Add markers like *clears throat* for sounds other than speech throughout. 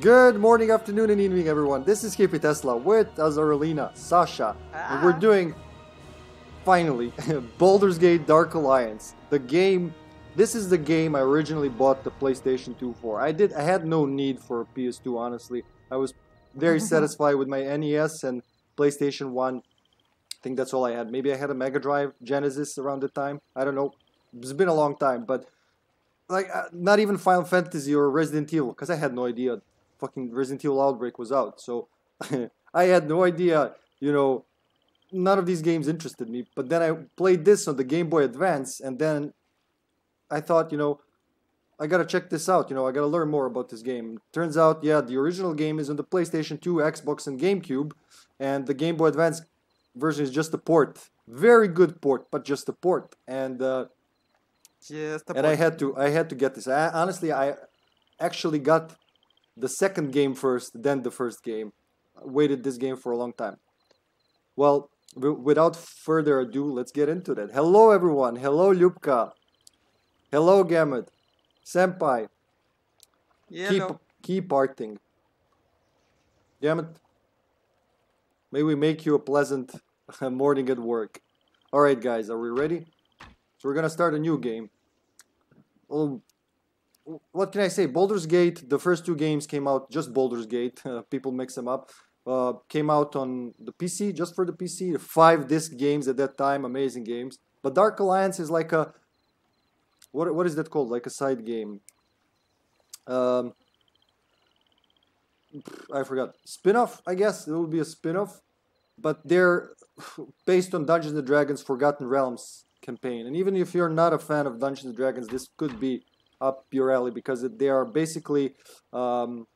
Good morning, afternoon, and evening, everyone. This is HippyTesla with Azarelina, Sasha, and we're Ah. doing finally *laughs* Baldur's Gate Dark Alliance. The game. This is the game I originally bought the PlayStation 2 for. I did. I had no need for a PS2. Honestly, I was very *laughs* satisfied with my NES and PlayStation 1. I think that's all I had. Maybe I had a Mega Drive Genesis around the time. I don't know. It's been a long time, but like uh, not even Final Fantasy or Resident Evil because I had no idea fucking Resident Evil Outbreak was out. So *laughs* I had no idea, you know, none of these games interested me. But then I played this on the Game Boy Advance and then I thought, you know, I gotta check this out, you know, I gotta learn more about this game. Turns out, yeah, the original game is on the PlayStation 2, Xbox, and GameCube, and the Game Boy Advance version is just a port. Very good port, but just a port. And uh, Just a and I had to I had to get this. I, honestly, I actually got the second game first, then the first game. I waited this game for a long time. Well, w- without further ado, let's get into that. Hello, everyone. Hello, Lyubka. Hello, Gamut. Senpai. Yeah, keep no. keep parting. Gamut. May we make you a pleasant *laughs* morning at work. All right, guys, are we ready? So we're gonna start a new game. Well, what can I say? Baldur's Gate. The first two games came out just Baldur's Gate. *laughs* people mix them up. Uh, came out on the PC, just for the PC. Five disc games at that time, amazing games. But Dark Alliance is like a what? What is that called? Like a side game. Um, I forgot. Spin-off, I guess it will be a spin-off, but they're *sighs* based on Dungeons and Dragons Forgotten Realms campaign. And even if you're not a fan of Dungeons and Dragons, this could be up your alley because they are basically um,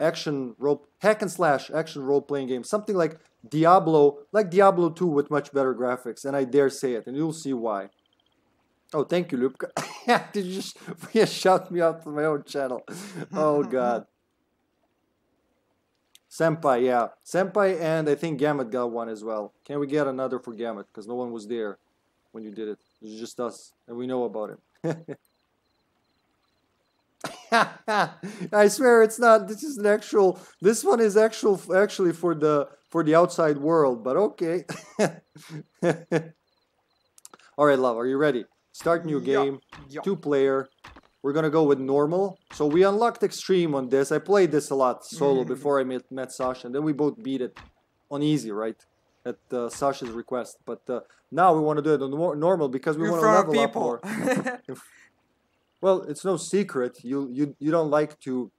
action role hack and slash action role playing games, something like Diablo, like Diablo 2 with much better graphics. And I dare say it, and you'll see why. Oh, thank you, Lyubka. *laughs* Did you just *laughs* yeah, shout me out to my own channel? Oh *laughs* God. Senpai, yeah. Senpai and I think Gamut got one as well. Can we get another for Gamut? Because no one was there when you did it. It was just us, and we know about it. *laughs* I swear it's not. This is an actual. This one is actual, actually for the for the outside world. But okay. *laughs* All right, love. Are you ready? Start new game. yeah. Two player. We're gonna go with normal. So we unlocked extreme on this. I played this a lot solo *laughs* before I met, met Sasha, and then we both beat it on easy, right? At uh, Sasha's request. But uh, now we want to do it on nor- normal because we want to front of level up people. more. Well, it's no secret. You you you don't like to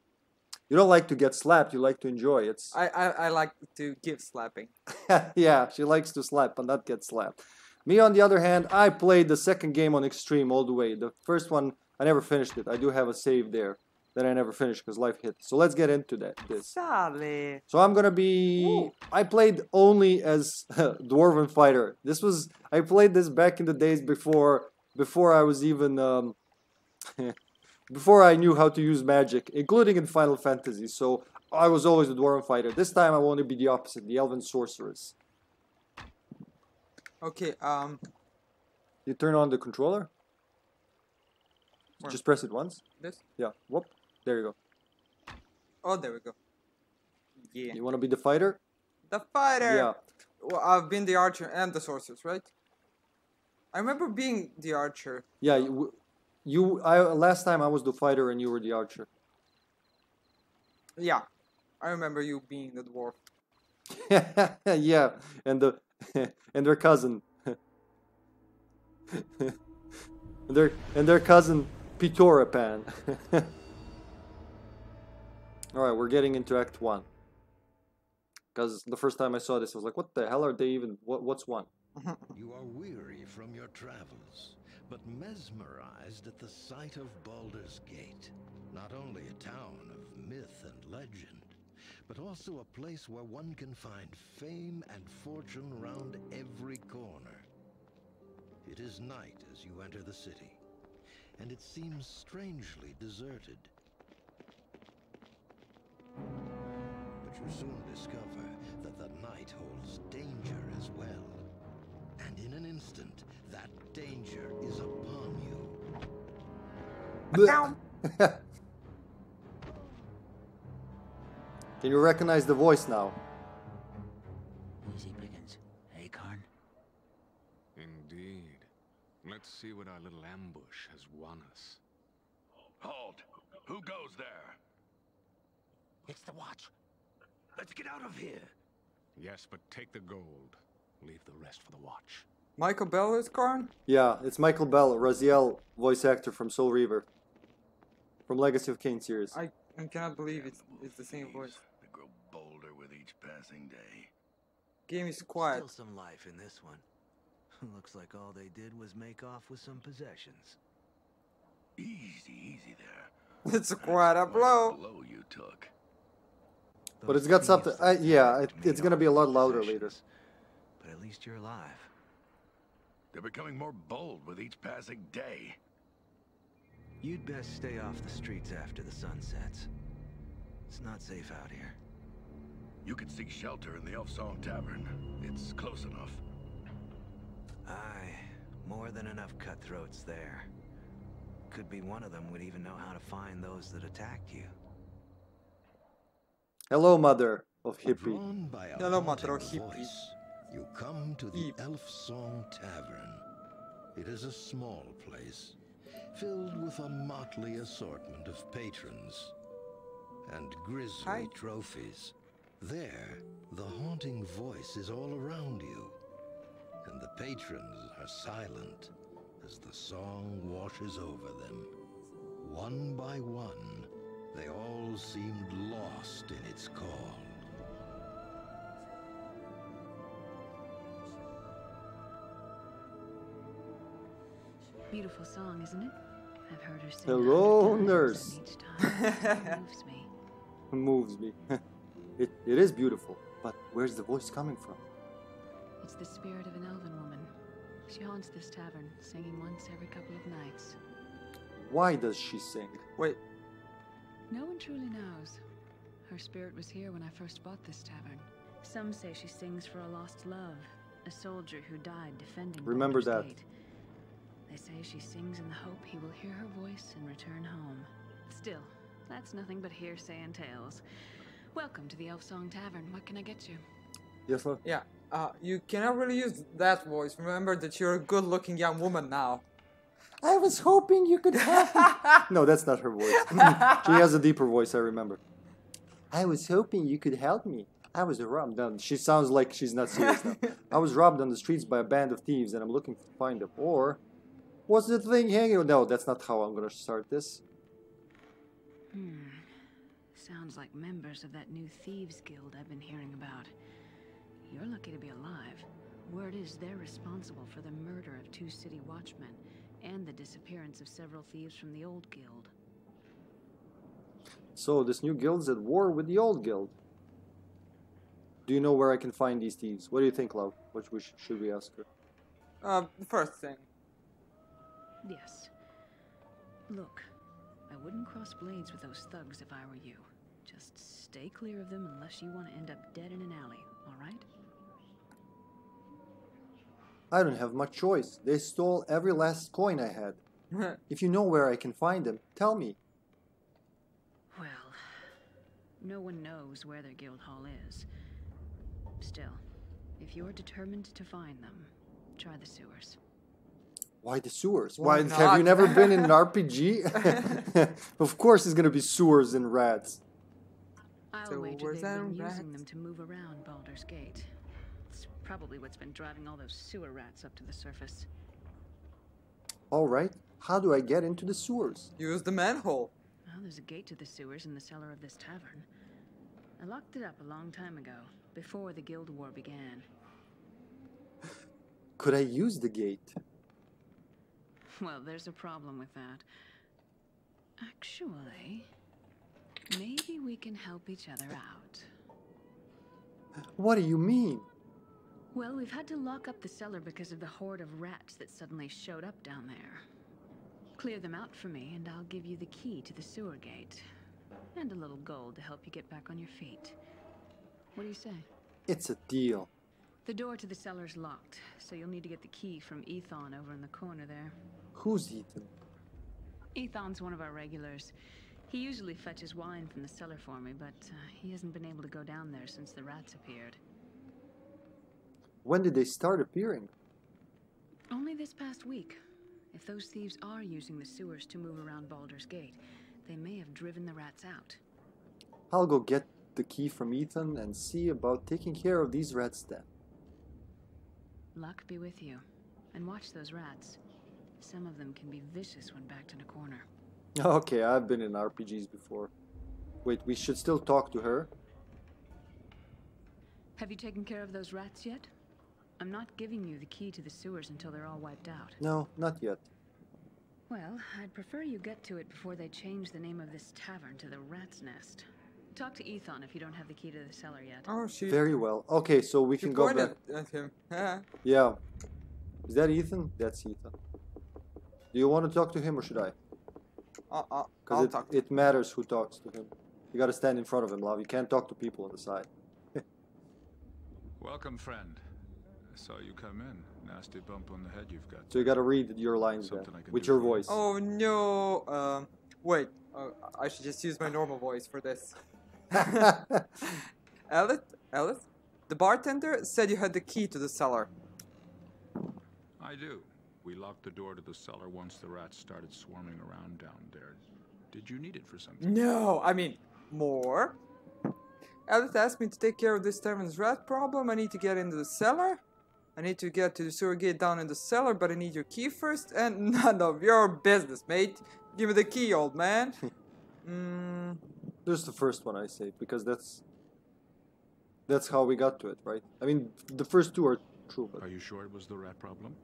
you don't like to get slapped. You like to enjoy. It's I, I I like to give slapping. *laughs* yeah, she likes to slap but not get slapped. Me, on the other hand, I played the second game on extreme all the way. The first one, I never finished it. I do have a save there that I never finished because life hit. So let's get into that. This. Sally. So I'm gonna be. Ooh. I played only as *laughs* dwarven fighter. This was I played this back in the days before before I was even um, before I knew how to use magic, including in Final Fantasy. So I was always a dwarven fighter. This time I want to be the opposite, the elven sorceress. Okay. Um. You turn on the controller. Where? Just press it once. This. Yeah. Whoop. There you go. Oh, there we go. Yeah. You want to be the fighter? The fighter. Yeah. Well, I've been the archer and the sorceress, right? I remember being the archer. Yeah. You. you I last time I was the fighter and you were the archer. Yeah. I remember you being the dwarf. *laughs* yeah, and the *laughs* and their cousin, and *laughs* their and their cousin Pitorapan. All right, we're getting into Act One. Because the first time I saw this, I was like, "What the hell are they even? What what's one?" You are weary from your travels, but mesmerized at the sight of Baldur's Gate. Not only a town of myth and legend, but also a place where one can find fame and fortune round every corner. It is night as you enter the city, and it seems strangely deserted. But you soon discover that the night holds danger as well. And in an instant, that danger is upon you. *laughs* Can you recognize the voice now? Easy pickings. Hey, Karn? Indeed. Let's see what our little ambush has won us. Halt! Who goes there? It's the watch. Let's get out of here! Yes, but take the gold. Leave the rest for the watch. Michael Bell is Karn? Yeah, it's Michael Bell, Raziel, voice actor from Soul Reaver. From Legacy of Kain series. I, I cannot believe it's, it's the same voice. They grow bolder with each passing day. Game is quiet. Still some life in this one. *laughs* Looks like all they did was make off with some possessions. Easy, easy there. *laughs* It's quite a blow. blow you took. But Those it's got something- thieves I- yeah, it- it's gonna be a lot louder later. But at least you're alive. They're becoming more bold with each passing day. You'd best stay off the streets after the sun sets. It's not safe out here. You could seek shelter in the Elf Song Tavern. It's close enough. Aye, more than enough cutthroats there. Could be one of them would even know how to find those that attacked you. Hello, mother of hippie. Drawn by a Hello, mother Matro Hippie. voice, you come to the. Elf Song Tavern. It is a small place, filled with a motley assortment of patrons and grisly Hi. trophies. There, the haunting voice is all around you, and the patrons are silent as the song washes over them. One by one, they all seemed lost in its call. Beautiful song, isn't it? I've heard her sing. a Hello, nurse. Each time it *laughs* moves me. moves me. *laughs* it, it is beautiful, but where's the voice coming from? It's the spirit of an elven woman. She haunts this tavern, singing once every couple of nights. Why does she sing? Wait, No one truly knows. Her spirit was here when I first bought this tavern. Some say she sings for a lost love, a soldier who died defending. Remember Baldur's that. Gate. They say she sings in the hope he will hear her voice and return home. Still, that's nothing but hearsay and tales. Welcome to the Elf Song Tavern. What can I get you? Yes, love? yeah. Uh, you cannot really use that voice. Remember that you're a good-looking young woman now. I was hoping you could help me. *laughs* no, that's not her voice. *laughs* she has a deeper voice, I remember. I was hoping you could help me. I was robbed. No, she sounds like she's not serious now. *laughs* I was robbed on the streets by a band of thieves and I'm looking to find them. Or, what's the thing hanging? No, that's not how I'm gonna start this. Hmm. Sounds like members of that new thieves guild I've been hearing about. You're lucky to be alive. Word is they're responsible for the murder of two city watchmen and the disappearance of several thieves from the old guild. So, this new guild's at war with the old guild. Do you know where I can find these thieves? What do you think, love? What we should we ask her? Uh, the first thing. Yes. Look, I wouldn't cross blades with those thugs if I were you. Just stay clear of them unless you want to end up dead in an alley, alright? I don't have much choice. They stole every last coin I had. *laughs* If you know where I can find them, tell me. Well, no one knows where their guild hall is. Still, if you're determined to find them, try the sewers. Why the sewers? Why Why, have you never been in an *laughs* RPG? *laughs* of course, it's gonna be sewers and rats. I'll wager they've been and using them to move around Baldur's Gate. It's probably what's been driving all those sewer rats up to the surface. All right. How do I get into the sewers? Use the manhole. Well, there's a gate to the sewers in the cellar of this tavern. I locked it up a long time ago, before the Guild War began. Could I use the gate? *laughs* Well, there's a problem with that. Actually, maybe we can help each other out. What do you mean? Well, we've had to lock up the cellar because of the horde of rats that suddenly showed up down there. Clear them out for me, and I'll give you the key to the sewer gate. And a little gold to help you get back on your feet. What do you say? It's a deal. The door to the cellar's locked, so you'll need to get the key from Ethon over in the corner there. Who's Ethan? Ethan's one of our regulars. He usually fetches wine from the cellar for me, but uh, he hasn't been able to go down there since the rats appeared. When did they start appearing? Only this past week. If those thieves are using the sewers to move around Baldur's Gate, they may have driven the rats out. I'll go get the key from Ethan and see about taking care of these rats then. Luck be with you. And watch those rats. Some of them can be vicious when backed in a corner. *laughs* Okay, I've been in RPGs before. Wait, we should still talk to her? Have you taken care of those rats yet? I'm not giving you the key to the sewers until they're all wiped out. No, not yet. Well, I'd prefer you get to it before they change the name of this tavern to the Rat's Nest. Talk to Ethan if you don't have the key to the cellar yet. Oh, she. Very well. Okay, so we can go pointed back. at him. Yeah. *laughs* Yeah. Is that Ethan? That's Ethan. Do you want to talk to him or should I? Uh, uh, I'll Because talk. it, it matters who talks to him. You gotta stand in front of him, love. You can't talk to people on the side. Welcome, friend. I saw you come in. Nasty bump on the head you've got. So you gotta read your lines then, Something I can with your voice. Oh no. Um. Wait. Uh, I should just use my normal voice for this. *laughs* *laughs* Elliot, Elliot, the bartender said you had the key to the cellar. I do. We locked the door to the cellar once the rats started swarming around down there. Did you need it for something? No, I mean more. Elliot asked me to take care of this tavern's rat problem. I need to get into the cellar. I need to get to the sewer gate down in the cellar, but I need your key first, and *laughs* none of your business, mate. Give me the key, old man. *laughs* mm, There's the first one I say because that's that's how we got to it, right? I mean, the first two are true, but Are you sure it was the rat problem?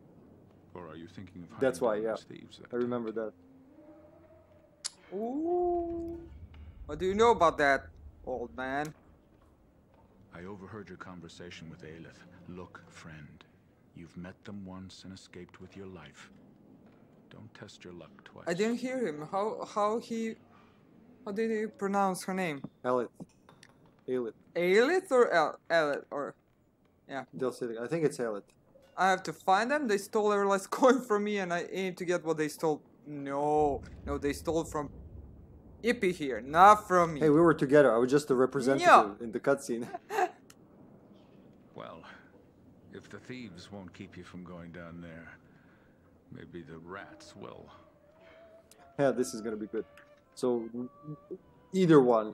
Or are you thinking of That's why, yeah. thieves that I remember that. ooh. What do you know about that, old man? I overheard your conversation with Aelith. Look, friend, you've met them once and escaped with your life. Don't test your luck twice. I didn't hear him. How how he how did he pronounce her name? Elliot. Elliot. Aelith or El Elliot or Del City. I think it's Elliot. I have to find them. They stole every last *laughs* coin from me, and I aim to get what they stole. No, no, they stole from Ippy here, not from me. Hey, we were together. I was just a representative Yeah. in the cutscene. *laughs* Well, if the thieves won't keep you from going down there, maybe the rats will. yeah, this is gonna be good. So, either one.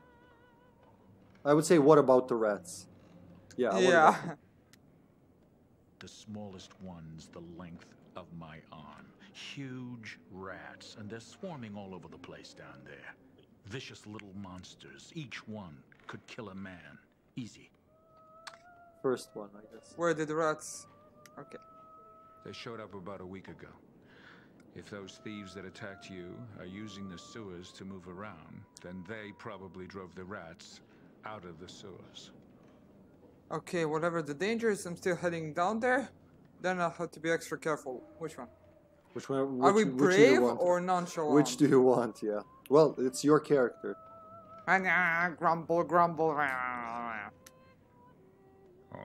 I would say, what about the rats? Yeah. what yeah. About- The smallest one's the length of my arm. Huge rats, and they're swarming all over the place down there. Vicious little monsters. Each one could kill a man. Easy. First one, I guess. Where did the rats? Okay. They showed up about a week ago. If those thieves that attacked you are using the sewers to move around, then they probably drove the rats out of the sewers. Okay, whatever the danger is, I'm still heading down there. Then I'll have to be extra careful. Which one? Which one? Are we which do you brave or nonchalant? Which do you want? Yeah. Well, it's your character. Ah, grumble, grumble. All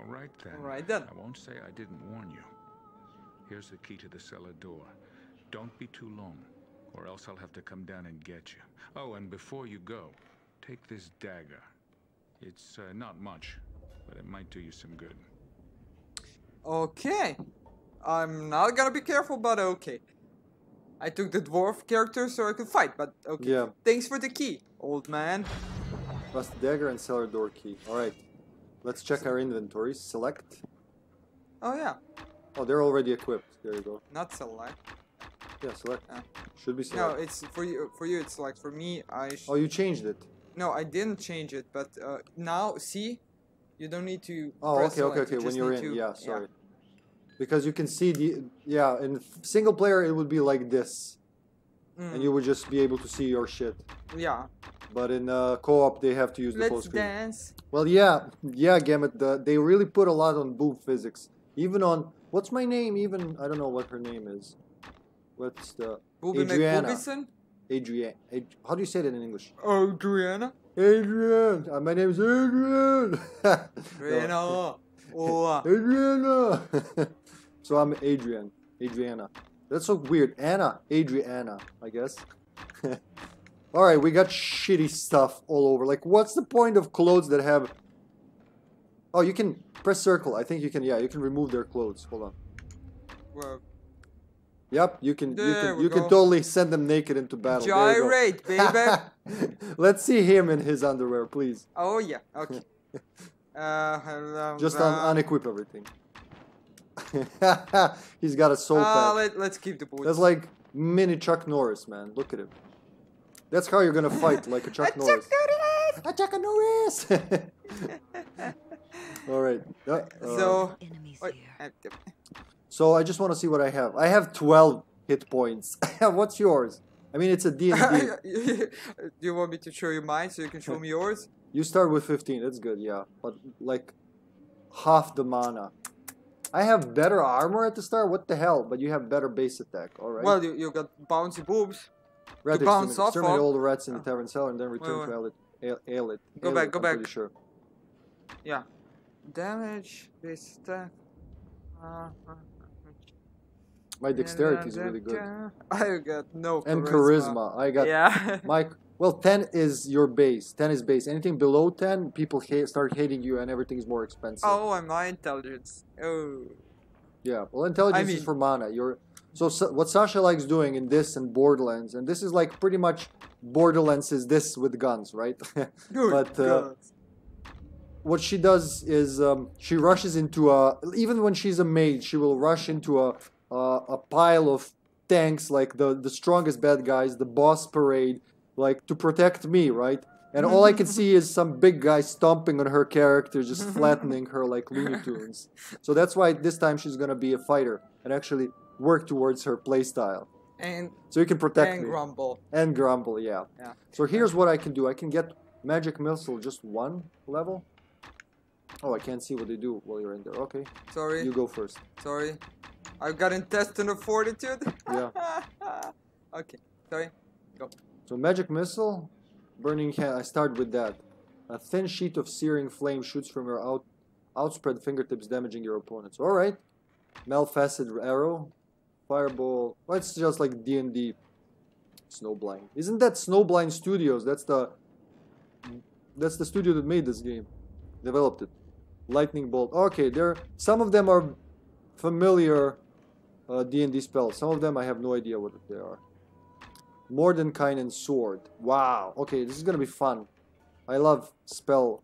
right then. All right then. I won't say I didn't warn you. Here's the key to the cellar door. Don't be too long, or else I'll have to come down and get you. Oh, and before you go, take this dagger. It's uh, not much, but it might do you some good. Okay. I'm not gonna be careful, but okay. I took the dwarf character so I could fight, but okay. Yeah. Thanks for the key, old man. Plus the dagger and cellar door key. All right. Let's check our inventories. Select. Oh yeah, Oh, they're already equipped. There you go. not select. Yeah, select. Ah. Should be select. No, it's for you. For you, it's select. For me, I. Sh- Oh, you changed it. No, I didn't change it, but uh, now see, you don't need to. Oh, okay, okay, okay. you When you're in, to- yeah, sorry. Because you can see the yeah in single player it would be like this, Mm, and you would just be able to see your shit. yeah. But in uh, co-op they have to use the full Let's screen. dance. Well, yeah, yeah, Gamut. The, they really put a lot on boob physics. Even on what's my name? Even I don't know what her name is. What's the Booby Adriana. McBoobison. Adrian? Ad, how do you say that in English? Adriana. Adrian. Uh, my name is Adrian. *laughs* Adriana. Oh. *laughs* Adriana. so I'm Adrian. Adriana. That's so weird. Anna. Adriana. I guess. *laughs* All right, we got shitty stuff all over. Like, what's the point of clothes that have? Oh, you can press circle. I think you can. Yeah, you can remove their clothes. Hold on. Well, Yep, you can. you can. we You can totally send them naked into battle. There gyrate, baby. *laughs* Let's see him in his underwear, please. oh yeah. Okay. *laughs* Uh, hello. Just uh, un- unequip everything. *laughs* He's got a soul uh, pack. let, let's keep the boots. That's like mini Chuck Norris, man. Look at him. That's how you're gonna fight, like a Chuck A Norris. Chuck A Chuck Norris. All right. Uh, so, Enemies here. So I just want to see what I have. I have 12 hit points. *laughs* What's yours? I mean, it's a D&D. *laughs* Do you want me to show you mine so you can show me yours? You start with 15. That's good, yeah. But like half the mana. I have better armor at the start. What the hell? But you have better base attack. All right. Well, you, you got bouncy boobs. Rat to bounce off exterminate all the rats in the tavern cellar and then return Wait, to Aelit. Ael- Aelit. Go Aelit, back, go I'm back. Pretty sure. Yeah. Damage, base attack. Uh, uh, My dexterity is really good. *laughs* I got no *laughs* And charisma. I got Yeah. *laughs* Mike. Well, 10 is your base. 10 is base. Anything below 10, people hate, start hating you and everything is more expensive. oh, I'm my intelligence. Oh. Yeah. Well, intelligence I is for mana. You're so, Sa- what Sasha likes doing in this and Borderlands, and this is like pretty much Borderlands is this with guns, right? Good But, uh, what she does is um, she rushes into a even when she's a maid she will rush into a a, a pile of tanks like the the strongest bad guys the boss parade like to protect me right? And all i can *laughs* see is some big guy stomping on her character just *laughs* flattening her like looney tunes. So that's why this time she's gonna be a fighter and actually work towards her playstyle. And so you can protect and me. grumble. and grumble yeah. Yeah. so here's what i can do. I can get magic missile just one level oh i can't see what they do while you're in there. Okay. Sorry, you go first. Sorry. I've got intestinal fortitude. Yeah. *laughs* okay, sorry. Go. So magic missile burning hand i start with that. A thin sheet of searing flame shoots from your out outspread fingertips damaging your opponents. All right. Melf's Acid arrow. Fireball. Well, it's just like d&d snowblind isn't that snowblind studios? That's the that's the studio that made this game developed it. Lightning bolt. Okay there some of them are familiar uh, d&d spells. Some of them i have no idea what they are. Mordenkainen and sword. Wow. Okay this is gonna be fun. I love spell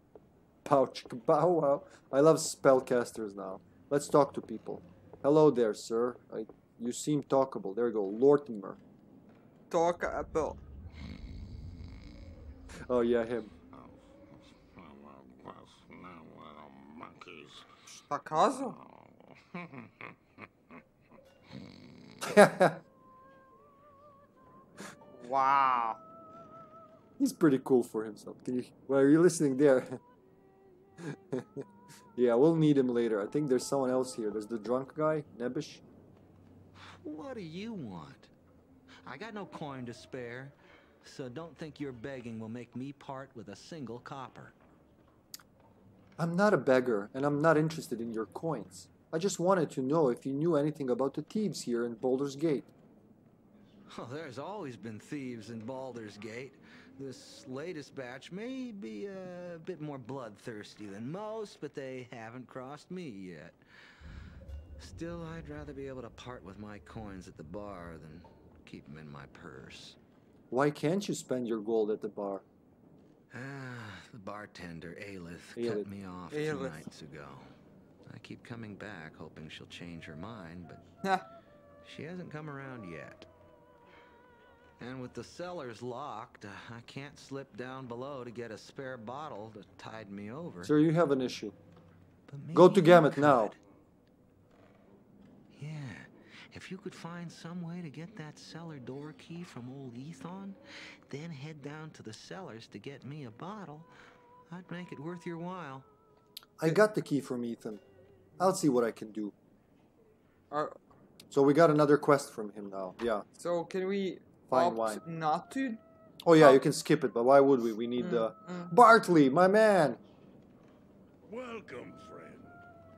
pouch. *laughs* Bow wow. I love spellcasters now. Let's talk to people. Hello there sir. I, you seem talkable. There you go. Lortimer. Talk about. oh yeah him Takazo? *laughs* Wow. He's pretty cool for himself. Can you? Well, are you listening there? *laughs* yeah, we'll need him later. I think there's someone else here. There's the drunk guy, Nebish. What do you want? I got no coin to spare, so don't think your begging will make me part with a single copper. I'm not a beggar, and I'm not interested in your coins. I just wanted to know if you knew anything about the thieves here in Baldur's Gate. Oh, there's always been thieves in Baldur's Gate. This latest batch may be a bit more bloodthirsty than most, but they haven't crossed me yet. Still, I'd rather be able to part with my coins at the bar than keep them in my purse. Why can't you spend your gold at the bar? Ah, the bartender, Aelith, Aelith. cut me off two nights ago. I keep coming back, hoping she'll change her mind, but *laughs* she hasn't come around yet. And with the cellars locked, uh, I can't slip down below to get a spare bottle to tide me over. Sir, you have an issue. Go to Gamut now. Could. Yeah, if you could find some way to get that cellar door key from old Ethon, then head down to the cellars to get me a bottle, I'd make it worth your while. I got the key from Ethan. I'll see what I can do. Uh, So we got another quest from him now. Yeah. so can we find opt wine. not to? Oh yeah, Oh. you can skip it, but why would we? We need Mm, uh, mm. Bartley, my man. Welcome, friend.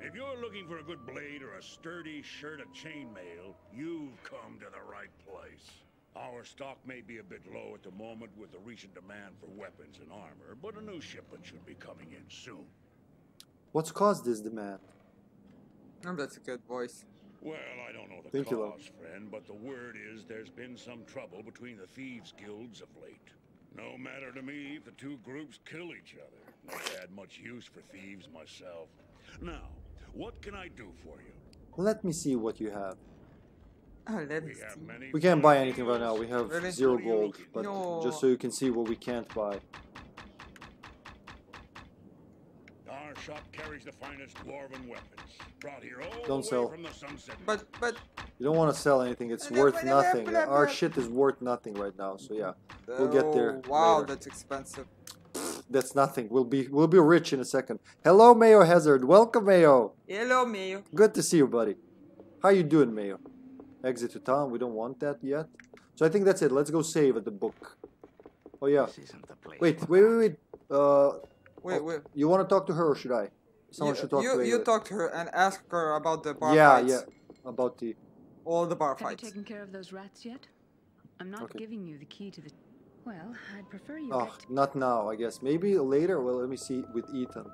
If you're looking for a good blade or a sturdy shirt of chainmail, you've come to the right place. Our stock may be a bit low at the moment with the recent demand for weapons and armor, but a new shipment should be coming in soon. What's caused this demand? Oh, that's a good voice. Well, I don't know the Thank you, cause, friend, but the word is there's been some trouble between the thieves' guilds of late. No matter to me if the two groups kill each other. Never had much use for thieves myself. Now, what can I do for you? Let me see what you have. Oh, let me We have We can't buy anything right now. We have Really? zero What are you gold, but No. just so you can see what we can't buy. Our shop carries the finest dwarven weapons, brought here all Don't sell. from the Sunset. But but You don't want to sell anything. It's Blah, worth blah, blah, nothing. blah, Our shit is worth nothing right now. So yeah, We'll get there Oh, wow, later. that's expensive. That's nothing. We'll be we'll be rich in a second. Hello, Mayo Hazard. Welcome, Mayo. Hello, Mayo. Good to see you, buddy. How you doing, Mayo? Exit to town. We don't want that yet. So I think that's it. Let's go save at the book. Oh yeah. This isn't the place. Wait, wait, wait, wait. Uh, Wait, oh, wait. You want to talk to her or should I? Someone you, should talk you, to her. you talk to her and ask her about the bar Yeah, fights. yeah. yeah. About the. All the bar Have you fights. taken care of those rats yet? I'm not Okay. giving you the key to the. Well, I'd prefer you Oh, get. not now. I guess maybe later. Well, let me see with Ethan.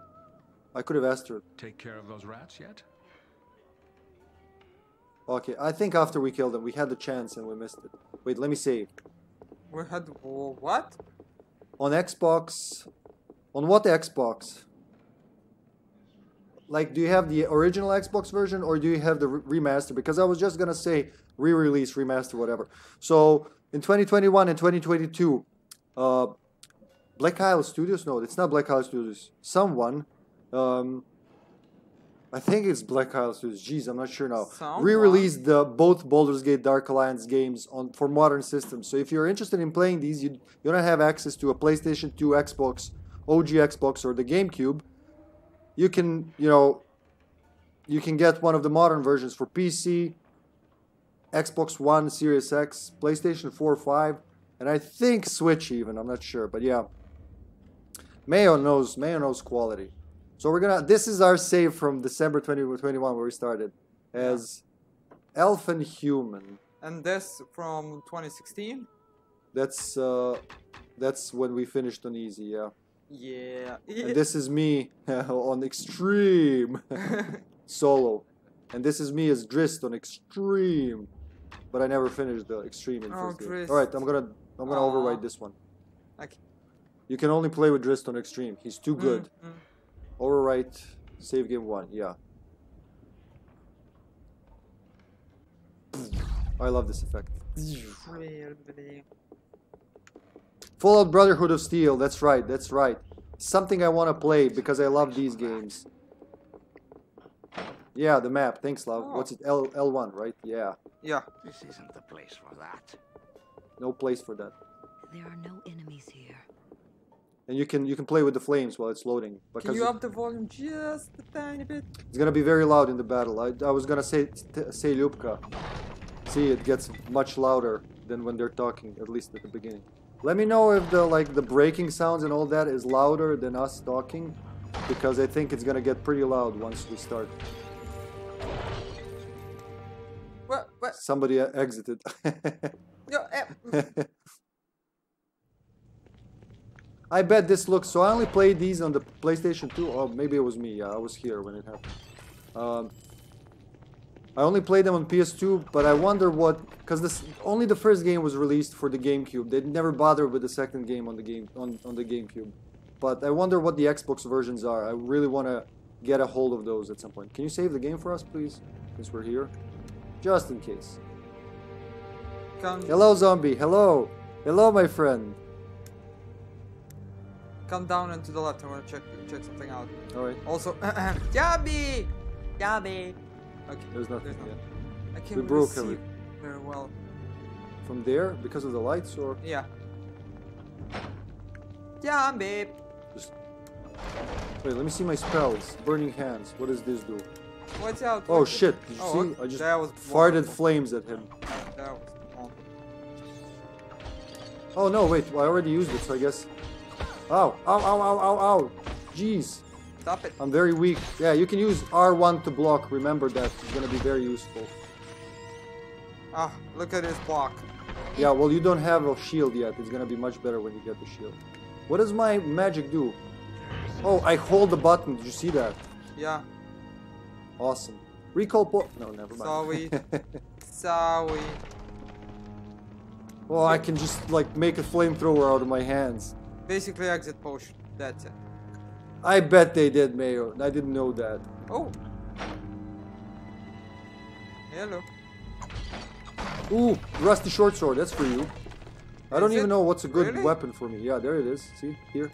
I could have asked her. Take care of those rats yet? Okay, I think after we killed them, we had the chance and we missed it. Wait, let me save. We had what? On Xbox. On what Xbox? Like, do you have the original Xbox version or do you have the remaster? Because I was just gonna say re-release, remaster, whatever. So in 2021 and 2022, uh, Black Isle Studios. No, it's not Black Isle Studios. Someone. Um, I think it's Black Isle Studios. Jeez, I'm not sure now. Someone? Re-released the both Baldur's Gate Dark Alliance games on for modern systems. So if you're interested in playing these, you you don't have access to a PlayStation 2, Xbox, OG Xbox, or the GameCube. You can, you know, you can get one of the modern versions for PC, Xbox One, Series X, PlayStation 4, 5, and I think Switch even. I'm not sure, but yeah. Mayo knows Mayo knows quality. So we're gonna. This is our save from December 2021 where we started as Elfin Human. And this from 2016? That's uh, that's when we finished on easy. Yeah. Yeah. And this is me *laughs* on extreme *laughs* solo, and this is me as Drizzt on extreme, but I never finished the extreme in Oh, first game. Drizzt. All right, I'm gonna I'm gonna Aw. overwrite this one. Okay. You can only play with Drizzt on extreme. He's too good. Mm, mm. Overwrite save game one. Yeah. I love this effect. Fallout Brotherhood of Steel. That's right. That's right. Something I want to play because I love these games. Yeah, the map. Thanks, love. Oh. What's it? L L1, right? Yeah. Yeah. This isn't the place for that. No place for that. There are no enemies here. And you can you can play with the flames while it's loading Can because you up the volume just a tiny bit? it's gonna be very loud in the battle. I, I was gonna say t- say Lyubka. See, it gets much louder than when they're talking, at least at the beginning. Let me know if the like the breaking sounds and all that is louder than us talking, because I think it's gonna get pretty loud once we start. What? What? Somebody uh, exited. *laughs* Yo, eh, *laughs* I bet this looks. So I only played these on the PlayStation 2. Oh, maybe it was me. Yeah, I was here when it happened. Um, I only played them on PS2, but I wonder what because this only the first game was released for the GameCube. They never bothered with the second game on the game on, on the GameCube. But I wonder what the Xbox versions are. I really want to get a hold of those at some point. Can you save the game for us, please? Since we're here, just in case. come, Hello, zombie. Hello, hello, my friend. come down and to the left. I want to check check something out. All right, Also, *clears throat* Yabby, Yabby. Okay. there's nothing. There's nothing. I can't We broke see very well. From there, because of the lights, or Yeah. Yabby. Wait, let me see my spells. Burning hands. What does this do? Watch out. Oh shit! Did you Oh, see? okay. I just farted flames at him. Oh no! Wait, I already used it, so I guess. Ow! Ow! Ow! Ow! Ow! Ow! Jeez, Stop it. I'm very weak. Yeah, you can use R1 to block. Remember that. It's gonna be very useful. Ah, look at his block. Yeah, well, you don't have a shield yet. It's gonna be much better when you get the shield. What does my magic do? Oh, I hold the button. Did you see that? Yeah. Awesome. Recall po- No, never mind. Sorry. *laughs* Sorry. well, I can just like make a flamethrower out of my hands. Basically exit potion. That's it. I bet they did, Mayo. I didn't know that. Oh. Hello. Ooh, rusty short sword. That's for you. I don't even it? know what's a good Really? weapon for me. Yeah, there it is. See here.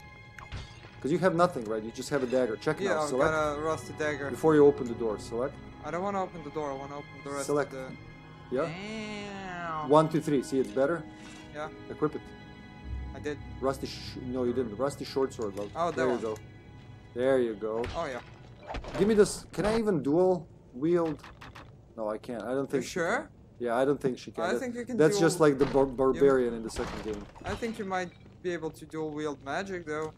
Because you have nothing, right? You just have a dagger. Check Yeah, now. I've Select got a rusty dagger. before you open the door. Select. I don't want to open the door. I want to open the rest Select. of the. Yeah. Damn. One, two, three. See, it's better. Yeah, Equip it. I did. Rusty. Sh- no, you didn't. Rusty short sword. Love. Oh, there you one. go. There you go. Oh yeah. Give me this. Can I even dual wield? No, I can't. I don't You think. she sure? Yeah, I don't think she can. I That- think you can That's just like the bar- barbarian in the second game. I think you might be able to dual wield magic though.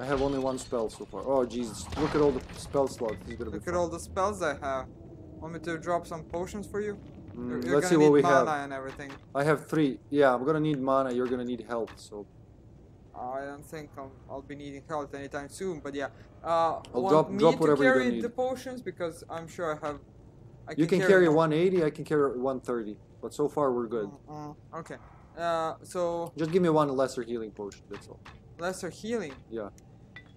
I have only one spell so far. Oh Jesus! Look at all the spell slots. This is gonna be Look at all the spells I have. Want me to drop some potions for you? Mm, You're, you're let's see what we mana have. and everything. I have three. Yeah, I'm gonna need mana. You're gonna need health. So I don't think I'll, I'll be needing health anytime soon, but yeah. Uh, I'll want drop- me drop to carry the need. potions because I'm sure I have. I you can carry more. 180. I can carry 130. But so far we're good. Mm, okay. Uh, so Just give me one lesser healing potion. That's all. Lesser healing Yeah.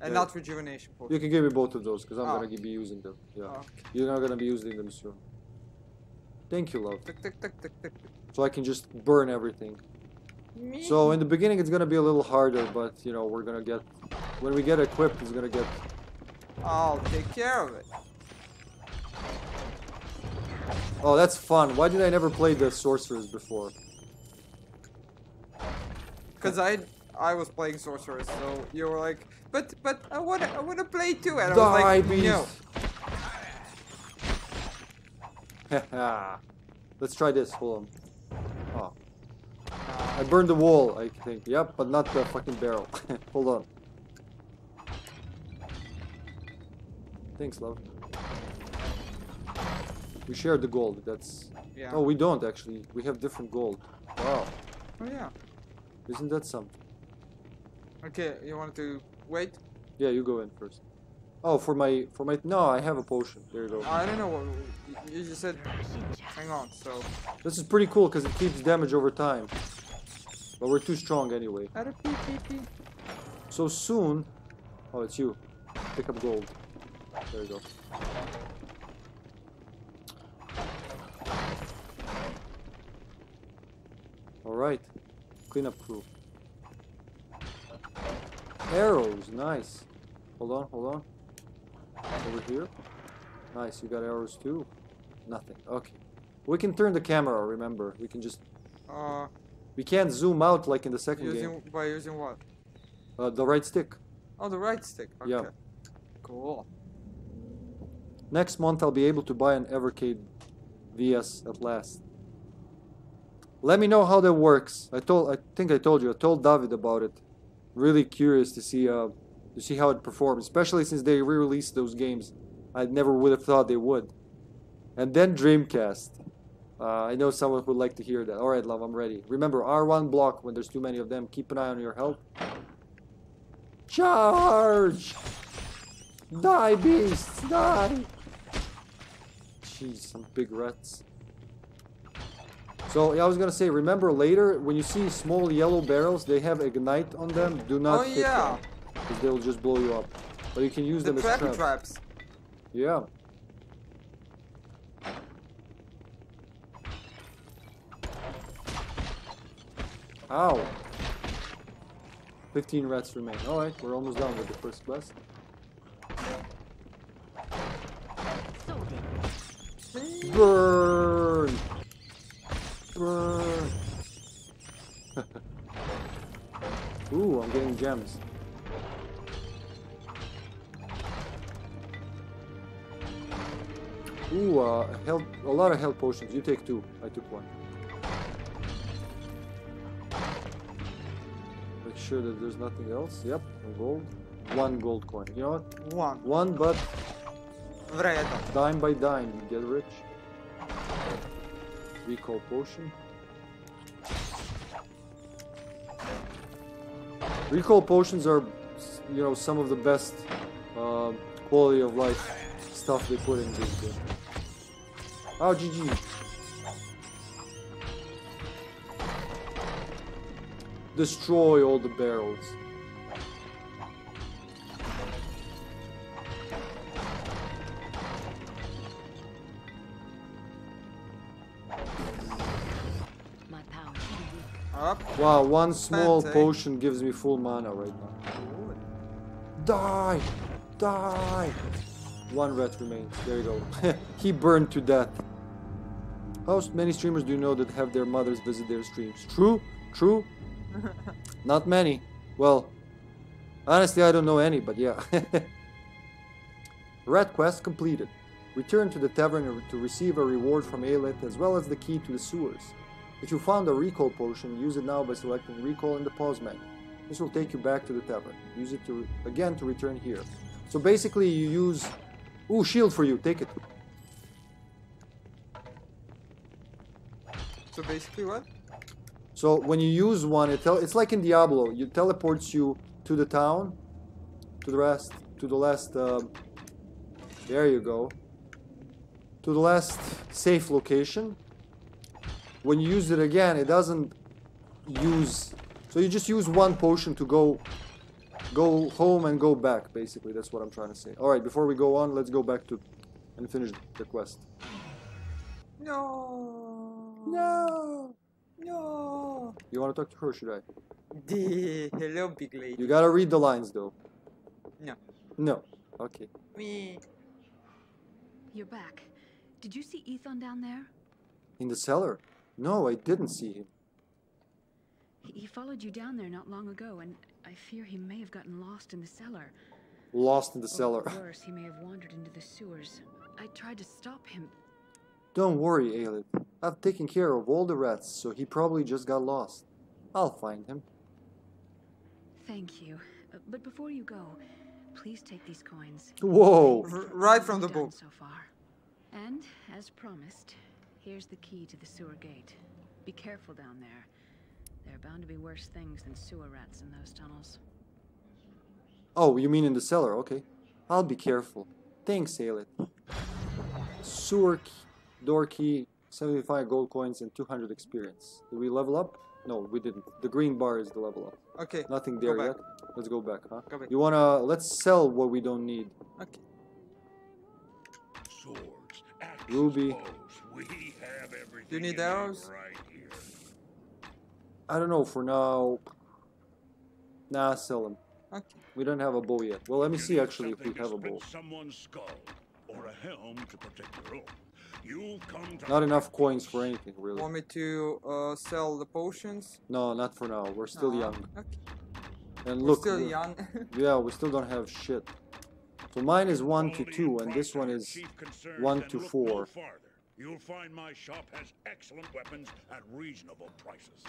and Yeah. not rejuvenation potion. You can give me both of those because I'm Oh. gonna be using them. Yeah. Oh, You're not gonna be using them soon. Thank you, love. tick, tick, tick, tick, tick. tick. So I can just burn everything. Me? So in the beginning it's gonna be a little harder, but you know we're gonna get when we get equipped, it's gonna get. I'll take care of it. Oh, that's fun. Why did I never play the sorcerers before? Cause I I was playing sorceress, so you were like, but but I wanna I wanna play too, and I was Die, like, beast! no. *laughs* Let's try this. Hold on. Oh. I burned the wall, I think. Yep, but not the fucking barrel. *laughs* Hold on. Thanks, love. We shared the gold. That's. Yeah. Oh, we don't actually. We have different gold. Wow. Oh yeah. Isn't that something? Okay, you want to wait? Yeah, you go in first. Oh, for my for my no, I have a potion. There you go. I don't know what you- you just said. Hang on. So This is pretty cool because it keeps damage over time. But we're too strong anyway. So soon. Oh, it's you. Pick up gold. There you go. Alright. Cleanup crew. Arrows, nice. Hold on, hold on. Over here. Nice, you got arrows too. Nothing. Okay. We can turn the camera, remember. We can just Uh, we can't zoom out like in the second using game. by using what? Uh, the right stick. Oh, the right stick. Okay. Yeah. Cool. Next month I'll be able to buy an Evercade VS at last. Let me know how that works. I told I think I told you. I told David about it. Really curious to see uh to see how it performs, especially since they re-released those games. I never would have thought they would. And then Dreamcast. Uh, I know someone would like to hear that. All right, love, I'm ready. Remember R1 block when there's too many of them. Keep an eye on your health. Charge! Die, beasts, die! Jeez, some big rats. So, yeah, I was gonna say, remember later, when you see small yellow barrels, they have ignite on them. Do not oh hit yeah. them, because they'll just blow you up. But you can use The them as trappy traps. traps. Yeah. Ow. 15 rats remain. Alright, we're almost done with the first quest. Burn! Burn! *laughs* Ooh, I'm getting gems. Ooh, uh, health, a lot of health potions. You take two. I took one. Make sure that there's nothing else. Yep, and gold. One gold coin. You know what? One. One, but Вредно. dime by dime, you get rich. recall potion. Recall potions are, you know, some of the best uh, quality of life stuff they put in this game. Oh, GG. Destroy all the barrels. Up. Wow, one small Fancy. potion gives me full mana right now. Die! Die! One rat remains. There you go. *laughs* he burned to death. How many streamers do you know that have their mothers visit their streams? True? True? *laughs* Not many. Well, honestly, I don't know any, but yeah. *laughs* Rat quest completed. Return to the tavern to receive a reward from Aelith as well as the key to the sewers. If you found a recall potion, use it now by selecting recall in the pause menu. This will take you back to the tavern. Use it to again to return here. So basically you use Ooh, shield for you, take it. So basically what? So when you use one, it it's like in Diablo. You teleports you to the town, to the rest, to the last. Um, there you go. To the last safe location. When you use it again, it doesn't use. So you just use one potion to go, go home and go back. Basically, that's what I'm trying to say. All right, before we go on, let's go back to and finish the quest. No. No. No. You want to talk to her? Should I? The hello, big lady. You gotta read the lines though. No. No. Okay. Me. You're back. Did you see Ethan down there? In the cellar? No, I didn't see him. He he followed you down there not long ago, and I fear he may have gotten lost in the cellar. Lost in the Or cellar. *laughs* worse, he may have wandered into the sewers. I tried to stop him. Don't worry, Aelith. I've taken care of all the rats, so he probably just got lost. I'll find him. Thank you. Uh, but before you go, please take these coins. Whoa! R- right from the You've book. so far. And as promised, here's the key to the sewer gate. Be careful down there. There are bound to be worse things than sewer rats in those tunnels. Oh, you mean in the cellar? Okay. I'll be careful. Thanks, Aelith. Sewer key, door key, 75 gold coins, and 200 experience. Did we level up? No, we didn't. The green bar is the level up. Okay. Nothing there yet. Let's go back, huh? Go back. You wanna let's sell what we don't need. Okay. Swords, axes, Ruby. bows. We have everything You need need arrows? I don't know for now. Nah, sell them. Okay. We don't have a bow yet. Well, let me see actually if we have a bow. someone's skull or a helm to protect your own. You'll come to Not enough coins for anything, really. Want me to uh, sell the potions? No, not for now. We're still Aw, young. Okay. And We're look, still young. *laughs* yeah, we still don't have shit. So mine is one to two, and and this one is one to four. No farther. You'll find my shop has excellent weapons at reasonable prices.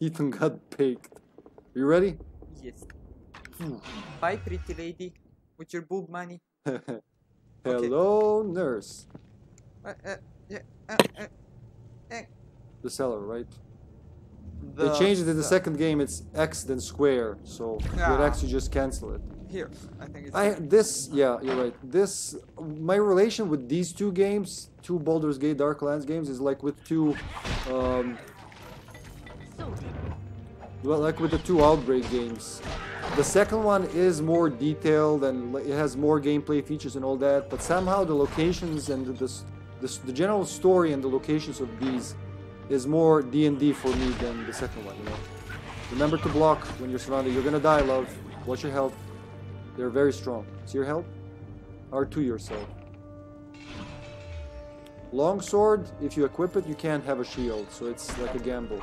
Ethan got baked. You ready? yes. Bye, pretty lady. With your boob money. *laughs* Hello, nurse. Uh, uh, yeah, uh, uh, The seller, right? the they changed it in the second game. It's X then square, so with Ah. X you just cancel it. Here, I think it's. I this yeah you're right. This my relation with these two games, two Baldur's Gate Dark Lands games, is like with two, um, well like with the two Outbreak games. The second one is more detailed and it has more gameplay features and all that, but somehow the locations and the the, the, the general story and the locations of these is more D and D for me than the second one. You know. Remember to block when you're surrounded. You're gonna die, love. Watch your health. They're very strong. See your help R2 yourself. Long sword, if you equip it, you can't have a shield, so it's like a gamble.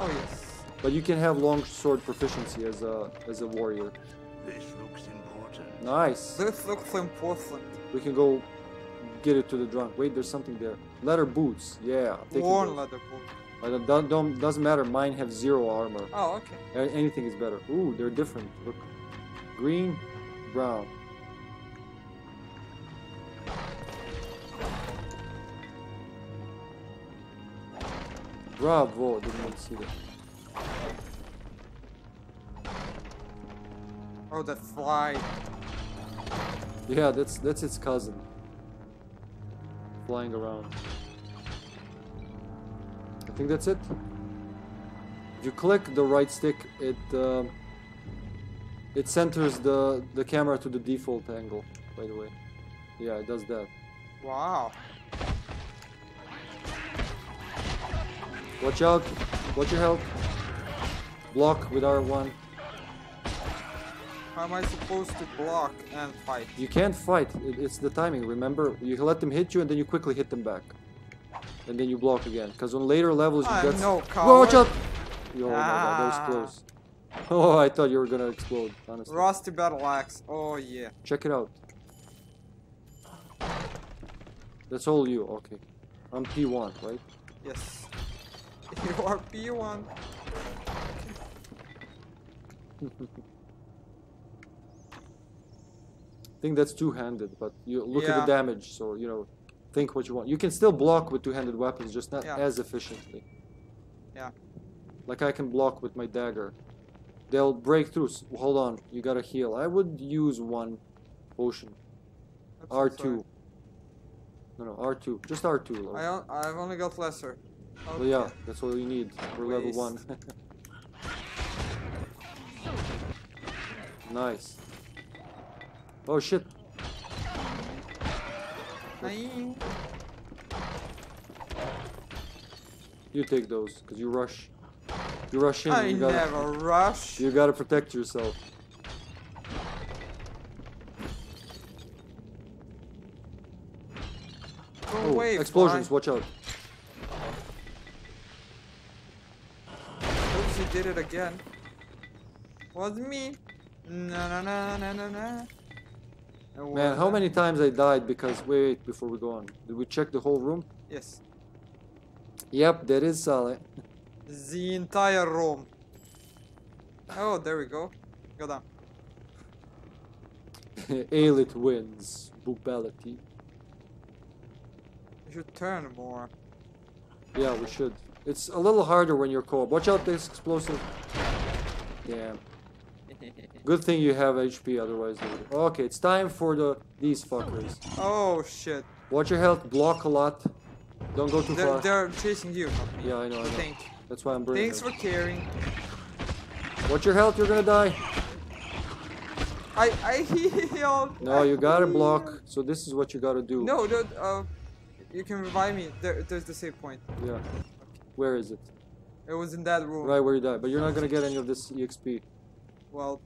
oh yes. But you can have longsword proficiency as a as a warrior. This looks important. Nice. This looks important. We can go get it to the drunk. Wait, there's something there. Leather boots. Yeah. Worn leather boots. But it don't, don't doesn't matter. Mine have zero armor. Oh, okay. Anything is better. Ooh, they're different. Look, Green, brown. Bravo, didn't want to see that. Oh, the fly. Yeah, that's that's its cousin. Flying around. I think that's it. If you click the right stick, it... Uh, it centers the the camera to the default angle. By the way, yeah, it does that. Wow. Watch out! Watch your health. Block with R1. How am I supposed to block and fight? You can't fight. It, it's the timing. Remember, you let them hit you and then you quickly hit them back, and then you block again. Because on later levels you I'm get. no Whoa, watch coward. out! Oh my god, that was Ah. close. Oh, I thought you were gonna explode. Honestly. Rusty battle axe. Oh yeah. Check it out. That's all you. Okay. I'm P1, right? Yes. *laughs* You are P1. I *laughs* think that's two-handed, but you look at the damage, so you know, think what you want. You can still block with two-handed weapons, just not Yeah. as efficiently. Yeah. Like I can block with my dagger. They'll break through. Hold on, you gotta heal. I would use one potion. I'm R2. sorry. No, no, R2. Just R2. Lord. I on, I've only got lesser. Well, yeah, that's all you need for level one. *laughs* nice. Oh shit! Aye. You take those, cause you rush. You rush in. I you gotta, never rush. You gotta protect yourself. Go Oh, away, explosions! fly. Watch out! Oops, you did it again. Was me. Na na na na na na. Man, how many times I died because wait before we go on. Did we check the whole room? Yes. Yep, that is solid. The entire room. Oh, there we go. Go down. Aelith wins. Boobality. You should turn more. Yeah, we should. It's a little harder when you're co-op. Watch out, this explosive. Damn. *laughs* Good thing you have HP, otherwise. Okay, it's time for the these fuckers. oh shit. Watch your health. Block a lot. Don't go too They're, far. they're chasing you. Yeah, I know. I know. Think. That's why I'm burning. Thanks for caring. Watch your health. You're gonna die. I I *laughs* healed. No, you gotta *laughs* block. So this is what you gotta do. No, no. Uh, you can revive me. There, there's the save point. Yeah. Where is it? It was in that room. Right where you died, But you're not gonna get any of this EXP. Well,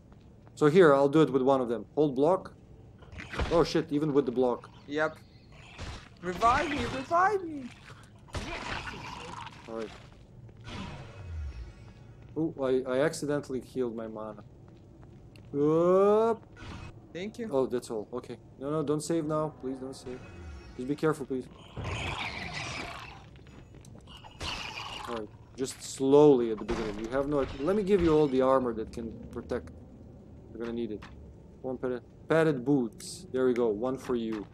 So here, I'll do it with one of them. Hold block. Oh shit! Even with the block. yep. Revive me, revive me. All right. Oh, I, I accidentally healed my mana. Up. Thank you. Oh, that's all. Okay. No, no, don't save now. Please don't save. Just be careful, please. Alright. Just slowly at the beginning. You have no... Let me give you all the armor that can protect. You're gonna need it. One padded... Padded boots. There we go. One for you.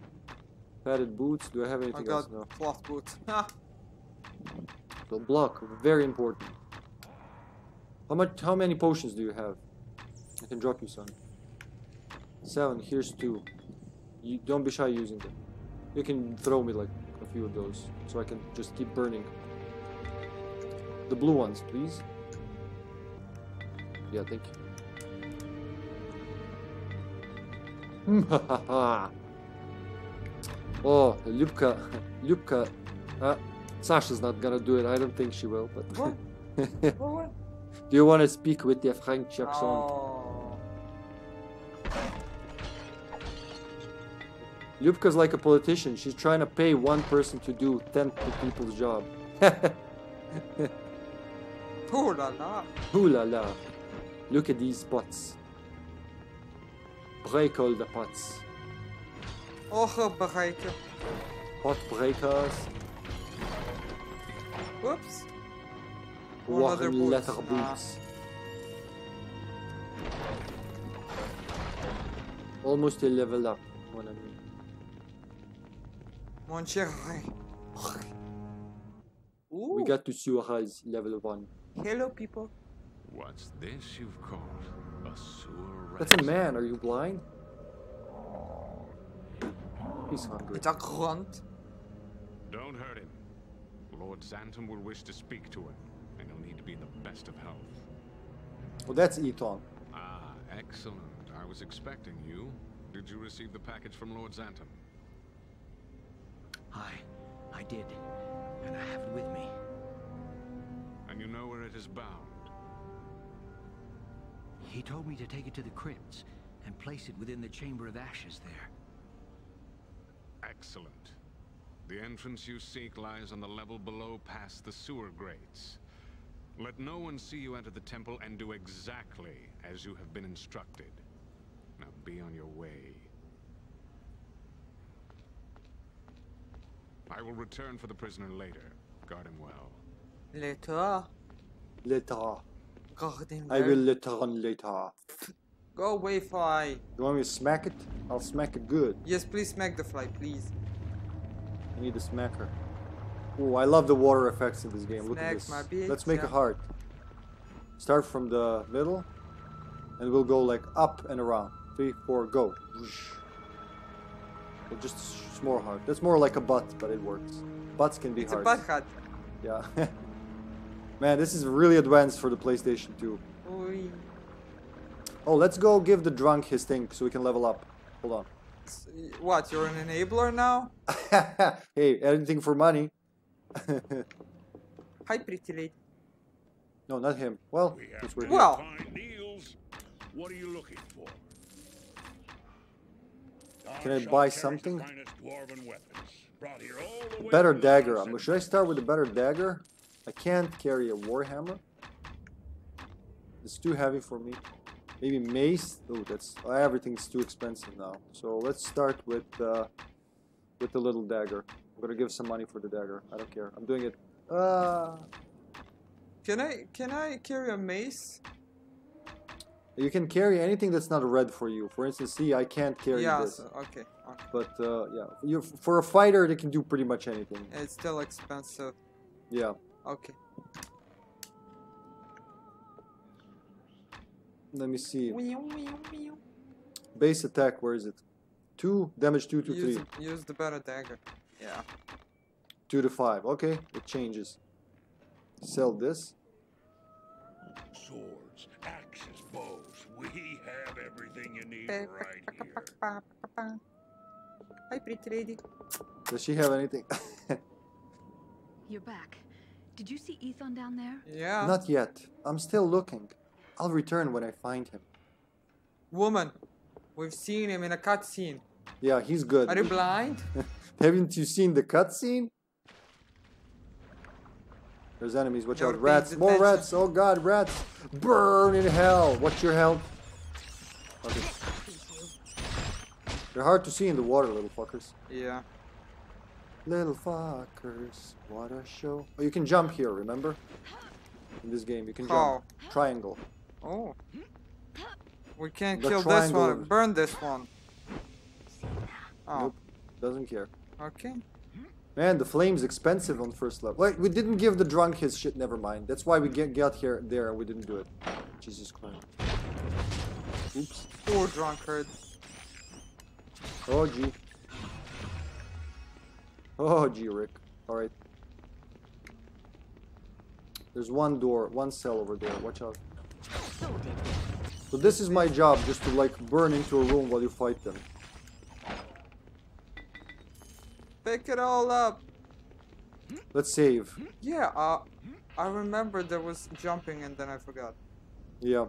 Padded boots. Do I have I anything else? got No. cloth boots. *laughs* So block. Very important. How much... How many potions do you have? I can drop you some. Seven. Here's two. You don't be shy using them. You can throw me like a few of those, so I can just keep burning. The blue ones, please. Yeah, thank you. *laughs* oh, Lyubka, Lyubka. Uh, Sasha's not gonna do it. I don't think she will. But What? *laughs* What? Do you want to speak with the Frank Jackson? Oh. Lyubka's like a politician. She's trying to pay one person to do ten people's job. *laughs* Oh la la. Ooh la la. Look at these pots. Break all the pots. Oh, Ogen bereiken. Pot breakers. Whoops. More leather boots. leather boots. Almost a level up. What I mean. Mon cher. We got to Suarez level one. Hello, people. What's this you've called a A sewer That's a man. Are you blind? He's hungry. It's a grunt. Don't hurt him. Lord Xantam will wish to speak to him, and he'll need to be in the best of health. Well, that's Ethan. Ah, excellent. I was expecting you. Did you receive the package from Lord Xantam? I, I did, and I have it with me. And you know where it is bound? He told me to take it to the crypts and place it within the Chamber of Ashes there. Excellent. The entrance you seek lies on the level below past the sewer grates. Let no one see you enter the temple and do exactly as you have been instructed. Now be on your way. I will return for the prisoner later. Guard him well. Later. Later. Garden I will return later. Go away, fly. You want me to smack it? I'll smack it good. Yes, please smack the fly, please. I need a smacker. Oh, I love the water effects in this game. Look at this. Let's make a heart. Start from the middle, and we'll go like up and around. Three, four, go. Well, just a small heart. That's more like a butt, but it works. Butts can be It's a butt hat. Yeah. *laughs* Man, this is really advanced for the PlayStation 2. Oi. Oh, let's go give the drunk his thing so we can level up. Hold on. What, you're an enabler now? *laughs* hey, anything for money. Hi, pretty lady. no, not him. Well, We have since we're. Well- deals. What are you looking for? Can I buy Shaw carries the something? finest dwarven weapons, brought here all the way Better dagger. South Um, should I start with a better dagger? I can't carry a warhammer. It's too heavy for me. Maybe mace. Oh, that's uh, everything's too expensive now. So let's start with uh, with the little dagger. I'm gonna give some money for the dagger. I don't care. I'm doing it. Uh, Can I can I carry a mace? you can carry anything that's not red for you. For instance, see, I can't carry yeah, this. so- okay. okay. But uh, yeah, you for a fighter, they can do pretty much anything. It's still expensive. Yeah. Okay. Let me see. Base attack. Where is it? Two damage. Two to Use, three. use the better dagger. Yeah. Two to five. Okay, it changes. Sell this. Swords, axes, bows. We have everything you need right here. Hi, pretty lady. Does she have anything? *laughs* You're back. Did you see Ethan down there? Yeah. Not yet. I'm still looking. I'll return when I find him. Woman. We've seen him in a cutscene. Yeah, he's good. Are you blind? *laughs* Haven't you seen the cutscene? There's enemies. Watch out. Rats. More rats. Oh god, rats. Burn in hell. What's your health? Okay. They're hard to see in the water, little fuckers. yeah. Little fuckers. What a show. Oh, you can jump here, remember? In this game, you can How? jump. Triangle. Oh. We can't The kill this one. Burn this one. Oh. Nope. Doesn't care. Okay. Man, the flame's expensive on first level. Wait, we didn't give the drunk his shit. Never mind. That's why we get got here there and we didn't do it. Jesus Christ. Oops. Poor drunkard. Oh gee. Oh gee, Rick. All right. There's one door, one cell over there. Watch out. So this is my job, just to like burn into a room while you fight them. Pick it all up. Let's save. Yeah, uh, I remember there was jumping and then I forgot. Yeah.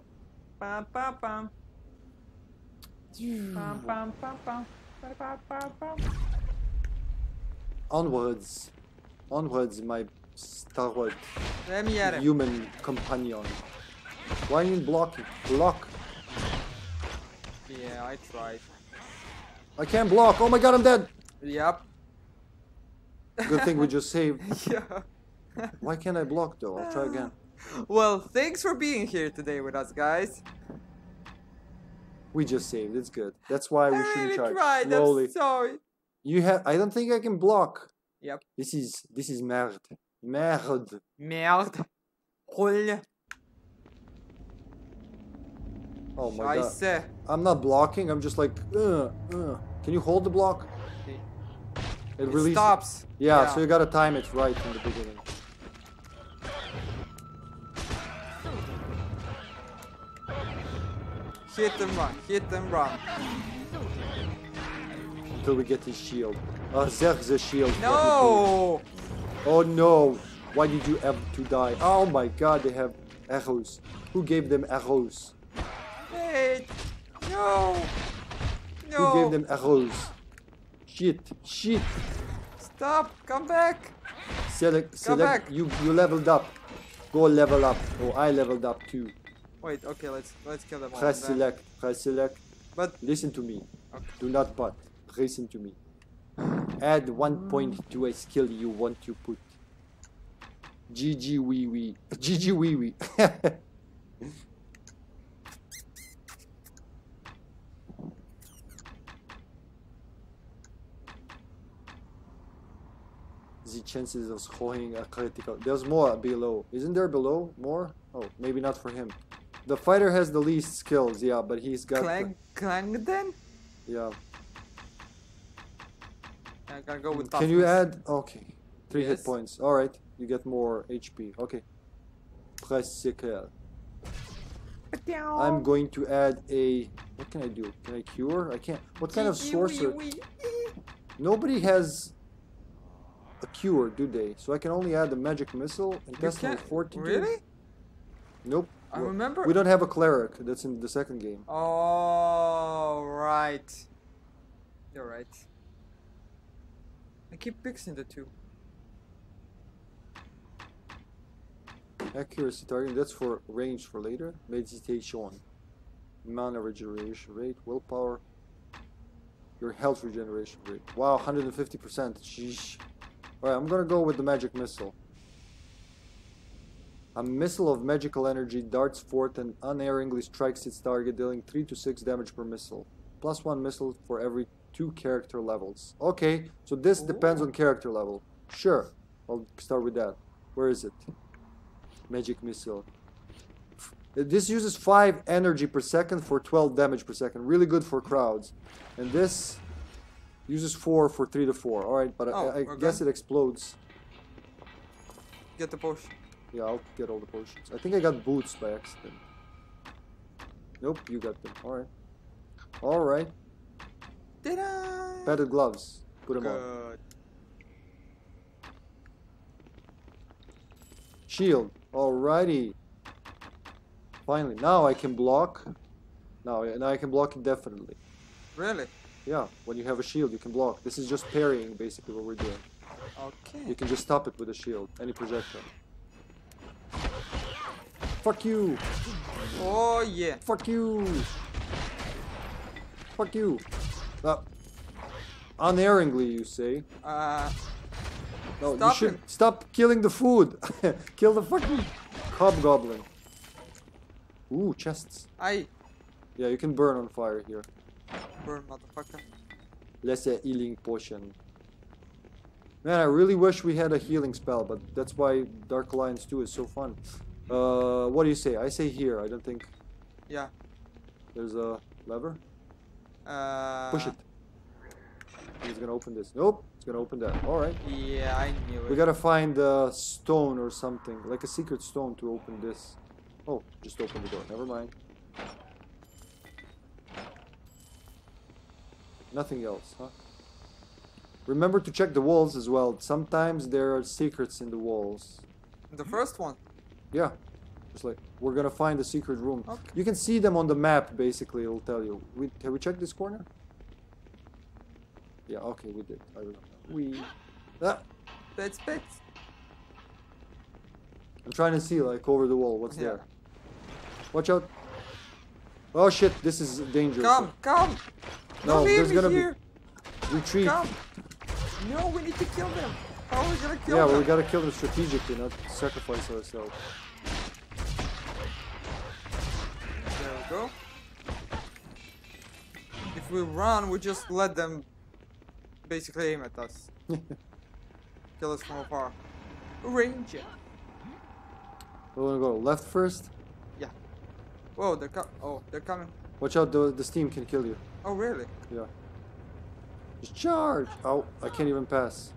Bam, bam, bam. Bam, bam, bam, bam. Onwards. Onwards, my starward Let me at him. human companion. Why you blocking? Block. Yeah, I tried. I can't block. Oh my god, I'm dead. Yep. Good thing we just saved. *laughs* yeah. Why can't I block though? I'll try again. *laughs* Well, thanks for being here today with us, guys. We just saved. It's good. That's why we I shouldn't really charge tried. slowly. I'm sorry. You have. I don't think I can block. Yep. This is this is merde. Merde. Merde. Roll. Oh my god. I'm not blocking, I'm just like, uh, uh. Can you hold the block? It, It releases. stops. Yeah, so you gotta time it right from the beginning. Hit and run. Hit and run. Until we get his shield. Uh, Zerg the shield. No! Oh no! Why did you have to die? Oh my god, they have arrows. Who gave them arrows? Wait! No! No! Who gave them arrows? Shit, shit. Stop! Come back! Select, select. back. You, you leveled up. Go level up. Oh, I leveled up too. Wait, okay, let's let's kill them all. Press select, press select. But Listen to me. Okay. Do not butt. Listen to me. Add one point to a skill you want to put. GG wee wee. *laughs* GG wee wee. *laughs* the chances of scoring a critical. There's more below. Isn't there below more? Oh, maybe not for him. The fighter has the least skills, yeah, but he's got. Clang Clangden? Yeah. I'm gonna go with Can you add? Okay. Three Yes. hit points. Alright. You get more HP. Okay. Press circle. I'm going to add a. What can I do? Can I cure? I can't. What kind of sorcerer? Nobody has a cure, do they? So I can only add the magic missile intestinal fortitude. Really? Nope. I Well, remember. We don't have a cleric. That's in the second game. Oh, right. You're right. I keep mixing the two. Accuracy target. That's for range for later. Meditation. Mana regeneration rate. Willpower. Your health regeneration rate. Wow, 150%. Sheesh. Alright, I'm gonna go with the magic missile. A missile of magical energy darts forth and unerringly strikes its target, dealing 3 to 6 damage per missile. Plus 1 missile for every 2 character levels. Okay, so this depends on character level. Sure, I'll start with that. Where is it? Magic missile. This uses 5 energy per second for 12 damage per second. Really good for crowds. And this uses 4 for 3 to 4. Alright, but I- Oh, I, I guess it explodes. Get the potion. Yeah, I'll get all the potions. I think I got boots by accident. Nope, you got them. Alright. Alright. Did I? Padded gloves. Put them on. Good. Shield. Alrighty. Finally. Now I can block. Now, now I can block indefinitely. Really? Yeah, when you have a shield, you can block. This is just parrying, basically, what we're doing. Okay. You can just stop it with a shield. Any projectile. Fuck you! Oh yeah. Fuck you! Fuck you! Uh, unerringly, you say? Uh, No, you Stop should him. stop killing the food. *laughs* Kill the fucking hobgoblin. Ooh, chests. I Yeah, you can burn on fire here. Burn motherfucker. Lesser healing potion. Man, I really wish we had a healing spell, but that's why Dark Alliance 2 is so fun. Uh, what do you say? I say here. I don't think Yeah. there's a lever. Uh. Push it. He's gonna open this. Nope, it's gonna open that. All right. Yeah, I knew it. We gotta find a stone or something, like a secret stone to open this. Oh, just open the door. Never mind. Nothing else, huh? Remember to check the walls as well. Sometimes there are secrets in the walls. The first one. Yeah. Just like we're gonna find a secret room. Okay. You can see them on the map. Basically, it'll tell you. We have we checked this corner? Yeah. Okay, we did. I remember. We. Ah, That's bits. I'm trying to see like over the wall. What's Yeah. there? Watch out. Oh shit! This is dangerous. Come, come. No, leave there's gonna here. be retreat. Come. No, we need to kill them. How are we gonna kill Yeah, them? well, we gotta kill them strategically, not sacrifice ourselves. There we go. If we run, we just let them basically aim at us. *laughs* Kill us from afar. Ranger. We wanna go left first. Yeah. Whoa, they're co- Oh, they're coming. Watch out, the, the steam can kill you. Oh, really? Yeah. Just charge! Oh, I can't even pass.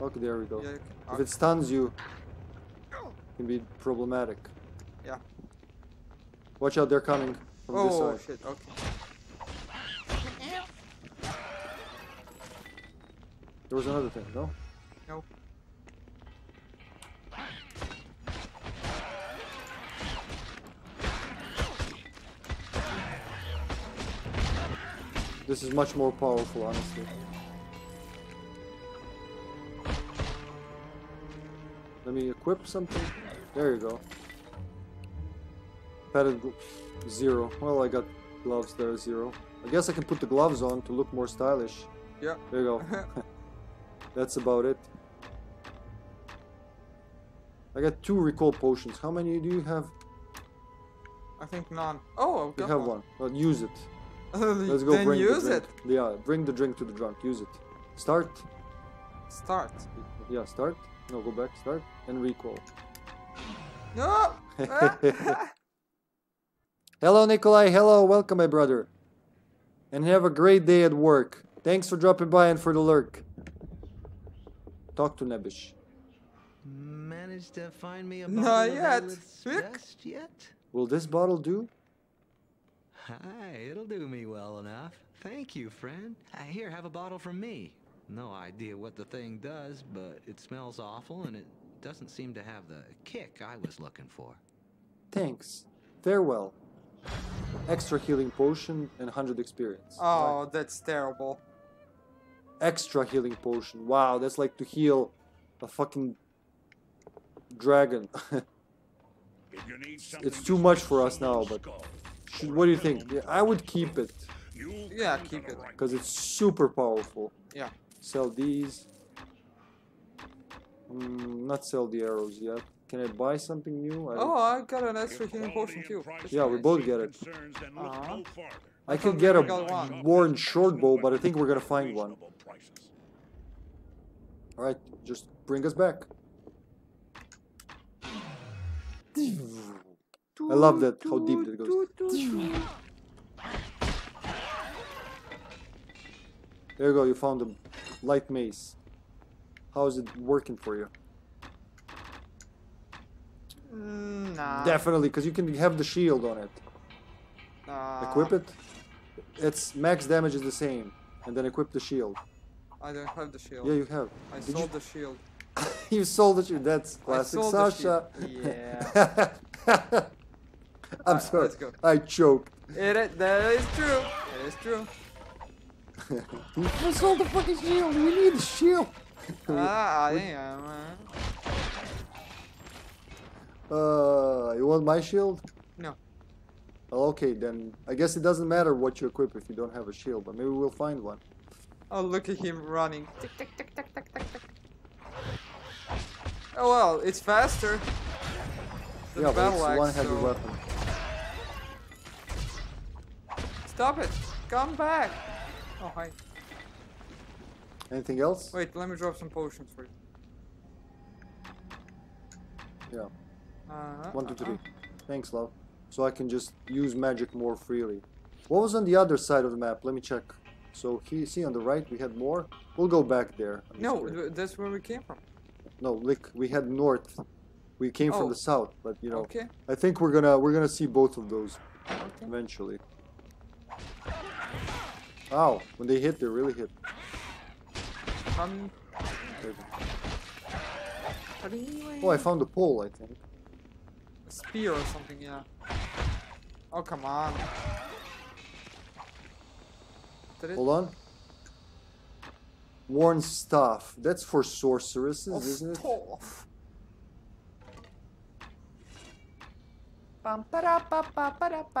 Okay, there we go. Yeah. If it stuns you, it can be problematic. Yeah. Watch out, they're coming from this Oh side. shit. Okay. There was another thing, no? No. This is much more powerful, honestly. Let me equip something. There you go. Padded zero. Well, I got gloves there, zero. I guess I can put the gloves on to look more stylish. Yeah. There you go. *laughs* That's about it. I got two recall potions. How many do you have? I think none. Oh, I've You got have one. Well, use it. One. Let's go then bring use the it. drink. Yeah, bring the drink to the drunk. Use it. Start. Start. Yeah, start. No, go back. Start and recall. No. *laughs* Hello, Nikolai. Hello, welcome, my brother. And have a great day at work. Thanks for dropping by and for the lurk. Talk to Nebish. Managed to find me a Not bottle of yet. Aelith's yet? Will this bottle do? Hi, it'll do me well enough. Thank you, friend. Uh, Here, have a bottle from me. No idea what the thing does, but it smells awful and it doesn't seem to have the kick I was looking for. Thanks. Farewell. Extra healing potion and 100 experience. Oh, that's terrible. Extra healing potion. Wow, that's like to heal a fucking dragon. *laughs* If you need it's too much for us now, but skull, should, what do you think? I would keep it Yeah, keep it. because it's super powerful. Yeah. Sell these. Mm, not sell the arrows yet. Can I buy something new? I, Oh, I got an extra healing potion too. Yeah, we both get it. concerns, Uh-huh. I could get a got one. worn short bow, but I think we're gonna find one. All right, just bring us back. I love that how deep that goes. There you go. You found a light maze. How is it working for you? Mm, nah. Definitely, because you can have the shield on it. nah. Equip it. Its max damage is the same, and then equip the shield. I don't have the shield. Yeah, you have. I Did sold the shield. You sold the shield. *laughs* That's classic Sasha. Yeah. *laughs* I'm Alright, sorry. let's go. I choked. it, that is true. It is true. I sold the fucking shield. We need the shield. ah, I am. uh, Uh, you want my shield? No. Well, okay, then I guess it doesn't matter what you equip if you don't have a shield, but maybe we'll find one. Oh, look at him running. Tick, tick, tick, tick, tick, tick, tick. Oh well, it's faster. than yeah, but it's axe, one-handed so- weapon. Stop it! Come back! Oh hi. Anything else? Wait, let me drop some potions for you. Yeah. Uh, One, two, uh, three. Thanks, love. So I can just use magic more freely. What was on the other side of the map? Let me check. So he see on the right we had more. We'll go back there. No, th- that's where we came from. no, look, we had north. We came Oh. from the south, but you know, Okay. I think we're gonna we're gonna see both of those Okay. eventually. Ow! When they hit, they really hit. Um, Oh, I found a pole. I think. a spear or something, yeah. Oh, come on. Did it? Hold on. Worn staff. That's for sorceresses, Oh, isn't it?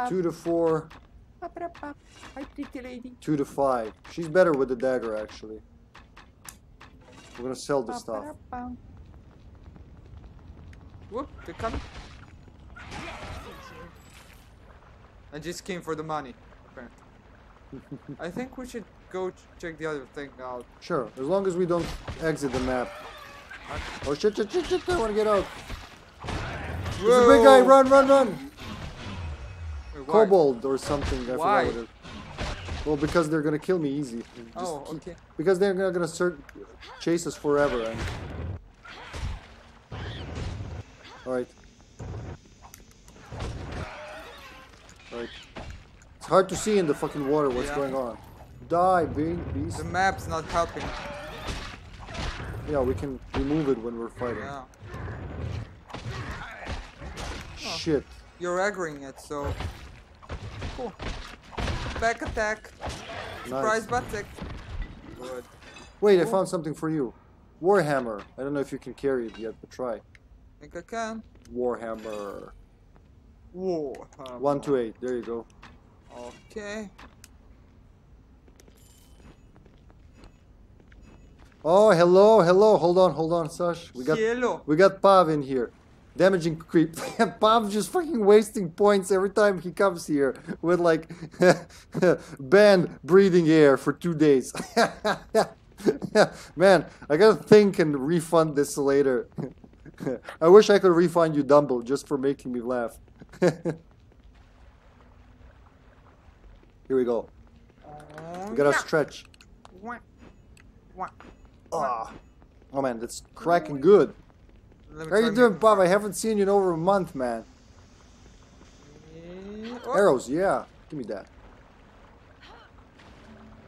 Two to four, Hi, pretty lady. two to five. She's better with the dagger, actually. We're gonna sell the stuff. Whoop, they're coming. I just came for the money, apparently. *laughs* I think we should go check the other thing out. Sure, as long as we don't exit the map. Oh shit, shit, shit, shit, I wanna get out. There's a big guy. Run, run, run. Kobold or something. I Why? forgot what it Well, because they're gonna kill me easy. Just Oh, keep- okay. Because they're not gonna search, chase us forever. And... All right. All right. It's hard to see in the fucking water what's Yeah. going on. Die, be- beast. The map's not helping. Yeah, we can remove it when we're fighting. Yeah. Shit. You're aggroing it, so. Cool. Back attack. Surprise Nice. butt Good. Wait, I found something for you. Warhammer. I don't know if you can carry it yet, but try. I Think I can. Warhammer. To eight. There you go. Okay. Oh, hello, hello. Hold on, hold on, Sash. We got Hello. we got Pav in here. Damaging creep. *laughs* Pav just fucking wasting points every time he comes here with like *laughs* banned breathing air for two days. *laughs* Man, I gotta think and refund this later. I wish I could refund you Dumble just for making me laugh. here we go. We gotta stretch. Wah. Wah. Ah. Oh man, that's cracking good. How you doing, Bob? I haven't seen you in over a month, man. Oh, Arrows, yeah. Give me that.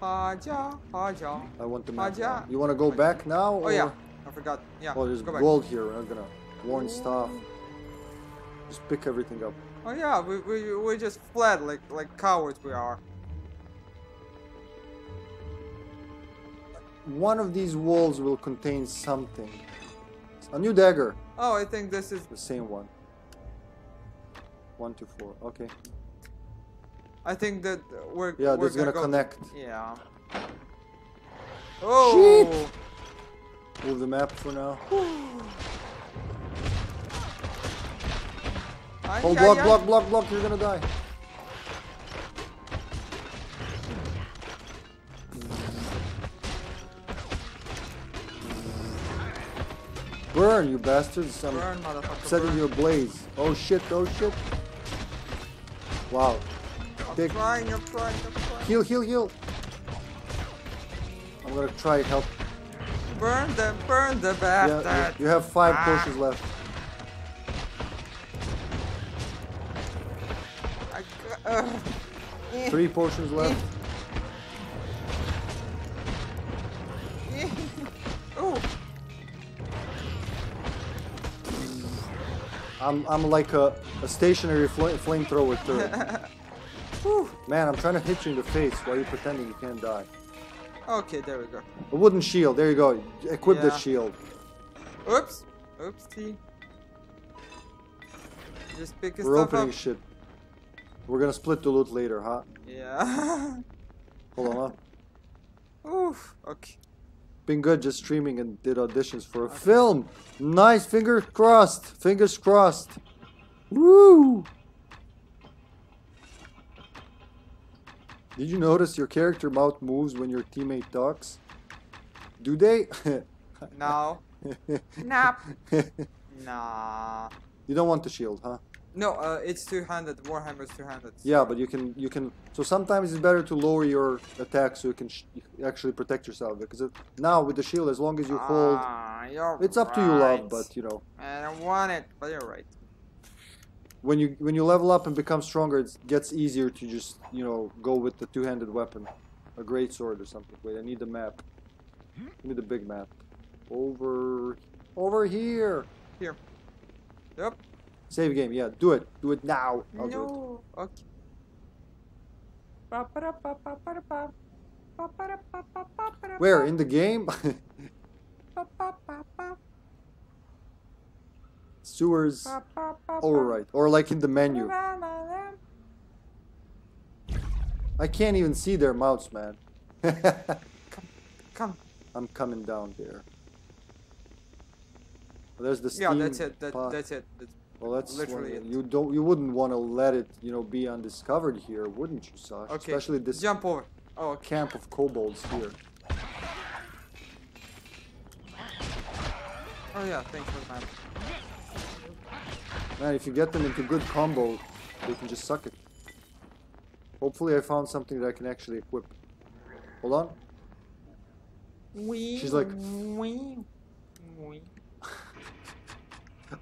Haja, Haja. I want the map. Haja. You want to go back now? Oh yeah, I forgot. Yeah. Oh, there's go back. gold here. We're not gonna warn stuff. Just pick everything up. Oh yeah, we, we, we just fled like like cowards we are. One of these walls will contain something. A new dagger. Oh, I think this is. The same one. One to four. Okay. I think that we're. Yeah, we're that's gonna go- connect. Yeah. Oh. Move the map for now. oh, block, block, block, block. You're gonna die. Burn, you bastards. I'm Burn, setting burn. you ablaze. Oh shit, oh shit. Wow. I'm trying, I'm trying, I'm trying. heal, heal, heal. I'm gonna try help. Burn them, burn the Yeah, bastard. you, you have five Ah. potions left. Three potions left. I'm, I'm like a, a stationary fl- flamethrower turret. *laughs* Whew. Man, I'm trying to hit you in the face while you're pretending you can't die. Okay, there we go. A wooden shield. There you go. Equip Yeah. that shield. Oops. Oopsie. Just picking We're stuff opening up. shit. We're gonna split the loot later, huh? Yeah. *laughs* Hold on, huh? Oof. Okay. Been good just streaming and did auditions for a film. Nice. Fingers crossed. Fingers crossed. Woo! Did you notice your character mouth moves when your teammate talks? Do they? No. *laughs* Nap. Nah. you don't want the shield, huh? No, uh, it's two-handed. Warhammer's two-handed. Yeah, but you can you can. So sometimes it's better to lower your attack so you can sh- actually protect yourself. Because it, now with the shield, as long as you hold, Ah, you're it's up to you, right. love. But you know, I don't want it, but you're right. when you when you level up and become stronger, it gets easier to just you know go with the two-handed weapon, a great sword or something. Wait, I need the map. Give me the big map. Over, over here. Here. Yep. Save game. Yeah, do it. Do it now. I'll do it. no. Okay. Where in the game? *laughs* Sewers. All right, or like in the menu. I can't even see their mouths, man. Come. come. *laughs* I'm coming down there. There's the steam. Yeah, that's it. That, that's it. That's, well, that's literally it. you don't you wouldn't want to let it you know be undiscovered here, wouldn't you, Sash? okay. Especially this Jump over. Oh, okay. camp of kobolds here. Oh yeah, thanks for the map. Man, if you get them into good combo, they can just suck it. Hopefully I found something that I can actually equip. Hold on. Wee, She's like- wee, wee.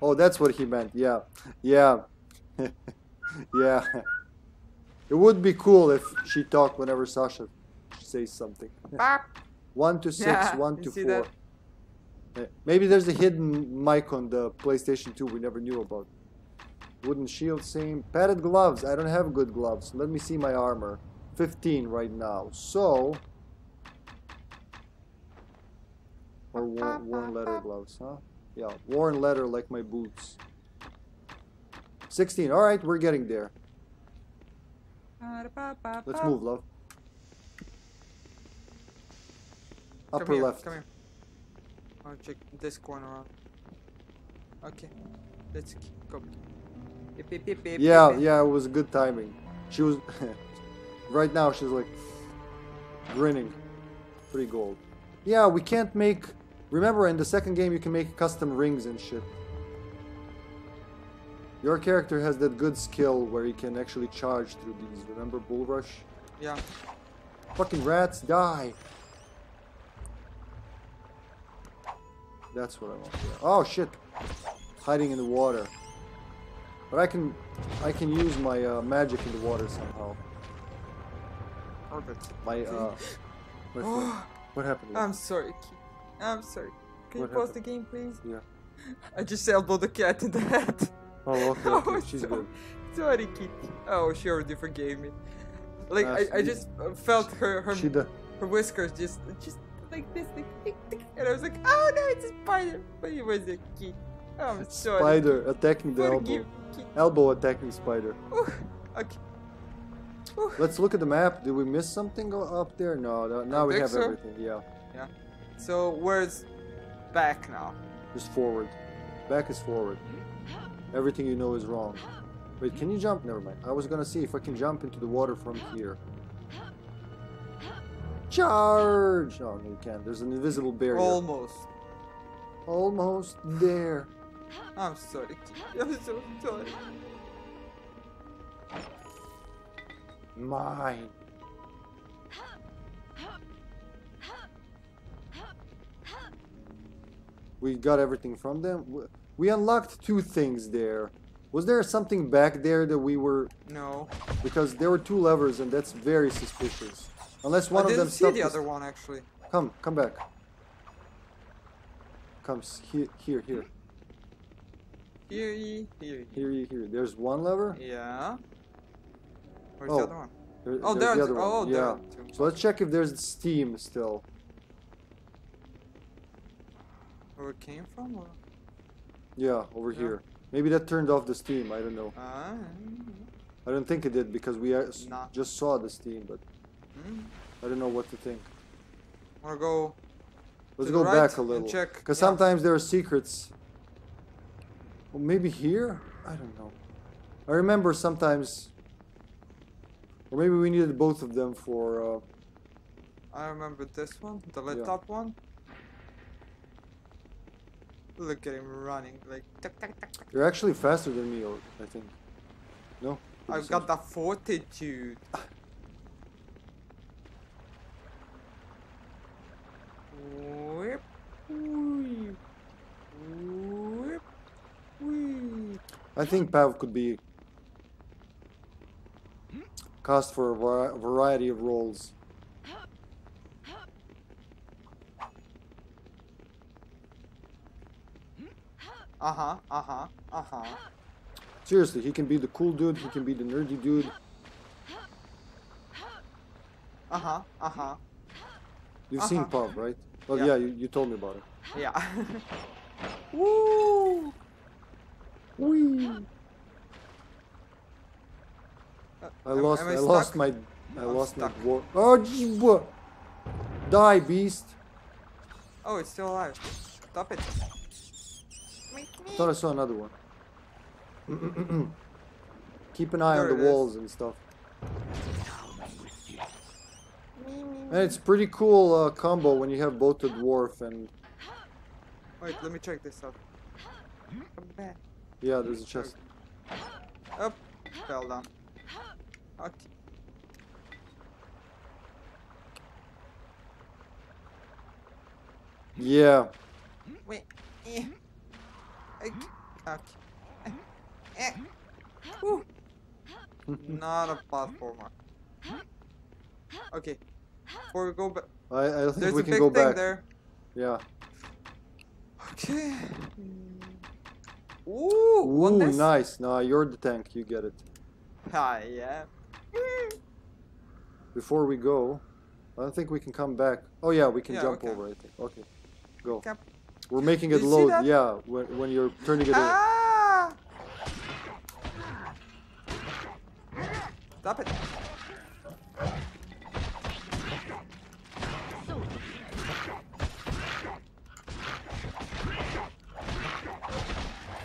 Oh, that's what he meant. Yeah. Yeah. *laughs* yeah. It would be cool if she talked whenever Sasha says something. *laughs* One to six, Yeah, one to four. that? Maybe there's a hidden mic on the PlayStation 2 we never knew about. Wooden shield, same. Padded gloves. I don't have good gloves. Let me see my armor. 15 right now. So. Or worn, worn leather gloves, huh? Yeah, worn leather like my boots. 16. Alright, we're getting there. Let's move, love. Come Upper here, left. Come here. I'll check this corner out. Okay. Let's k- go. Beep, beep, beep, beep, Yeah, beep, beep. yeah, it was good timing. She was *laughs* right now. She's like grinning, pretty gold. Yeah, we can't make. Remember, in the second game, you can make custom rings and shit. Your character has that good skill where he can actually charge through these. Remember Bull Rush? Yeah. Fucking rats, die! That's what I want. yeah. Oh shit! Hiding in the water. But I can, I can use my uh, magic in the water somehow. Perfect. My uh, *laughs* my. What happened? I'm sorry. I'm sorry. Can What you pause the game, please? Yeah. I just elbowed the cat in the head. Oh, okay, *laughs* Oh, okay. She's so- good. Sorry, Kitty. Oh, she already forgave me. Like Ah, I, I just uh, felt her her, her whiskers just just like this, like tick, tick, and I was like, oh no, it's a spider. But it was a kid. I'm sorry. spider attacking the elbow. Forgive Kitty. Elbow attacking spider. Ooh, okay. Ooh. Let's look at the map. Did we miss something up there? No. no now we have so. everything. Yeah. Yeah. So where's back now? Just forward. Back is forward. Everything you know is wrong. Wait, can you jump? Never mind. I was gonna see if I can jump into the water from here. Charge! Oh, no, you can't. There's an invisible barrier. Almost. Almost there. I'm sorry. *laughs* I'm so sorry. Mine. We got everything from them. We- unlocked two things there. Was there something back there that we were No. because there were two levers and that's very suspicious. Unless one I of them see stopped the other one actually. Come, come back. Come here, here, here, Here, here. here, here, here. There's one lever. Yeah. Where's Oh, the other one? There- Oh, there's there's the other oh, one. there Yeah. So let's check if there's steam still. Where it came from? Or? Yeah, over Yeah. here. Maybe that turned off the steam. I don't know. Ah. I don't think it did because we uh, Nah. just saw the steam, but Mm. I don't know what to think. Wanna go? Let's go right back a little. check, Because yeah. sometimes there are secrets. Well, maybe here? I don't know. I remember sometimes. Or maybe we needed both of them for. Uh, I remember this one, the lit Yeah. up one. Look at him running like. Tuck, tuck, tuck, tuck. you're actually faster than me, I think. No? I've got the fortitude. *laughs* Whip, whip. I think Pav could be cast for a variety of roles. Uh huh, uh huh, uh huh. Seriously, he can be the cool dude, he can be the nerdy dude. Uh huh, uh huh. You've seen Uh-huh. Pav, right? Well, Yeah. yeah, you, you told me about it. Yeah. *laughs* Woo! Whee! Uh, I lost. I, I lost my. I I'm lost my stuck. dwarf. Oh, gee. Die, beast! Oh, it's still alive. Stop it. I thought I saw another one. *clears throat* Keep an eye There on the is. walls and stuff. And it's pretty cool uh, combo when you have both the dwarf and Wait, let me check this out. Yeah, there's a chest. Up. Fell down. Yeah. Wait. Okay. Okay. Not a platformer. Okay. Before we go back, I, I think there's we a can big go thing back. there. Yeah. Okay. Ooh, Ooh, this? nice. Nah, you're the tank. You get it. Ah, yeah. Before we go, I don't think we can come back. Oh yeah, we can Yeah, jump okay. over. I think. Okay. Go. Cap- We're making it Did you see load. Yeah, when when you're turning it in. Ah! Stop it.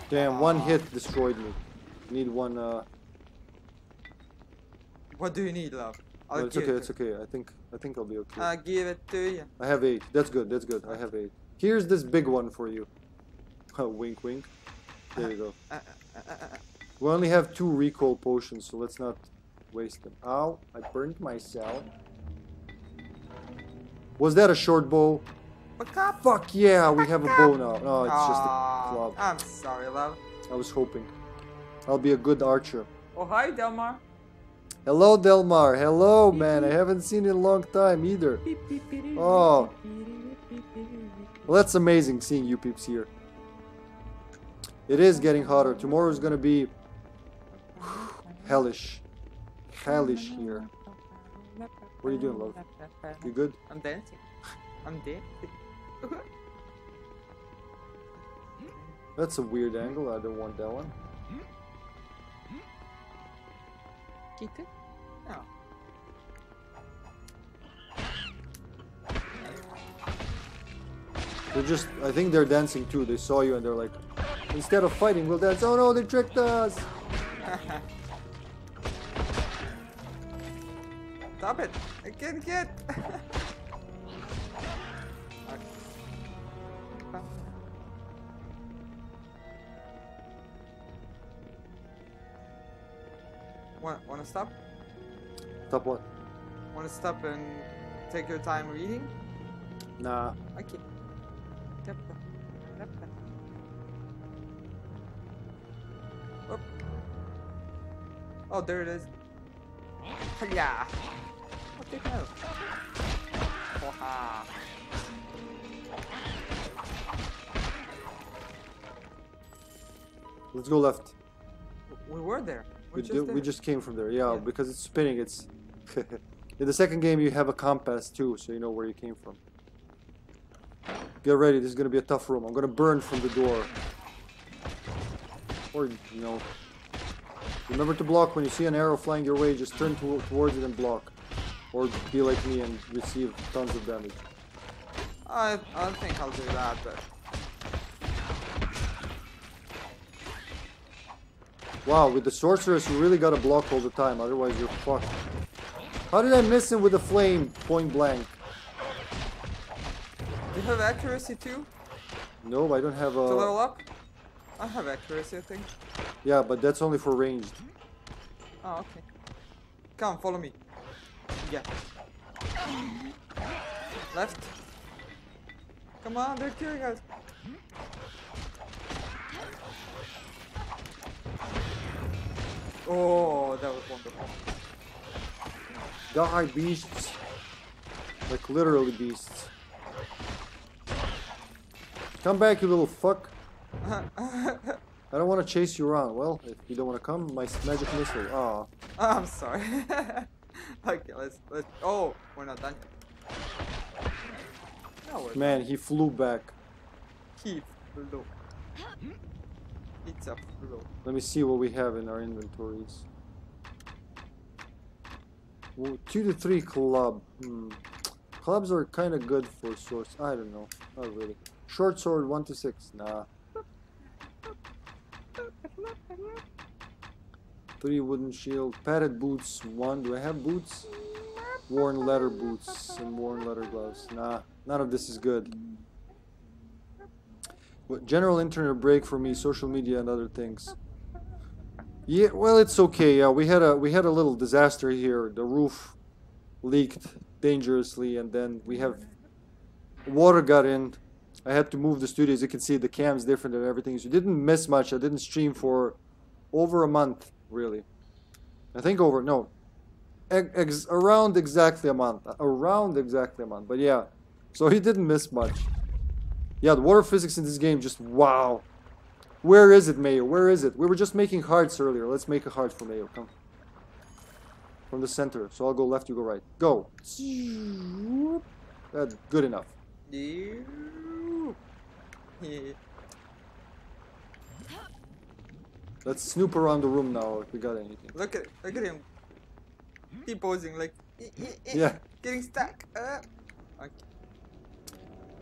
Damn, one hit destroyed me. Need one. Uh, What do you need, love? I'll no, it's okay. it It's okay. I think I think I'll be okay. I'll give it to you. I have eight. That's good. That's good. I have eight. Here's this big one for you. Oh, wink, wink. There you go. We only have two recall potions, so let's not waste them. Ow! I burned myself. Was that a short bow? Fuck yeah! We have a bow now. No, it's just a club. I'm sorry, love. I was hoping. I'll be a good archer. Oh, hi, Delmar. Hello, Delmar. Hello, man. I haven't seen you in a long time either. Oh. Well, that's amazing seeing you peeps here. It is getting hotter. Tomorrow is gonna be hellish. Hellish here. What are you doing, love? You good? I'm dancing. I'm dancing. That's a weird angle. I don't want that one. They're just, I think they're dancing too. They saw you and they're like, instead of fighting, we'll dance. Oh no, they tricked us! *laughs* Stop it! I can't get. *laughs* Want, wanna stop? Stop what? Wanna stop and take your time reading? Nah. Okay. Oh, there it is. Yeah. Take that. Waha. Let's go left. We were there. We, We're do, just we just came from there. Yeah, Yeah. because it's spinning. It's *laughs* in the second game you have a compass too, so you know where you came from. Get ready. This is gonna be a tough room. I'm gonna burn from the door. Or you know, remember to block when you see an arrow flying your way. Just turn to, towards it and block, or be like me and receive tons of damage. I, I don't think I'll do that, but Wow, with the sorceress, you really gotta block all the time, otherwise you're fucked. How did I miss him with the flame point blank? do you have accuracy too No, I don't have a... to level up? I have accuracy, I think. Yeah, but that's only for ranged. Oh, okay. Come, follow me. Yeah. Left. Come on, they're killing us. Oh, that was wonderful. Die, beasts. Like literally beasts. Come back, you little fuck. *laughs* I don't want to chase you around. Well, if you don't want to come, my magic missile. Ah, *laughs* I'm sorry. *laughs* okay, let's let's. Oh, we're not done yet. No, man, he flew back. keep below. It's up below. Let me see what we have in our inventories. Well, two to three club. Hmm. Clubs are kind of good for swords. I don't know. Not really. Short sword, one to six. Nah. Three wooden shield. Padded boots, one. Do I have boots? Worn leather boots and worn leather gloves. Nah, none of this is good. What general internet break for me, social media and other things. Yeah, well, it's okay. Yeah, we had a we had a little disaster here. The roof leaked dangerously, and then we have water got in. I had to move the studio. As you can see, the cam's different and everything. So you didn't miss much. I didn't stream for over a month, really. I think over no, ex- around exactly a month. Around exactly a month. But yeah, so he didn't miss much. Yeah, the water physics in this game just wow. Where is it, Mayo? Where is it? We were just making hearts earlier. Let's make a heart for Mayo. Come. From the center. So I'll go left, you go right. Go. That's good enough. Yeah. *laughs* Let's snoop around the room now if we got anything. Look at look at him. Keep posing like Yeah. getting stuck. Uh. Okay.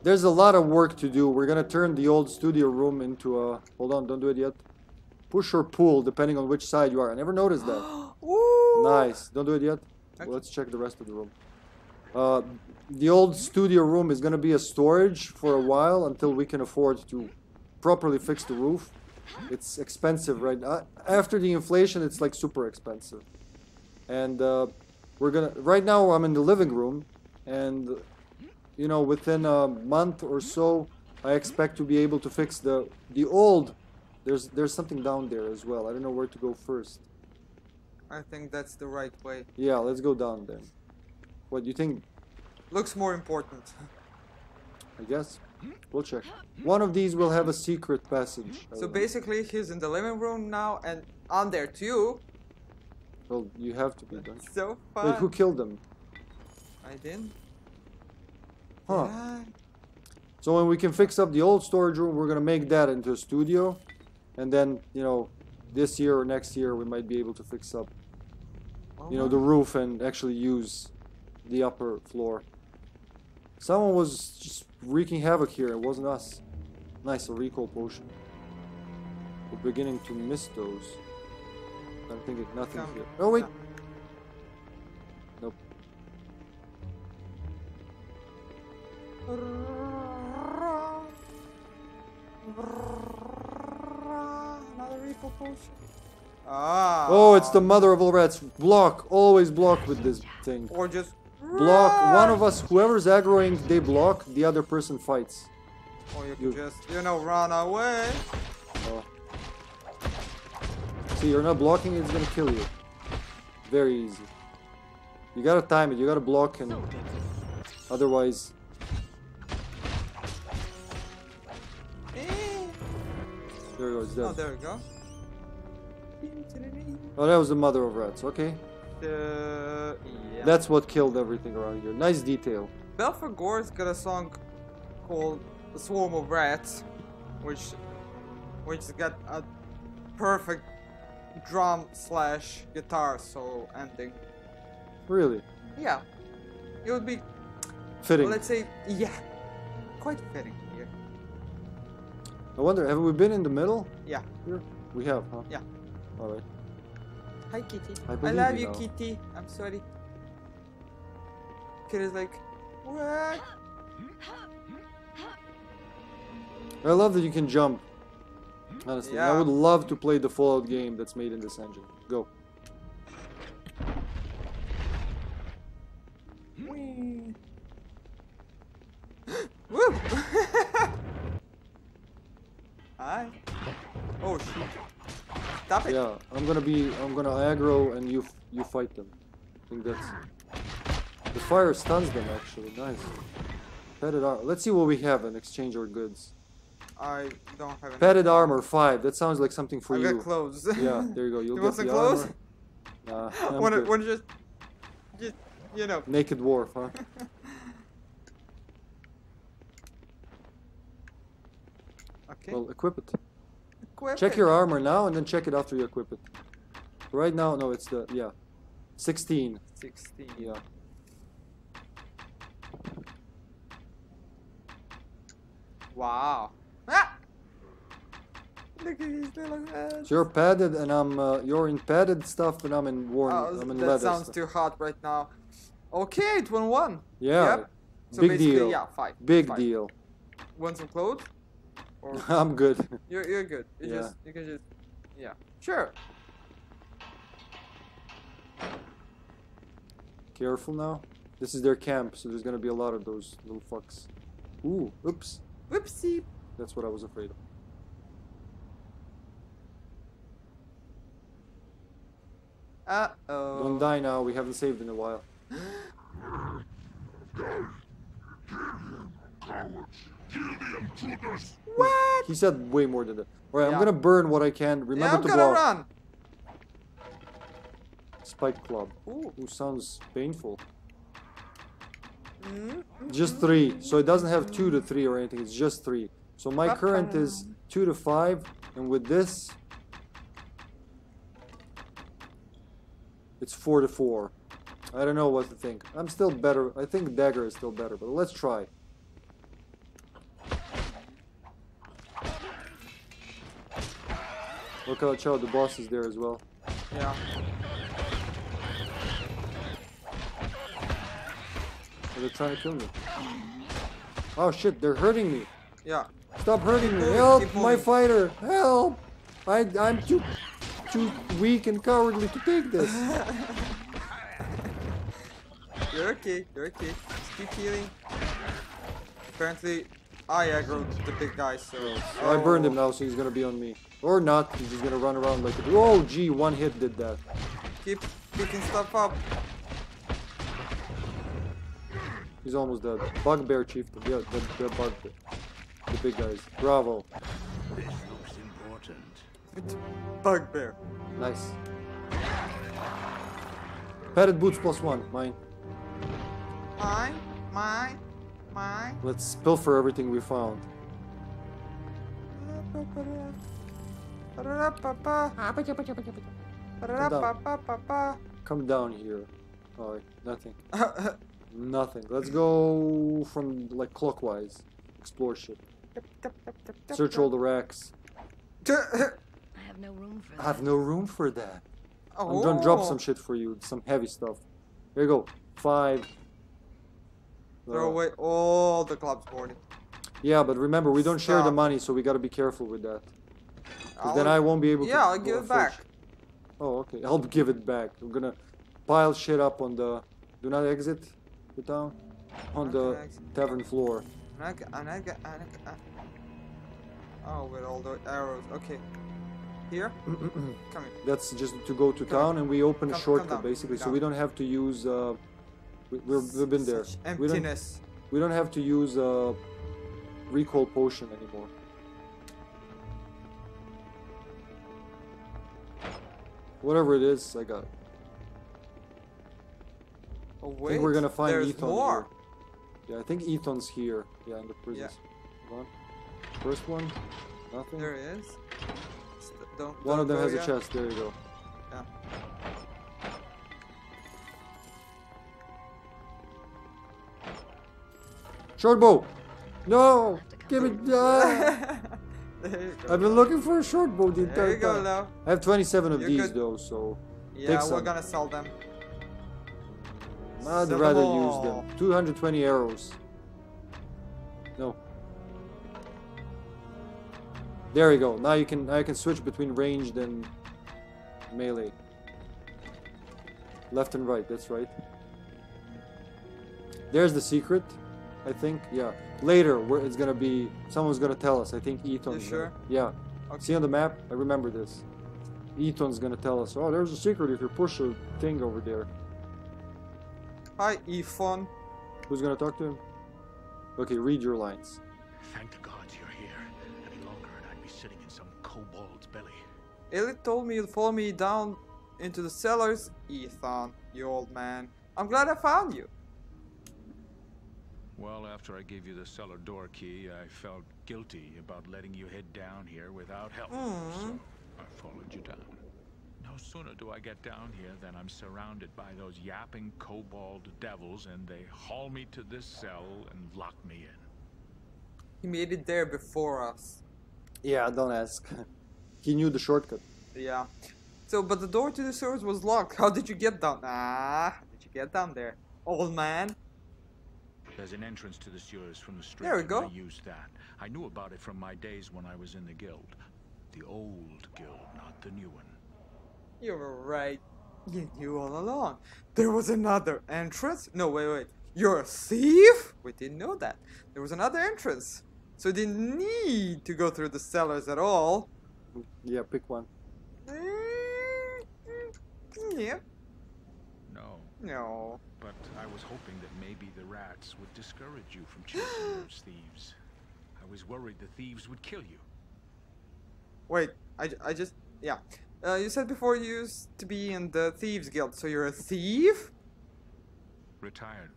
There's a lot of work to do. We're gonna turn the old studio room into a. Hold on, don't do it yet. Push or pull, depending on which side you are. I never noticed that. *gasps* Nice. Don't do it yet. Okay. Let's check the rest of the room. Uh, the old studio room is gonna be a storage for a while until we can afford to properly fix the roof. It's expensive right now. After the inflation, it's like super expensive. And uh, we're gonna. Right now, I'm in the living room, and you know, within a month or so, I expect to be able to fix the the old. There's there's something down there as well. I don't know where to go first. I think that's the right way. Yeah, let's go down then. What do you think? Looks more important. I guess hmm? we'll check. One of these will have a secret passage. Hmm? So don't know. basically, he's in the living room now, and I'm there too. well, you have to be done. So fun. Wait, who killed them? I didn't. Huh. Did I? So when we can fix up the old storage room, we're gonna make that into a studio, and then you know, this year or next year we might be able to fix up, oh, you know, the roof and actually use the upper floor. Someone was just wreaking havoc here. It wasn't us. Nice, a recall potion. We're beginning to miss those. I'm thinking nothing Come. here. Oh wait, Come. nope. Another recall potion. Ah. Oh, it's the mother of all rats. Block, always block with this thing. Or just Block. One of us, whoever's aggroing, they block. The other person fights. Or you can You- just, you know, run away. Oh. See, you're not blocking, it's gonna kill you. Very easy. You gotta time it, you gotta block and otherwise. Eh. There it goes, Oh, dead. there we go. Oh, that was the mother of rats, okay. Yeah. That's what killed everything around here. Nice detail. Belfort Gore's got a song called "The Swarm of Rats," which, which got a perfect drum slash guitar solo ending. Really. Yeah, it would be, Fitting. let's say, yeah, quite fitting here. I wonder, have we been in the middle? Yeah. Here? We have, huh? Yeah. Alright. Hi, Kitty. I I, love you you, now. Kitty. I'm sorry. Kid is like, what? I love that you can jump. Honestly, I would love to play the Fallout game that's made in this engine. Go. Whee. *gasps* Woo! *laughs* Hi. Oh shoot. Stop it. Yeah, I'm gonna be. I'm gonna aggro and you you fight them. I think that's. The fire stuns them actually. Nice. Padded armor. Let's see what we have and exchange our goods. I don't have any. Padded armor five. That sounds like something for I you. got clothes. *laughs* Yeah, there you go. You'll You get want the some clothes? armor. Nah, *laughs* I'm wanna, wanna just, just, you know. Naked dwarf, huh? *laughs* Okay. Well, equip it. Equip Check it. your armor now and then check it after you equip it. Right now, no, it's the yeah, 16. 16. Yeah. Wow. Ah! Look at his little head. So you're padded and I'm uh, you're in padded stuff and I'm in worn. Oh, I'm in that leather. sounds stuff. too hot right now. Okay, it won one. Yeah. Yep. So Big basically, deal. yeah, five. Big five. deal. Want some clothes? Or *laughs* I'm good. you're you're good. You Yeah. just you can just yeah. Sure. Careful now. This is their camp, so there's gonna be a lot of those little fucks. Ooh, oops. Whoopsie. That's what I was afraid of. Uh oh. Don't die now, we haven't saved in a while. *gasps* What? He said way more than that. Alright, I'm gonna burn what I can. Remember yeah, I'm to gonna block. run. Spike Club. Ooh. Ooh, sounds painful. Mm, Just three. So it doesn't have two to three or anything. It's just three. So my current is two to five, and with this, it's four to four. I don't know what to think. I'm still better. I think dagger is still better, but let's try. Look out, Chow, the boss is there as well. Yeah. Oh, they're trying to kill me. Oh shit, they're hurting me. Yeah. Stop hurting me! Help, my fighter! Help! I I'm too too weak and cowardly to take this. *laughs* You're okay. You're okay. Just keep healing. Apparently, I aggroed the big guy, so. I burned him Oh. now, so he's gonna be on me. Or not, he's just gonna run around like a Oh gee, one hit did that. Keep picking stuff up. He's almost dead. Bugbear chief. yeah, the, the bugbear. The big guys. Bravo. This looks important. Bugbear. Nice. Padded boots plus one, mine. Mine, mine, mine. Let's pilfer everything we found. Come down here. Alright, nothing. *laughs* Nothing. Let's go from like clockwise. Explore shit. Search all the racks. I have no room for I that. have no room for that. oh. I'm gonna drop some shit for you, some heavy stuff. Here you go. Five. Throw Uh, away all the clubs boarding. yeah, but remember, we don't share the money, so we gotta be careful with that. I'll- then I won't be able to. Yeah, I'll give it back. Oh, okay. I'll give it back. We're gonna pile shit up on the. Do not exit the town. On the exit. tavern floor. And I and I and I Oh, with all the arrows. Okay. Here? *clears throat* Come here. That's just to go to Come town, and we open a Come- come shortcut down, basically, so we don't have to use. Uh, we, we're, we've been there. Such We don't, emptiness. we don't have to use a recall potion anymore. Whatever it is, I got. it. Oh, I wait. think we're gonna find there's Ethan more. here. Yeah, I think Ethan's here. Yeah, in the prisons. One. First one. Nothing. There he is. Don't, One of them has yet. a chest. There you go. Yeah. Short bow. No. Give it. Ah. *laughs* *laughs* there you. I've been looking for a short bow the There entire you go, time. Leo. I have 27 of You're these good. though, so Yeah, we're gonna sell them. I'd rather use them. 220 arrows. No. There you go. Now you can I can switch between ranged and melee. Left and right, that's right. There's the secret, I think. Yeah. Later, where it's gonna be, someone's gonna tell us. I think Ethan's. sure? Gonna, yeah. Okay. See on the map? I remember this. Ethan's gonna tell us. Oh, there's a secret if you push a thing over there. Hi, Ethan. Who's gonna talk to him? Okay, read your lines. Thank the gods you're here. Any longer and I'd be sitting in some kobold's belly. Aelith told me you'd follow me down into the cellars. Ethan, you old man. I'm glad I found you. Well, after I gave you the cellar door key, I felt guilty about letting you head down here without help. So I followed you down. No sooner do I get down here than I'm surrounded by those yapping kobold devils, and they haul me to this cell and lock me in. He made it there before us. Yeah, don't ask. he knew the shortcut. Yeah. So, but the door to the sewers was locked. How did you get down? Ah, how did you get down there, old man? There's an entrance to the sewers from the street. There we go. I used that. I knew about it from my days when I was in the guild. The old guild, not the new one. You were right. You knew all along. There was another entrance? No, wait, wait. You're a thief? We didn't know that. There was another entrance. So you didn't need to go through the cellars at all. Yeah, pick one. Mm, Yeah. No, No. But I was hoping that maybe the rats would discourage you from chasing *gasps* those thieves. I was worried the thieves would kill you. Wait, I, I just. Yeah. Uh, you said before you used to be in the Thieves Guild, so you're a thief? Retired.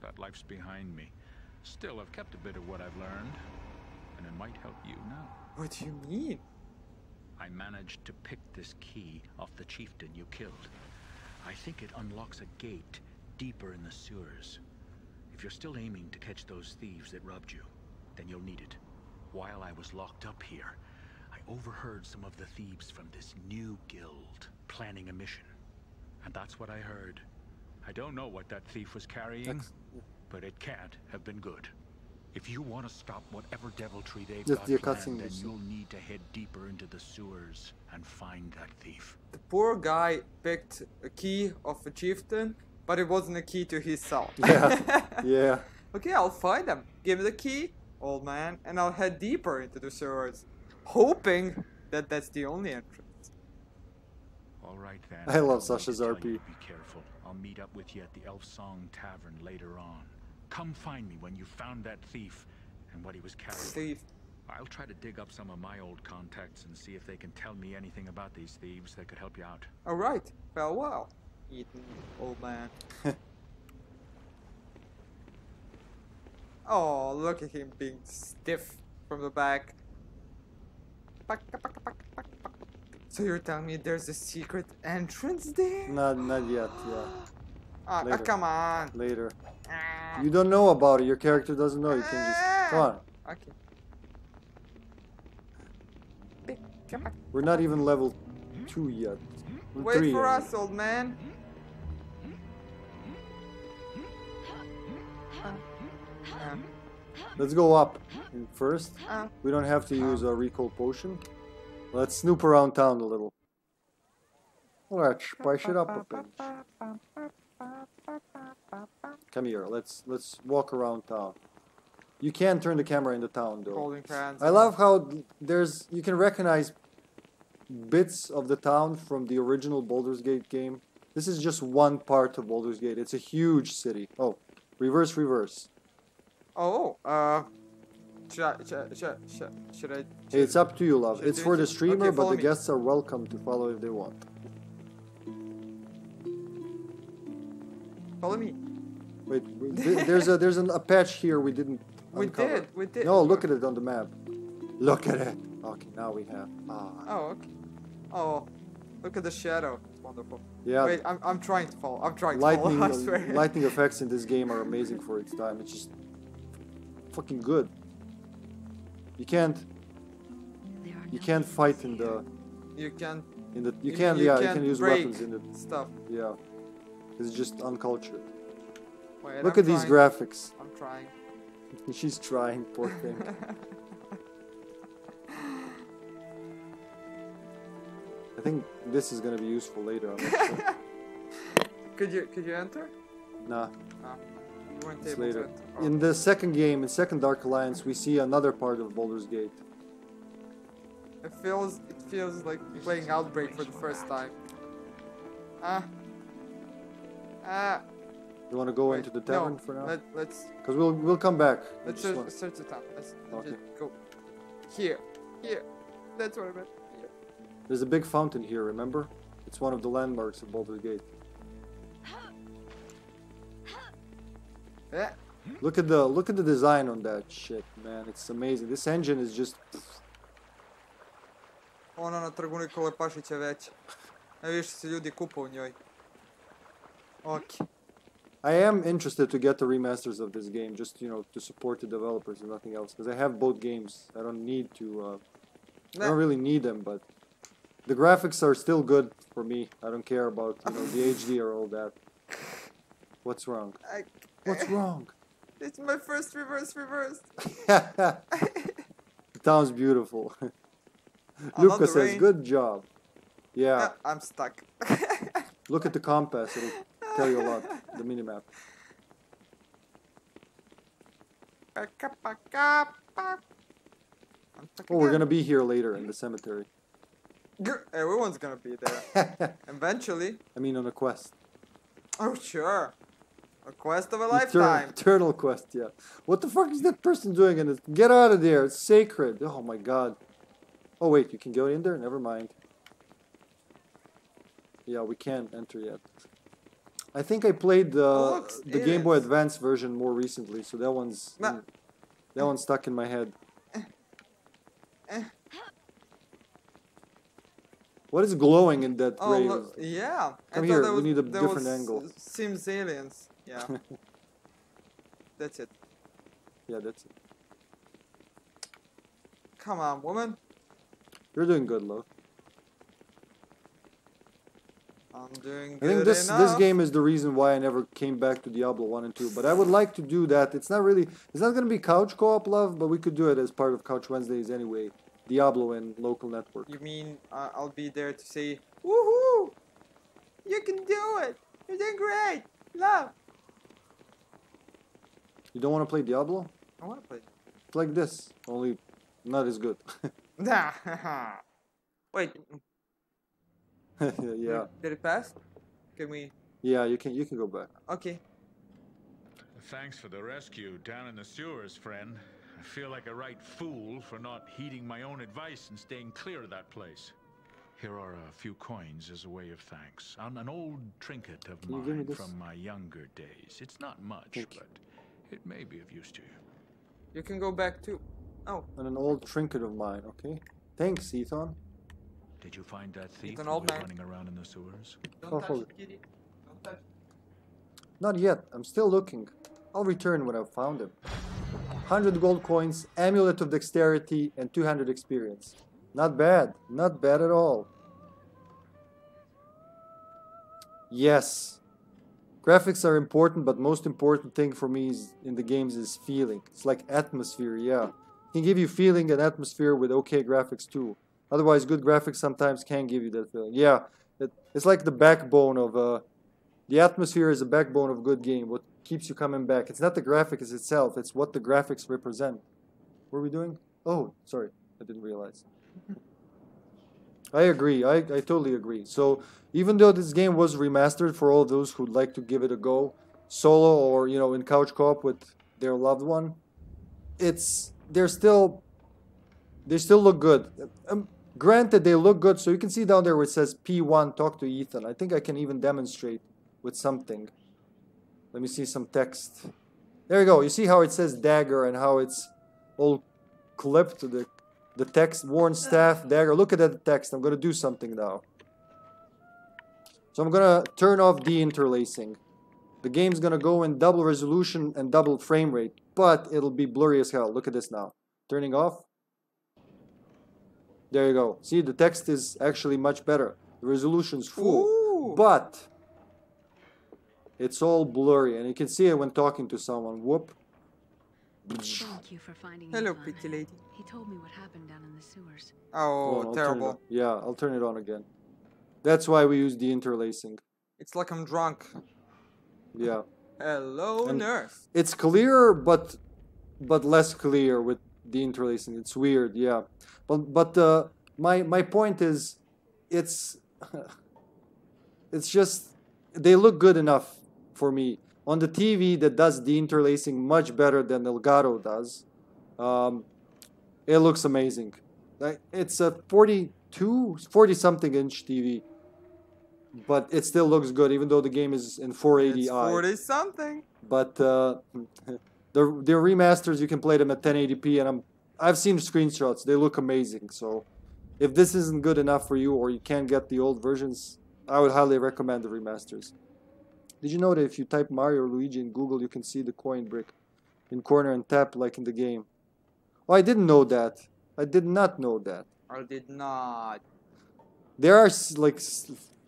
That life's behind me. Still, I've kept a bit of what I've learned, and it might help you now. What do you mean? I managed to pick this key off the chieftain you killed. I think it unlocks a gate deeper in the sewers. If you're still aiming to catch those thieves that robbed you, then you'll need it. While I was locked up here, I overheard some of the thieves from this new guild planning a mission. And that's what I heard. I don't know what that thief was carrying, Ex- but it can't have been good. If you want to stop whatever deviltry they've Just got planned, then you'll need to head deeper into the sewers and find that thief. The poor guy picked a key of a chieftain, but it wasn't a key to his cell. Yeah. *laughs* Yeah. Okay, I'll find him. Give me the key, old man, and I'll head deeper into the sewers, hoping that that's the only entrance. All right then. I love Sasha's to RP. Be careful. I'll meet up with you at the Elfsong Tavern later on. Come find me when you found that thief and what he was carrying. Thief. I'll try to dig up some of my old contacts and see if they can tell me anything about these thieves that could help you out. Alright, farewell, Ethan, old man. *laughs* oh, look at him being stiff from the back. So you're telling me there's a secret entrance there? Not not yet. Yeah. Ah, ah, come on. Later. Ah, You don't know about it. Your character doesn't know. You can just come on. Okay. Pick him up. We're not even level two yet. We're Wait for yet. us, old man. Let's go up first. We don't have to use a recall potion. Let's snoop around town a little. Let's spice it up a bit. Come here. Let's let's walk around town. You can turn the camera into town though. Holding hands. I love how there's you can recognize bits of the town from the original Baldur's Gate game. This is just one part of Baldur's Gate. It's a huge city. Oh, reverse, reverse. Oh, uh. Should I, should, should, should, should I? Hey, it's up to you, love. It's for the streamer, Okay, but the me. guests are welcome to follow if they want. Follow me. Wait, wait, *laughs* there's a there's an, a patch here we didn't. We uncover. did, we did. No, look at it on the map. Look at it. Okay, now we have. Ah, Oh, okay. Oh, look at the shadow. It's wonderful. yeah. Wait, I'm, I'm trying to follow. I'm trying to lightning follow. *laughs* I swear. lightning effects in this game are amazing for its time. It's just fucking good. You can't you can't fight in the You can. in the you You- can you yeah you can't use weapons in the Stuff. yeah. It's just uncultured. Wait, Look I'm at these graphics. I'm trying. *laughs* She's trying, poor thing. *laughs* I think this is gonna be useful later. Sure. *laughs* could you could you enter? Nah, Ah, you weren't it's later. Oh. In the second game, in second Dark Alliance, we see another part of Baldur's Gate. It feels it feels like playing Outbreak for the first time. Ah. Ah. You want to go wait, into the tavern no, for now? Let, let's Because we'll we'll come back. Let's search, want- search the town. Let's, let's Okay. go here. Here. That's what I meant. Here. There's a big fountain here. Remember? It's one of the landmarks of Baldur's Gate. Eh. Look at the look at the design on that shit, man. It's amazing. This engine is just Ona na trgu Nikole Pašića veća. Ne više se ljudi kupa u njoj. Ok. I am interested to get the remasters of this game, just you know, to support the developers and nothing else. Because I have both games. I don't need to. Uh, I don't really need them, but the graphics are still good for me. I don't care about you know the HD or all that. What's wrong? I, What's wrong? *laughs* it's my first reverse reverse. *laughs* the town's beautiful. *laughs* I love Lucas the says. "Good job." Yeah, Ah, I'm stuck. look at the compass, it'll tell you a lot. The minimap. Oh, we're gonna be here later in the cemetery. Everyone's gonna be there. Eventually. I mean, on a quest. Oh, sure. A quest of a lifetime. eternal quest, yeah. What the fuck is that person doing in it? Get out of there. It's sacred. Oh my god. Oh wait, you can go in there? Never mind. Yeah, we can't enter yet. I think I played the the Game Boy. Advance version more recently, so that one's Ma- that one's stuck in my head. eh. What is glowing in that Oh, grave? look, yeah. Come thought here, that we need a different angle. Sims aliens. Yeah. *laughs* That's it. Yeah, that's it. Come on, woman. You're doing good, love. I'm doing I think this enough. this game is the reason why I never came back to Diablo 1 and 2. But I would like to do that. It's not really it's not going to be couch co-op love, but we could do it as part of Couch Wednesdays anyway. Diablo and local network. You mean uh, I'll be there to say, woohoo! You can do it! You're doing great! Love! You don't want to play Diablo? I wanna play. It's like this, only not as good. *laughs* Nah. *laughs* Wait, *laughs* yeah. did it pass? Can we. Yeah, you can you can go back. Okay. Thanks for the rescue down in the sewers, friend. I feel like a right fool for not heeding my own advice and staying clear of that place. Here are a few coins as a way of thanks. An, an old trinket of Can you give me mine from my younger days. It's not much, Thank you. but it may be of use to you. You can go back too. Oh, And an old trinket of mine, okay? Thanks, Ethan. Did you find that thief an who old man. running around in the sewers? Oh, hold it. Not yet. I'm still looking. I'll return when I've found him. 100 gold coins, amulet of dexterity, and 200 experience. Not bad. Not bad at all. Yes. Graphics are important, but most important thing for me is in the games is feeling. It's like atmosphere, yeah. Can give you feeling and atmosphere with okay graphics too. Otherwise, good graphics sometimes can give you that feeling. Yeah, it, it's like the backbone of uh, the atmosphere is the backbone of a good game. What keeps you coming back? It's not the graphics itself; it's what the graphics represent. What are we doing? Oh, sorry, I didn't realize. I agree. I, I totally agree. So even though this game was remastered for all those who'd like to give it a go, solo or you know in couch co-op with their loved one, it's they're still they still look good. Um, granted, they look good. So you can see down there where it says P1, talk to Ethan. I think I can even demonstrate with something. Let me see some text. There you go. You see how it says dagger and how it's all clipped to the the text worn uh. staff dagger. Look at that text. I'm gonna do something now. So I'm gonna turn off the interlacing. The game's gonna go in double resolution and double frame rate, but it'll be blurry as hell. Look at this now. Turning off. There you go. See, the text is actually much better. The resolution's full, Ooh. but it's all blurry, and you can see it when talking to someone. Whoop. Thank you for finding Hello, Ivan. pretty lady. He told me what happened down in the sewers. Hold on, Oh, I'll turn it terrible. Yeah, I'll turn it on again. That's why we use the interlacing. It's like I'm drunk. Yeah. Hello, And- nurse. It's clearer, but but less clear with the interlacing. It's weird, yeah. But but uh, my my point is, it's *laughs* it's just they look good enough for me on the TV that does the interlacing much better than Elgato does. Um, it looks amazing. It's a 42, 40 something inch TV, but it still looks good even though the game is in 480i It's 40 something. but uh, *laughs* the the remasters you can play them at 1080p and I'm I've seen screenshots they look amazing so if this isn't good enough for you or you can't get the old versions I would highly recommend the remasters did you know that if you type Mario or Luigi in Google you can see the coin brick in corner and tap like in the game oh I didn't know that I did not know that I did not. there are like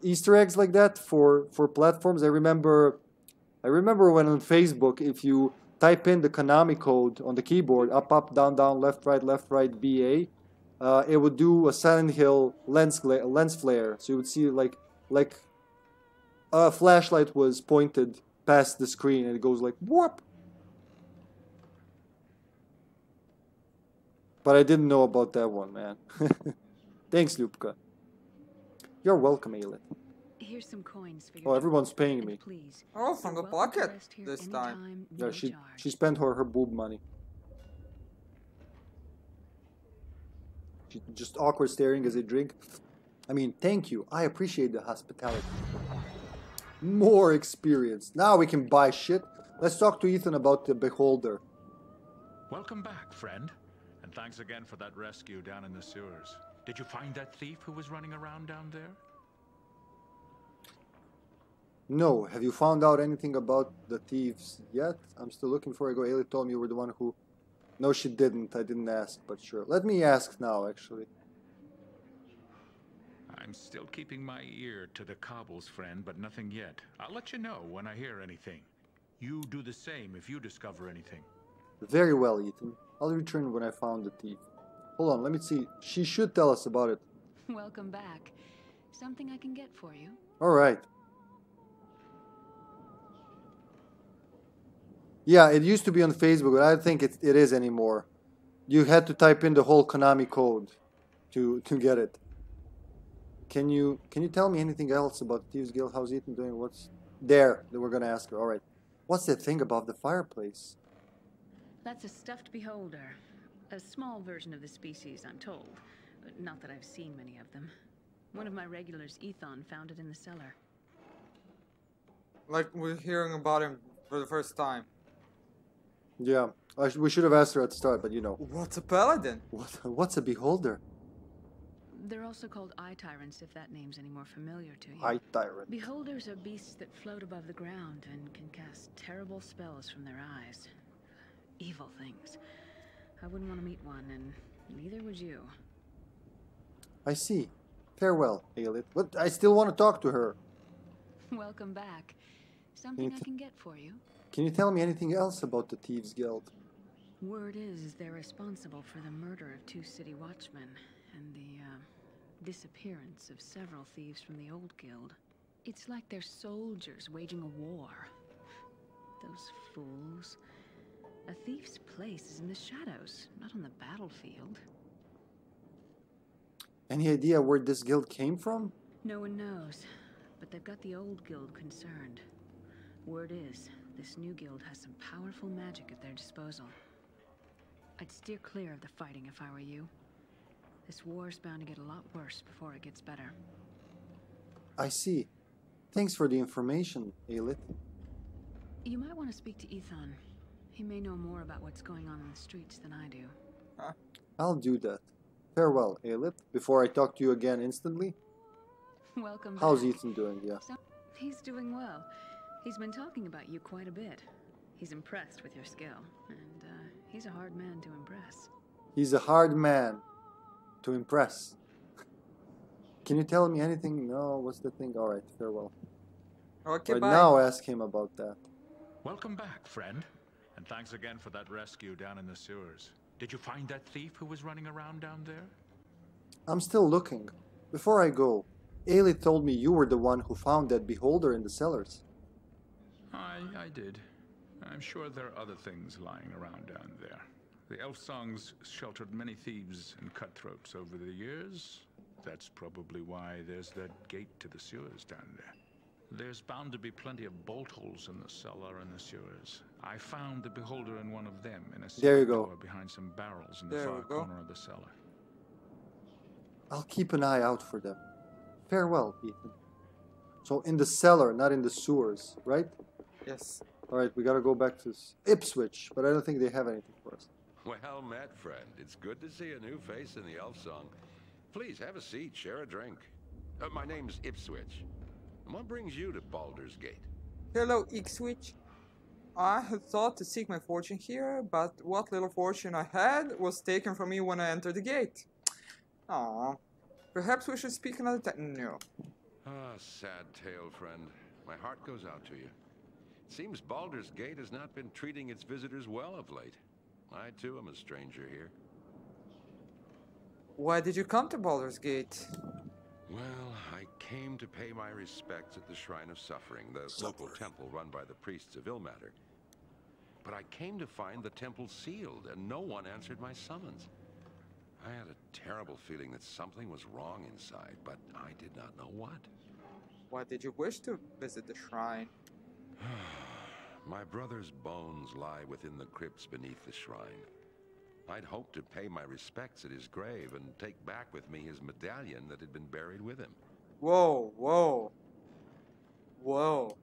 Easter eggs like that for for platforms. I remember, I remember when on Facebook, if you type in the Konami code on the keyboard, up up down down left right left right BA, uh, it would do a Silent Hill lens lens flare. So you would see like like a flashlight was pointed past the screen and it goes like whoop. But I didn't know about that one, man. *laughs* Thanks, Lyubka. You're welcome, Aelith. Here's some coins for your Oh, everyone's paying me. Please. Oh, from the pocket this time. anytime, Yeah, she charge. she spent her her boob money. She just awkward staring as they drink. I mean, thank you. I appreciate the hospitality. More experience. Now we can buy shit. Let's talk to Ethan about the beholder. Welcome back, friend. And thanks again for that rescue down in the sewers. Did you find that thief who was running around down there? No, have you found out anything about the thieves yet? I'm still looking for it. Aelith told me you were the one who. No, she didn't. I didn't ask, but sure. Let me ask now, actually. I'm still keeping my ear to the cobbles, friend, but nothing yet. I'll let you know when I hear anything. You do the same if you discover anything. Very well, Ethan. I'll return when I found the thief. Hold on, let me see. She should tell us about it. *laughs* Welcome back. Something I can get for you. Alright. Yeah, it used to be on Facebook, but I don't think it, it is anymore. You had to type in the whole Konami code to to get it. Can you can you tell me anything else about Thieves Guild? How's Ethan doing? What's there that we're gonna ask her? Alright. What's that thing above the fireplace? That's a stuffed beholder. A small version of the species, I'm told. But Not that I've seen many of them. One of my regulars, Ethan, found it in the cellar. Like we're hearing about him for the first time. Yeah. I sh- we should have asked her at the start, but you know. What's a paladin? What, what's a beholder? They're also called eye tyrants, if that name's any more familiar to you. Eye tyrant. Beholders are beasts that float above the ground and can cast terrible spells from their eyes. Evil things. I wouldn't want to meet one, and neither would you. I see. Farewell, Aelith. But I still want to talk to her. Welcome back. Something I can get for you. Can you tell me anything else about the Thieves Guild? Word is they're responsible for the murder of two city watchmen and the uh, disappearance of several thieves from the old guild. It's like they're soldiers waging a war. Those fools. A thief's place is in the shadows, not on the battlefield. Any idea where this guild came from? No one knows, but they've got the old guild concerned. Word is, this new guild has some powerful magic at their disposal. I'd steer clear of the fighting if I were you. This war's bound to get a lot worse before it gets better. I see. Thanks for the information, Aelith. You might want to speak to Ethan. He may know more about what's going on in the streets than I do. I'll do that. Farewell, Aelith. Before I talk to you again instantly, Welcome how's back. Ethan doing? Yeah. So, he's doing well. He's been talking about you quite a bit. He's impressed with your skill, and uh, he's a hard man to impress. He's a hard man to impress. Can you tell me anything? No, what's the thing? Alright, farewell. Okay, right bye. now, ask him about that. Welcome back, friend. And thanks again for that rescue down in the sewers. Did you find that thief who was running around down there? I'm still looking. Before I go, Aelith told me you were the one who found that beholder in the cellars. I, I did. I'm sure there are other things lying around down there. The Elfsong's sheltered many thieves and cutthroats over the years. That's probably why there's that gate to the sewers down there. There's bound to be plenty of bolt holes in the cellar and the sewers. I found the beholder in one of them in a There you go. door behind some barrels in the There far corner of the cellar. I'll keep an eye out for them. Farewell, Ethan. So in the cellar, not in the sewers, right? Yes. All right, we gotta go back to Ipswich, but I don't think they have anything for us. Well met, friend. It's good to see a new face in the Elfsong. Please have a seat, share a drink. Uh, my name's Ipswich. What brings you to Baldur's Gate? Hello, Ipswich. I had thought to seek my fortune here, but what little fortune I had was taken from me when I entered the gate. Aww. Perhaps we should speak another time. No. Ah, sad tale, friend. My heart goes out to you. It seems Baldur's Gate has not been treating its visitors well of late. I, too, am a stranger here. Why did you come to Baldur's Gate? Well, I came to pay my respects at the Shrine of Suffering, the local temple run by the priests of Ilmater. But I came to find the temple sealed, and no one answered my summons. I had a terrible feeling that something was wrong inside, but I did not know what. Why did you wish to visit the shrine? *sighs* My brother's bones lie within the crypts beneath the shrine. I'd hoped to pay my respects at his grave and take back with me his medallion that had been buried with him. Whoa, whoa. Whoa.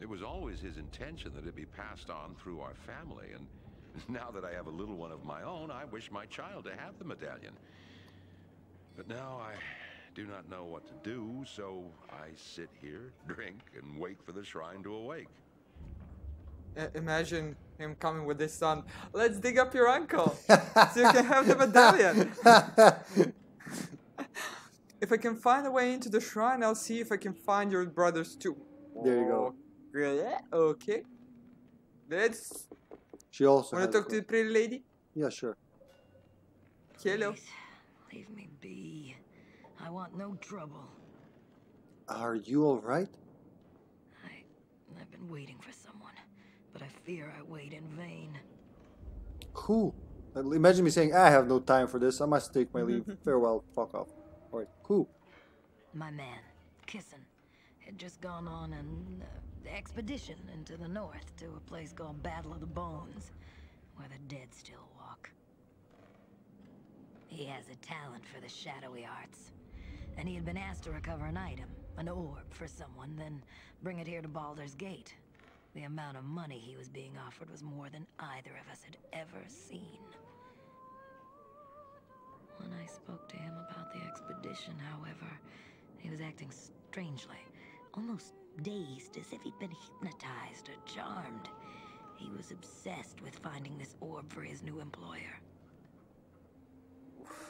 It was always his intention that it be passed on through our family, and *laughs* now that I have a little one of my own, I wish my child to have the medallion. But now I do not know what to do, so I sit here, drink, and wait for the shrine to awake. I- imagine him coming with his son. Let's dig up your uncle so you can have the *laughs* medallion. *laughs* if I can find a way into the shrine, I'll see if I can find your brothers too. There you go. Really? Okay. Let's. She also Wanna talk to the pretty lady? Yeah, sure. Hello. Please, leave me be. I want no trouble. Are you alright? I, I've been waiting for someone, but I fear I wait in vain. Cool. Imagine me saying, I have no time for this. I must take my leave. *laughs* Farewell. Fuck off. Alright, cool. My man, Kissin, had just gone on an uh, expedition into the north to a place called Battle of the Bones, where the dead still walk. He has a talent for the shadowy arts, and he had been asked to recover an item, an orb for someone, then bring it here to Baldur's Gate. The amount of money he was being offered was more than either of us had ever seen. When I spoke to him about the expedition, however, he was acting strangely, almost dazed, as if he'd been hypnotized or charmed. He was obsessed with finding this orb for his new employer.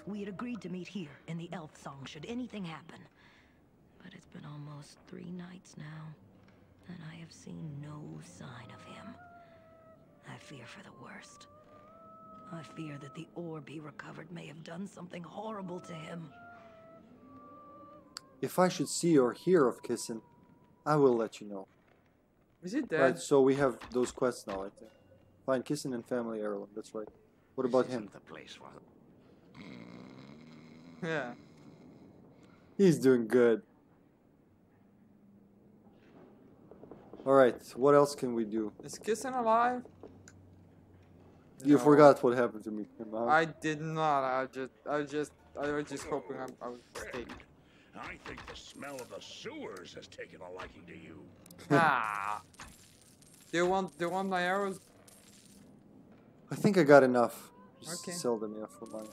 We had agreed to meet here in the Elfsong should anything happen. But it's been almost three nights now, and I have seen no sign of him. I fear for the worst. I fear that the orb he recovered may have done something horrible to him. If I should see or hear of Kissin, I will let you know. Is it dead? Right, so we have those quests now, I think. Find Kissin and family heirloom, that's right. What about him? the place for Yeah. He's doing good. Alright, what else can we do? Is Kissin alive? You No. forgot what happened to me. I did not. I just, I just, I was just hoping I, I was mistaken. I think the smell of the sewers has taken a liking to you. *laughs* *laughs* ah. Do you want, do you want my arrows? I think I got enough. Just Okay. sell them, yeah, for money.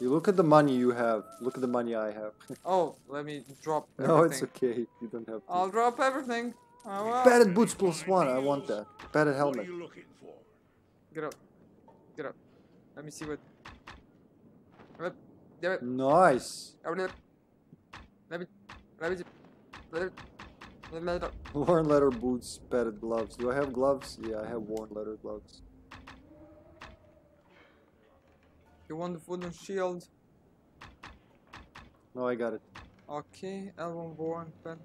You look at the money you have. Look at the money I have. *laughs* Oh, let me drop everything. no, it's okay. You don't have to. I'll drop everything. Padded boots plus one. I want that. Padded What are helmet. you looking for? Get up. Get up. Let me see what. Let let Nice. let me let me let me let me let me Worn leather boots, padded gloves. Do I have gloves? Yeah, I have worn leather gloves. You want the wooden shield? No, I got it. Okay, Elven born pen.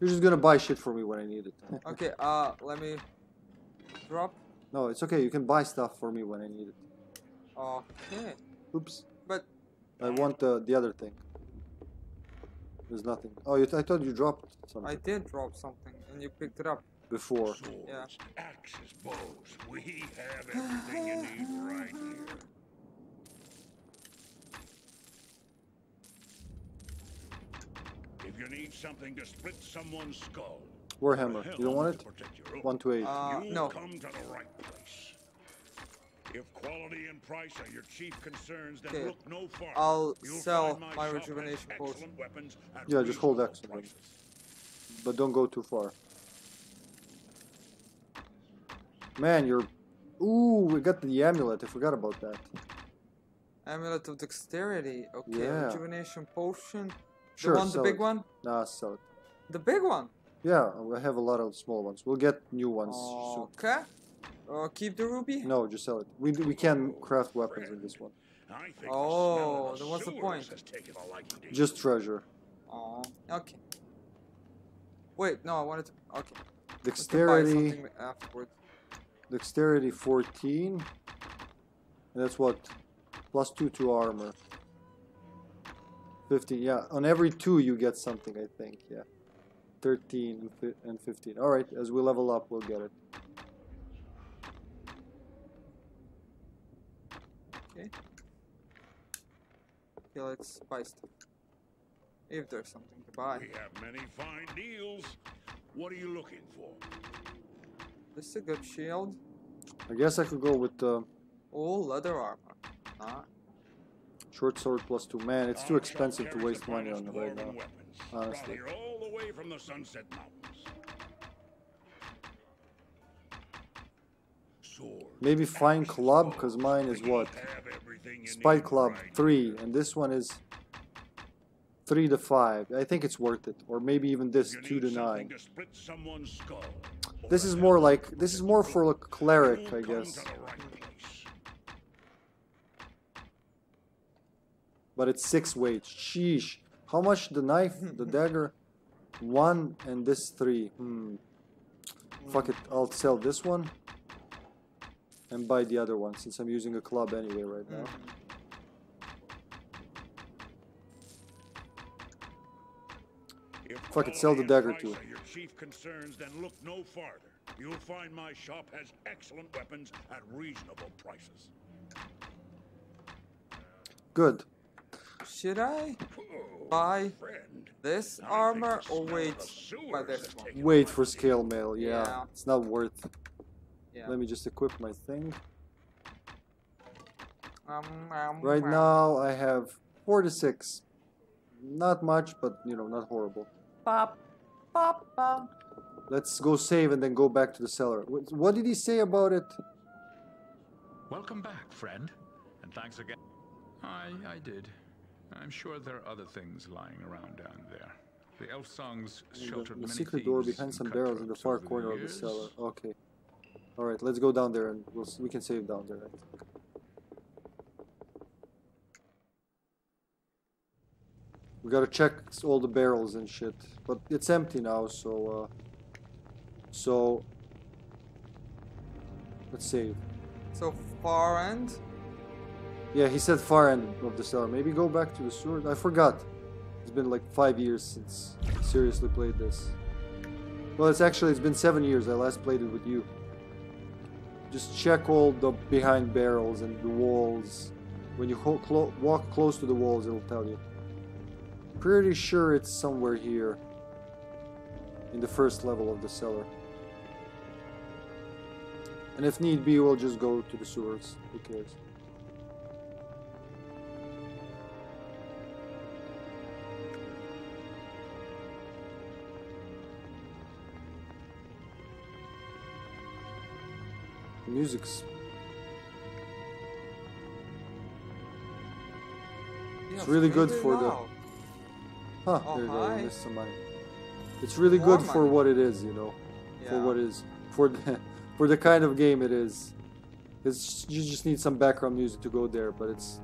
You're just gonna buy shit for me when I need it. Okay, uh, let me drop. no, it's okay. You can buy stuff for me when I need it. Okay, Oops. but I want the the other thing. There's nothing. Oh, you I thought you dropped something I did drop something and you picked it up. before. Swords, Yeah. axes, bows. We have everything you need right here. You need something to split someone's skull, Warhammer. You don't want it? to protect your own, One to eight. Uh, You'll no. come to the right place. If quality and price are your chief concerns, then Okay, look no farther. I'll You'll sell find my rejuvenation potion. weapons Yeah, just hold reasonable excellent. prices. but don't go too far. Man, you're. Ooh, we got the amulet. I forgot about that. Amulet of dexterity. Okay, Yeah. rejuvenation potion. Sure, the one, the sell big it. one. Nah, sell it. The big one. Yeah, I have a lot of small ones. We'll get new ones soon. Okay. Uh, keep the ruby. No, just sell it. We we can craft weapons in this one. I think Oh, the smell of the then what's the point? has taken a liking to you. Just treasure. Oh, okay. Wait, no, I wanted to. Okay. let's Dexterity, dexterity 14. And that's what? Plus 2 to armor. 15, yeah. On every 2 you get something, I think, yeah. 13 and 15. Alright, as we level up, we'll get it. Okay. Okay, let's buy stuff. If there's something to buy. We have many fine deals. What are you looking for? This is a good shield. I guess I could go with uh, All leather armor. Ah, short sword plus 2. Man, it's too expensive to waste money on it right now. honestly. Brought here all the way from the Sunset Mountains. Maybe fine club, because mine is what? have everything you Spike Club 3, and this one is 3 to 5. I think it's worth it. Or maybe even this, 2 to 9. to split someone's skull, or This is more like, this is more for a cleric, I guess. to the right place. But it's 6 weight. Sheesh. How much the knife, the *laughs* dagger? 1 and this 3. Hmm. Fuck it, I'll sell this one. And buy the other one, since I'm using a club anyway right now. If Fuck it, sell the dagger price too. your chief concerns, then look no farther. You'll find my shop has excellent weapons at reasonable prices. Good. Should I buy this armor or wait by this one? Wait for scale mail, yeah. Yeah. It's not worth. Yeah. Let me just equip my thing. Um, um, Right um, now I have 4 to 6. Not much, but you know, not horrible. Pop, pop, pop. Let's go save and then go back to the cellar. What, what did he say about it? Welcome back, friend. And thanks again. I, I did. I'm sure there are other things lying around down there. The Elfsong's The, sheltered the many secret door behind some barrels in the far over corner of the cellar. Okay. Alright, let's go down there and we'll, s- we can save down there. I think. We gotta check all the barrels and shit. But it's empty now, so... Uh, so... Let's save. So far end. Yeah, he said far end of the cellar. Maybe go back to the sewer. I forgot. It's been like five years since I seriously played this. Well, it's actually it's been seven years. I last played it with you. Just check all the behind barrels and the walls. When you clo- walk close to the walls, it'll tell you. Pretty sure it's somewhere here. In the first level of the cellar. And if need be, we'll just go to the sewers. Who cares? Music's Yeah, really good for the- Huh, Oh, there you go, you missed some money. It's really More good for what it is, you know. For Yeah. what is for the *laughs* for the kind of game it is. It's you just need some background music to go there, but it's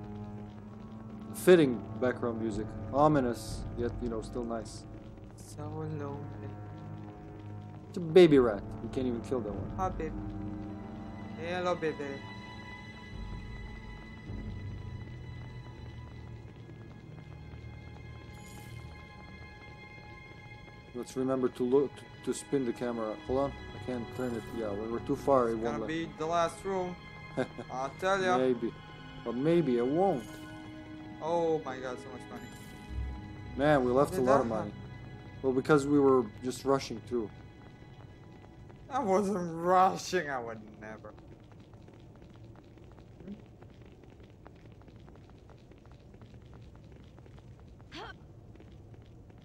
fitting background music. Ominous, yet you know, still nice. So lonely. It's a baby rat. You can't even kill that one. Hi, baby. Eh, Hello, baby. Let's remember to look to, to spin the camera. Hold on, I can't turn it. Yeah, when we're too far, it It's won't gonna be the last room. *laughs* I'll tell ya. Maybe, but maybe it won't. Oh my god, so much money. Man, we left a lot of money. Well, because we were just rushing through. I wasn't rushing, I would never.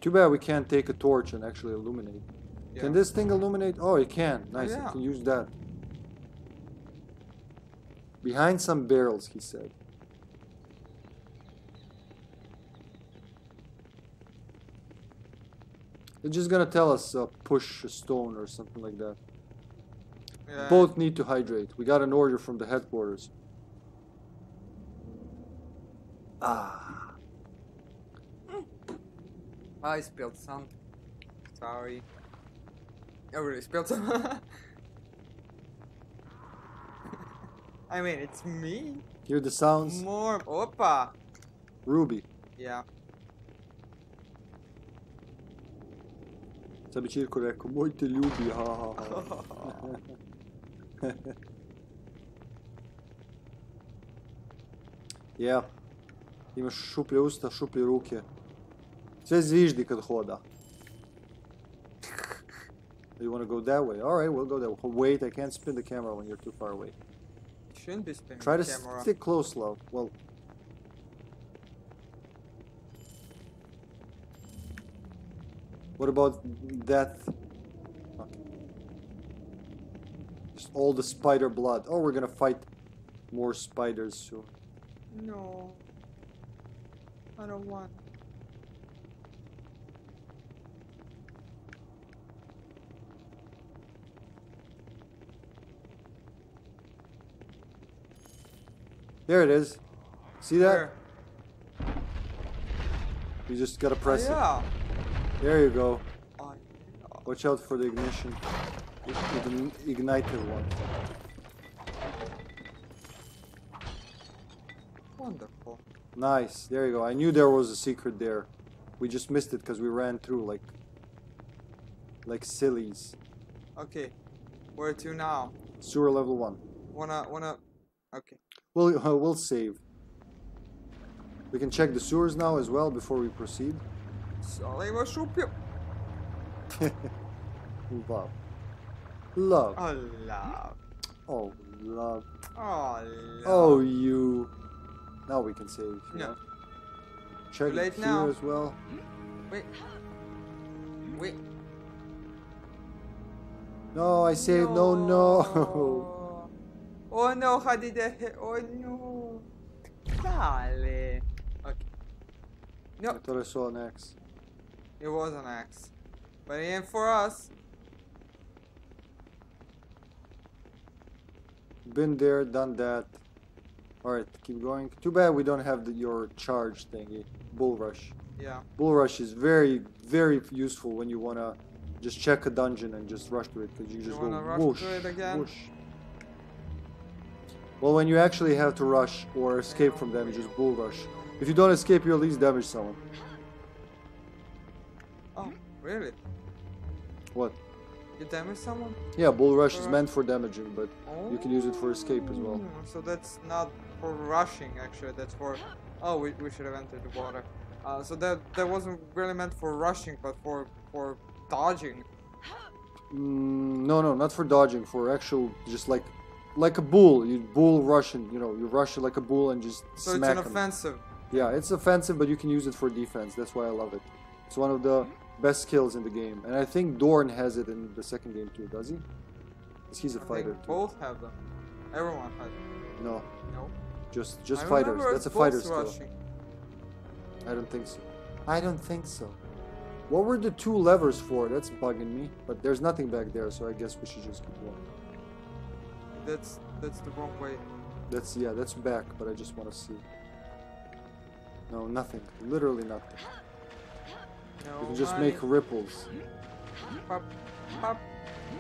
Too bad we can't take a torch and actually illuminate. Yeah. Can this thing illuminate? Oh, it can. Nice. yeah. I can use that. Behind some barrels, he said. It's just gonna tell us uh, push a stone or something like that. Yeah. Both need to hydrate. We got an order from the headquarters. Ah. Ah, I spilled some. Sorry. I really spilled some. *laughs* I mean, it's me. Hear the sounds? More. Opa. Ruby. Yeah. Sad bi Čirko rekao, moj te ljubi, ha ha ha. *laughs* *laughs* Ja. Imaš šuplje usta, šuplje ruke. Sve zviždi kad hoda. You want to go that way? Alright, we'll go that way. Wait, I can't spin the camera when you're too far away. Shouldn't be spinning Try the to camera. stick close, love. Well. What about death? Okay. Just all the spider blood. Oh, we're gonna fight more spiders soon. No. I don't want. There it is. See that? Where? You just gotta press oh, yeah. it. There you go. Watch out for the ignition. The ign- ignited one. wonderful. Nice. There you go. I knew there was a secret there. We just missed it because we ran through like like sillies. Okay. Where to now? Sewer level one. Wanna, wanna. Okay. We'll uh, we'll save. We can check the sewers now as well before we proceed. Salima šupio. Love. Love. Oh, love. Oh, love. Oh, love. Oh, you. Now we can save. No. Yeah. Check late here now. as well. Wait. Wait. No, I saved. No, no. *laughs* Oh no, how did I hit? Oh no. Dale. Okay. I thought I saw an axe. it was an axe. But it ain't for us. Been there, done that. Alright, keep going. Too bad we don't have the, your charge thingy. Bull Rush. Yeah. Bull Rush is very, very useful when you wanna just check a dungeon and just rush to it because you just go whoosh, to it again? whoosh. Well, when you actually have to rush or escape from them, you just bull rush. If you don't escape, you at least damage someone. Oh, really? What? You damage someone? Yeah, bull rush is meant for damaging, but you can use it for escape as well. Oh, So that's not for rushing, actually. That's for. Oh, we, we should have entered the water. Uh, so that that wasn't really meant for rushing, but for for dodging. Mm, no, no, not for dodging. For actual, just like, like a bull. You bull rush and you know you rush like a bull and just So smack it's an offensive. Yeah, it's offensive, but you can use it for defense. That's why I love it. It's one of the best skills in the game, and I think Dorn has it in the second game too. Does he? 'Cause he's a I fighter think too. both have them. Everyone has them. No, No. just just I fighters. That's a fighter skill. rushing. I don't think so. I don't think so. What were the two levers for? That's bugging me. But there's nothing back there, so I guess we should just keep going. That's that's the wrong way. That's yeah, that's back, but I just want to see. No, nothing. Literally nothing. No. You can just honey. make ripples, Pop, pop,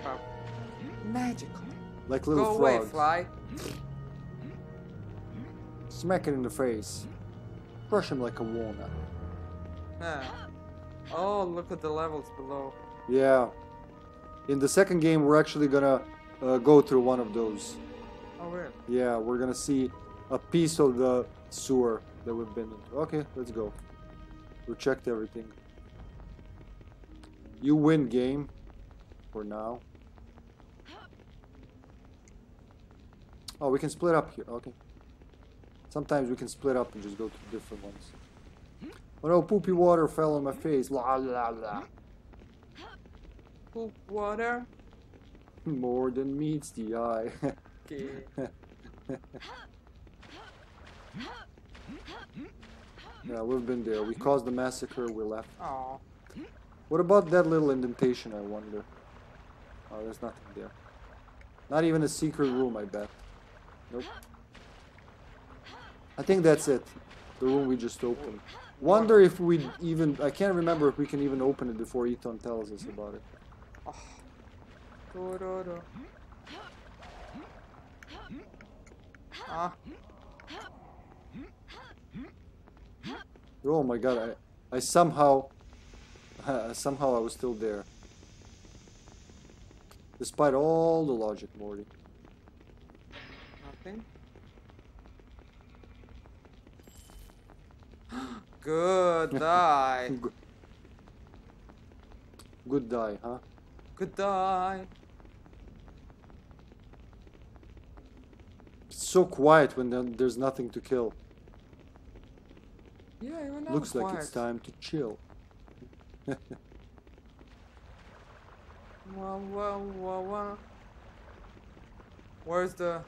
pop. Magical. like little Go away, frogs. fly. Smack it in the face. Crush him like a walnut. Oh, look at the levels below. Yeah. In the second game, we're actually gonna uh, go through one of those. Oh, really? Yeah, we're gonna see a piece of the sewer that we've been into. Okay, let's go. We checked everything. You win game for now. Oh, we can split up here. Okay. Sometimes we can split up and just go to different ones. Oh no, poopy water fell on my face. La la la. Poop water. More than meets the eye. *laughs* Okay. yeah, we've been there. We caused the massacre, we left. Oh. What about that little indentation, I wonder? Oh, there's nothing there. Not even a secret room, I bet. Nope. I think that's it. The room we just opened. Wonder if we even. I can't remember if we can even open it before Ethan tells us about it. Ah, Oh my god! I, I somehow, *laughs* somehow I was still there. Despite all the logic, Morty. nothing. *gasps* Good *laughs* die. Good- Good die, huh? Good die. It's so quiet when there's nothing to kill. Yeah, even now Looks like it's time to chill. Wow, wow, wow, wow. Where's the,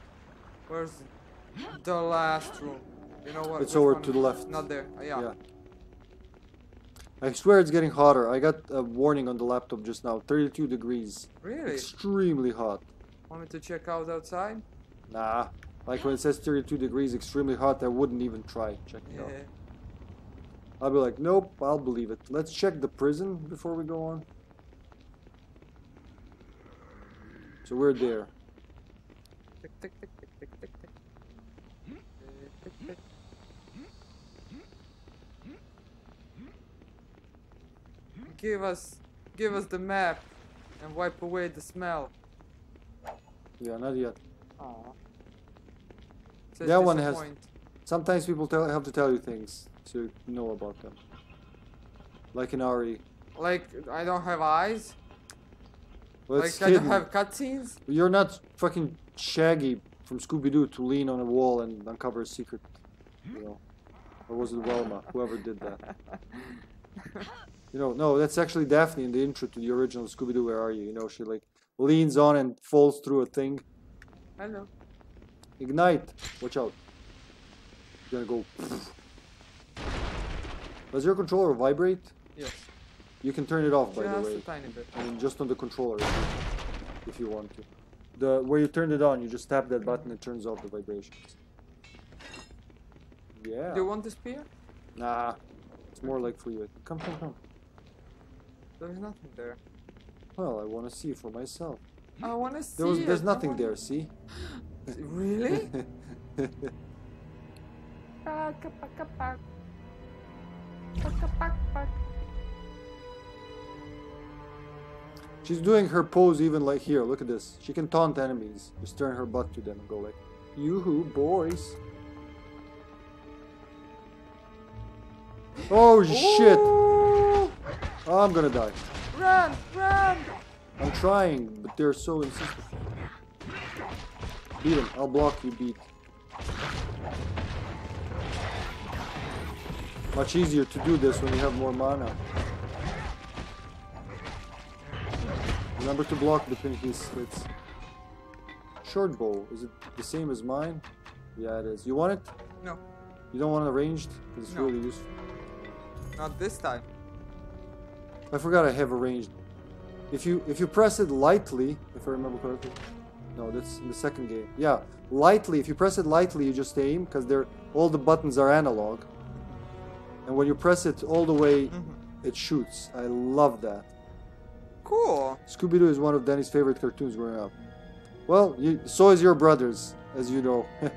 where's the last room? You know what? It's over one? to the left. Not there. Uh, yeah. Yeah. I swear it's getting hotter. I got a warning on the laptop just now. 32 degrees. Really? Extremely hot. Want me to check out outside? Nah. Like when it says 32 degrees, extremely hot, I wouldn't even try checking Yeah. out. I'll be like, nope, I'll believe it. Let's check the prison before we go on. So we're there. Tick, tick, tick, tick, tick, tick, tick. Tick, tick, tick. Give us, give us the map, and wipe away the smell. Yeah, not yet. Aw. That one has-. Sometimes people tell, have to tell you things to know about them. Like in. RE. Like I don't have eyes. Well, like I don't have cutscenes. You're not fucking Shaggy from Scooby Doo to lean on a wall and uncover a secret. You know. Or was it Velma? Whoever did that. *laughs* You know, no, that's actually Daphne in the intro to the original Scooby Doo. Where are you? You know, she like leans on and falls through a thing. Hello. Ignite! Watch out. You're gonna go. Does your controller vibrate? Yes. You can turn it off, by Just the a tiny bit. I mean, just on the controller, if you, want to. The where you turned it on, you just tap that button, it turns off the vibrations. Yeah. Do you want the spear? Nah, it's more like for you. Come, come, come. There's nothing there. Well, I want to see for myself. I want to see. There was, it. there's nothing wanna- there. See? *gasps* *gasps* Really? *laughs* She's doing her pose even like here. Look at this. She can taunt enemies. Just turn her butt to them and go like, "Yoo-hoo, boys!" Oh shit! Ooh, Oh, I'm gonna die. Run, run! I'm trying, but they're so insistent. Beat him. I'll block you, beat. Much easier to do this when you have more mana. Remember to block between his slits. Short bow, is it the same as mine? Yeah, it is. You want it? No, You don't want it ranged? 'Cause it's No. really useful. not this time. I forgot I have a ranged. If you if you press it lightly, if I remember correctly. No, that's in the second game. Yeah, lightly. If you press it lightly, you just aim because they're all the buttons are analog. And when you press it all the way, it shoots. I love that. Cool. Scooby Doo is one of Danny's favorite cartoons growing up. Well, you, so is your brothers, as you know. *laughs*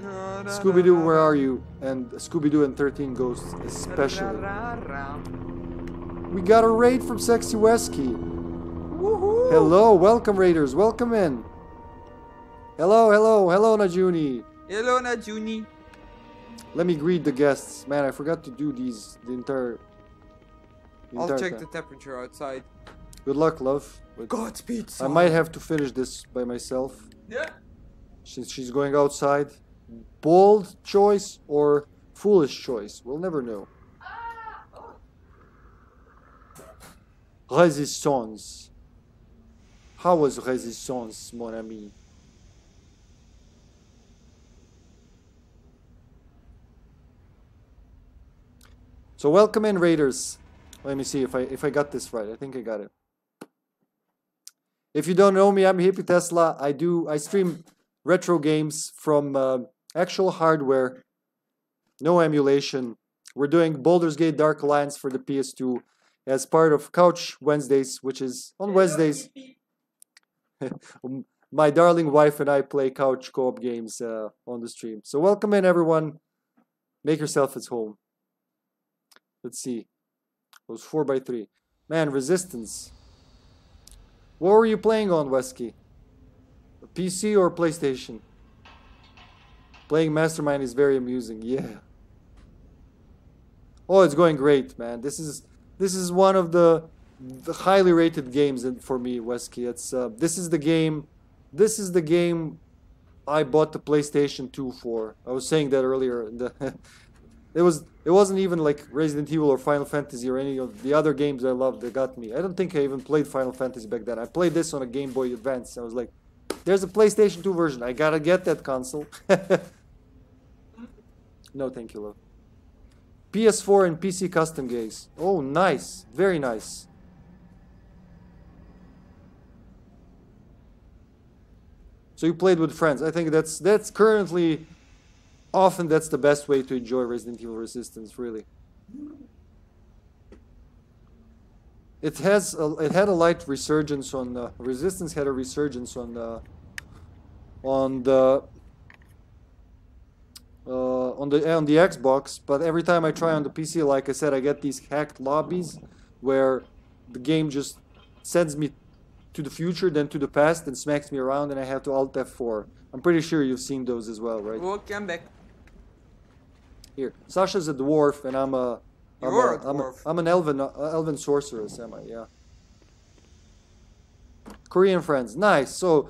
Scooby Doo, where are you? And Scooby Doo and 13 Ghosts, especially. We got a raid from Sexy Wesky. Woohoo! Hello, welcome raiders, welcome in. Hello, hello, hello, Najuni. Hello, Najuni. Let me greet the guests. Man, I forgot to do these the entire. the I'll entire check time. the temperature outside. Good luck, love. But Godspeed, I might have to finish this by myself Yeah. since she's going outside. Bold choice or foolish choice? We'll never know. Ah, oh. Resistance. How was Resistance, mon ami? So welcome in, Raiders. Let me see if I if I got this right. I think I got it. If you don't know me, I'm HippyTesla. I do I stream retro games from uh, actual hardware, no emulation. We're doing Baldur's Gate Dark Alliance for the PS2 as part of Couch Wednesdays, which is on Wednesdays. *laughs* My darling wife and I play couch co-op games uh, on the stream. So welcome in everyone. Make yourself at home. Let's see. Those four by three. Man, Resistance. What were you playing on, Wesky? PC or PlayStation? Playing Mastermind is very amusing. *laughs* Yeah. Oh, it's going great, man. This is this is one of the, the highly rated games for me, Wesky. It's uh, this is the game. This is the game I bought the PlayStation 2 for. I was saying that earlier. The, *laughs* it was it wasn't even like Resident Evil or Final Fantasy or any of the other games I loved that got me. I don't think I even played Final Fantasy back then. I played this on a Game Boy Advance. I was like, there's a PlayStation 2 version. I gotta get that console. *laughs* no, thank you, love. PS4 and PC custom games. Oh, nice. Very nice. So you played with friends. I think that's that's currently often that's the best way to enjoy Resident Evil Resistance, really. It has a, it had a light resurgence on uh, Resistance had a resurgence on the on the uh, on the on the Xbox, but every time I try on the PC, like I said, I get these hacked lobbies where the game just sends me to the future, then to the past, and smacks me around, and I have to Alt F4. I'm pretty sure you've seen those as well, right? Welcome back. Here, Sasha's a dwarf, and I'm a. I'm You're a, a I'm dwarf. I'm an elven, uh, elven sorceress, am I? Yeah. Korean friends, nice. So,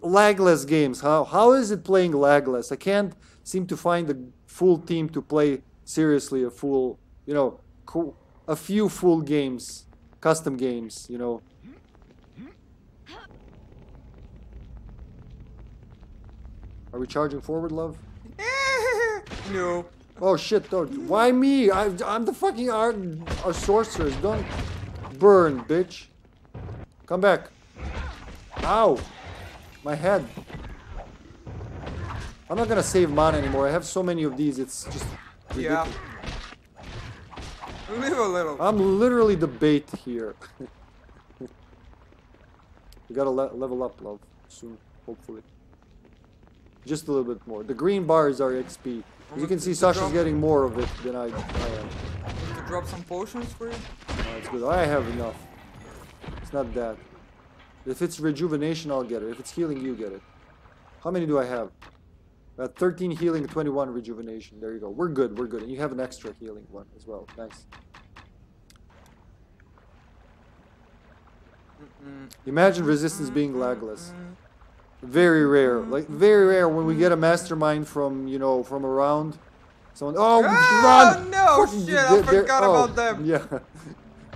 lagless games. How how is it playing lagless? I can't seem to find a full team to play seriously. A full, you know, co- a few full games, custom games. You know. Are we charging forward, love? *laughs* no. Oh shit, don't. Why me? I, I'm the fucking art, a sorceress. Don't burn, bitch. Come back. Ow. My head. I'm not gonna save mana anymore. I have so many of these, it's just Yeah. ridiculous. Live a little. I'm literally the bait here. *laughs* you gotta le level up, love, soon, hopefully. Just a little bit more. The green bars are XP. As you can see, Sasha's getting more of it than I, I am. to drop some potions for you. No, it's good. I have enough. It's not that. If it's rejuvenation, I'll get it. If it's healing, you get it. How many do I have? Uh, 13 healing, 21 rejuvenation. There you go. We're good. We're good. And you have an extra healing one as well. Nice. Imagine resistance being lagless. Very rare. Like very rare when we get a mastermind from you know from around. Someone. Oh, Ah, run! no, Fucking- shit, I they're- they're- forgot oh, about them. Yeah.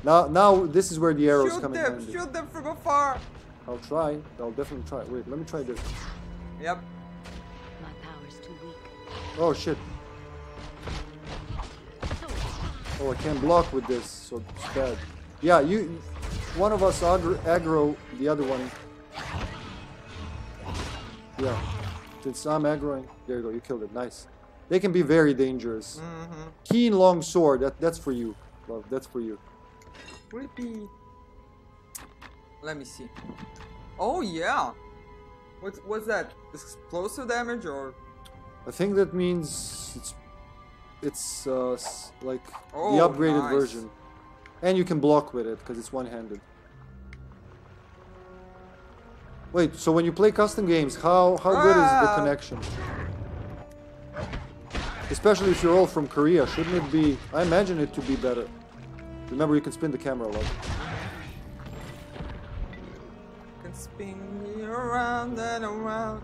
Now, now this is where the arrows Shoot come in them! handy. Shoot them from afar! I'll try. I'll definitely try. Wait, let me try this. Yep. My power's too weak. Oh shit. Oh, I can't block with this, so it's bad. Yeah, you. One of us aggro, aggro the other one. Yeah. Since I'm aggroing, there you go. You killed it. Nice. They can be very dangerous. Mm-hmm. Keen long sword. That that's for you, love. That's for you. It be? Let me see. Oh yeah. What's what's that? Explosive damage or? I think that means it's it's uh, like Oh, the upgraded nice. version, and you can block with it because it's one-handed. Wait, so when you play custom games, how how good is the Ah. connection? Especially if you're all from Korea, shouldn't it be? I imagine it to be better. Remember, you can spin the camera a lot. Can spin me around and around.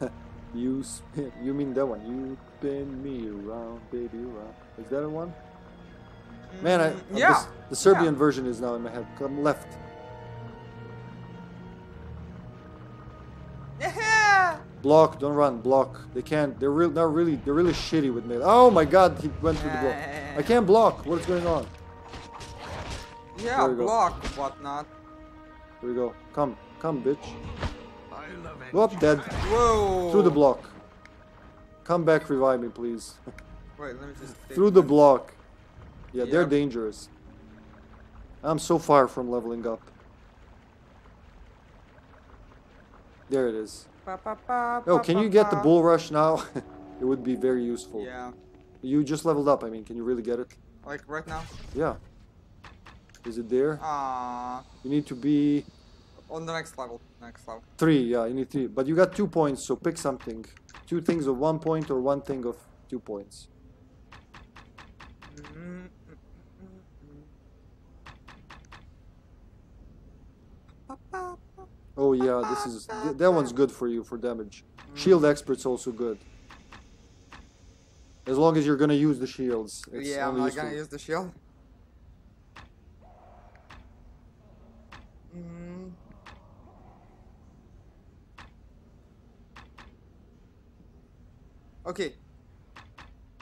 *laughs* You spin. You mean that one? You spin me around, baby, around. Is that a one? Man, I Mm, uh, yeah. this- the Serbian yeah. version is now in my head. Come left. Block, don't run, block. They can't. They're real. They're really. They're really shitty with melee. Oh my god, he went through the block. I can't block. What's going on? Yeah, There we go. block, whatnot. Here we go. Come, come, bitch. I. Go up, dead. Whoa. Through the block. Come back, revive me, please. *laughs* Wait, let me just. *laughs* Through the block. Yeah, they're dangerous. I'm so far from leveling up. There it is. Oh, can you get the bull rush now? *laughs* it would be very useful. Yeah, You just leveled up, I mean, can you really get it? like right now. Yeah. Is it there? Ah, You need to be on the next level. Next level. three, yeah, you need three. But you got two points, so pick something. Two things of one point or one thing of two points. Mm, mm, mm, mm. Oh yeah, this is th- that one's good for you for damage. Shield expert's also good. As long as you're gonna use the shields. Yeah, I'm not gonna use the shield. Mm. Okay.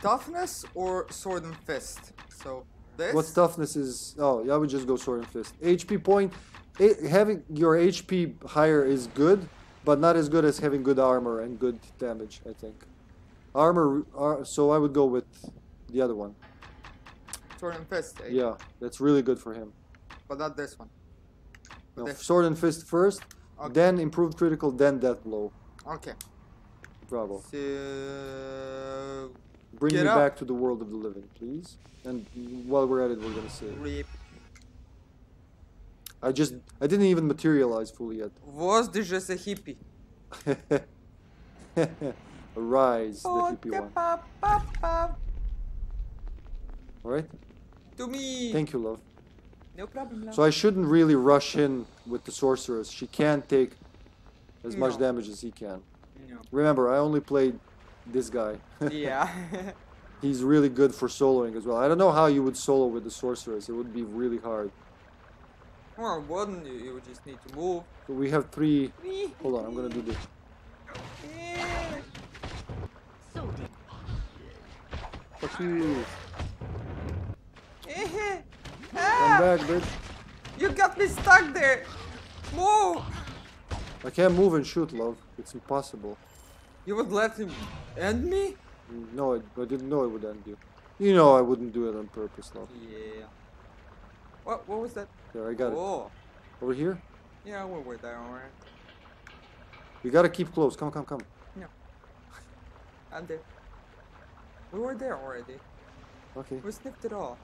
Toughness or sword and fist? So this. What toughness is? Oh, yeah, I would just go sword and fist. HP point, having your HP higher is good, but not as good as having good armor and good damage. I think. Armor, ar- so I would go with the other one. Sword and fist. eh? Yeah, that's really good for him. But not this one. No, This- sword and fist first, Okay. then improved critical, then death blow. Okay. Bravo. So. Bring me up. back to the world of the living, please. And while we're at it, we're gonna. Rip. I just, I didn't even materialize fully yet. Was this just a hippie? Rise, the hippie the one. All right. To me. Thank you, love. No problem. love. So I shouldn't really rush in with the sorceress. She can't take as much damage as he can. No. Remember, I only played this guy. *laughs* yeah. *laughs* He's really good for soloing as well. I don't know how you would solo with the sorceress. It would be really hard. Or wouldn't you? You would just need to move. So we have three. Hold on, I'm gonna do this. Fuck you. Come ah, back, bitch. you got me stuck there. Move. I can't move and shoot, love. It's impossible. You would let him end me? No, I, I didn't know it would end you. You know I wouldn't do it on purpose, love. Yeah. What? What was that? There, I got it. oh. Over here? Yeah, we were there alright. You gotta keep close. Come, come, come. No. I'm there. We were there already. Okay. We sniffed it all.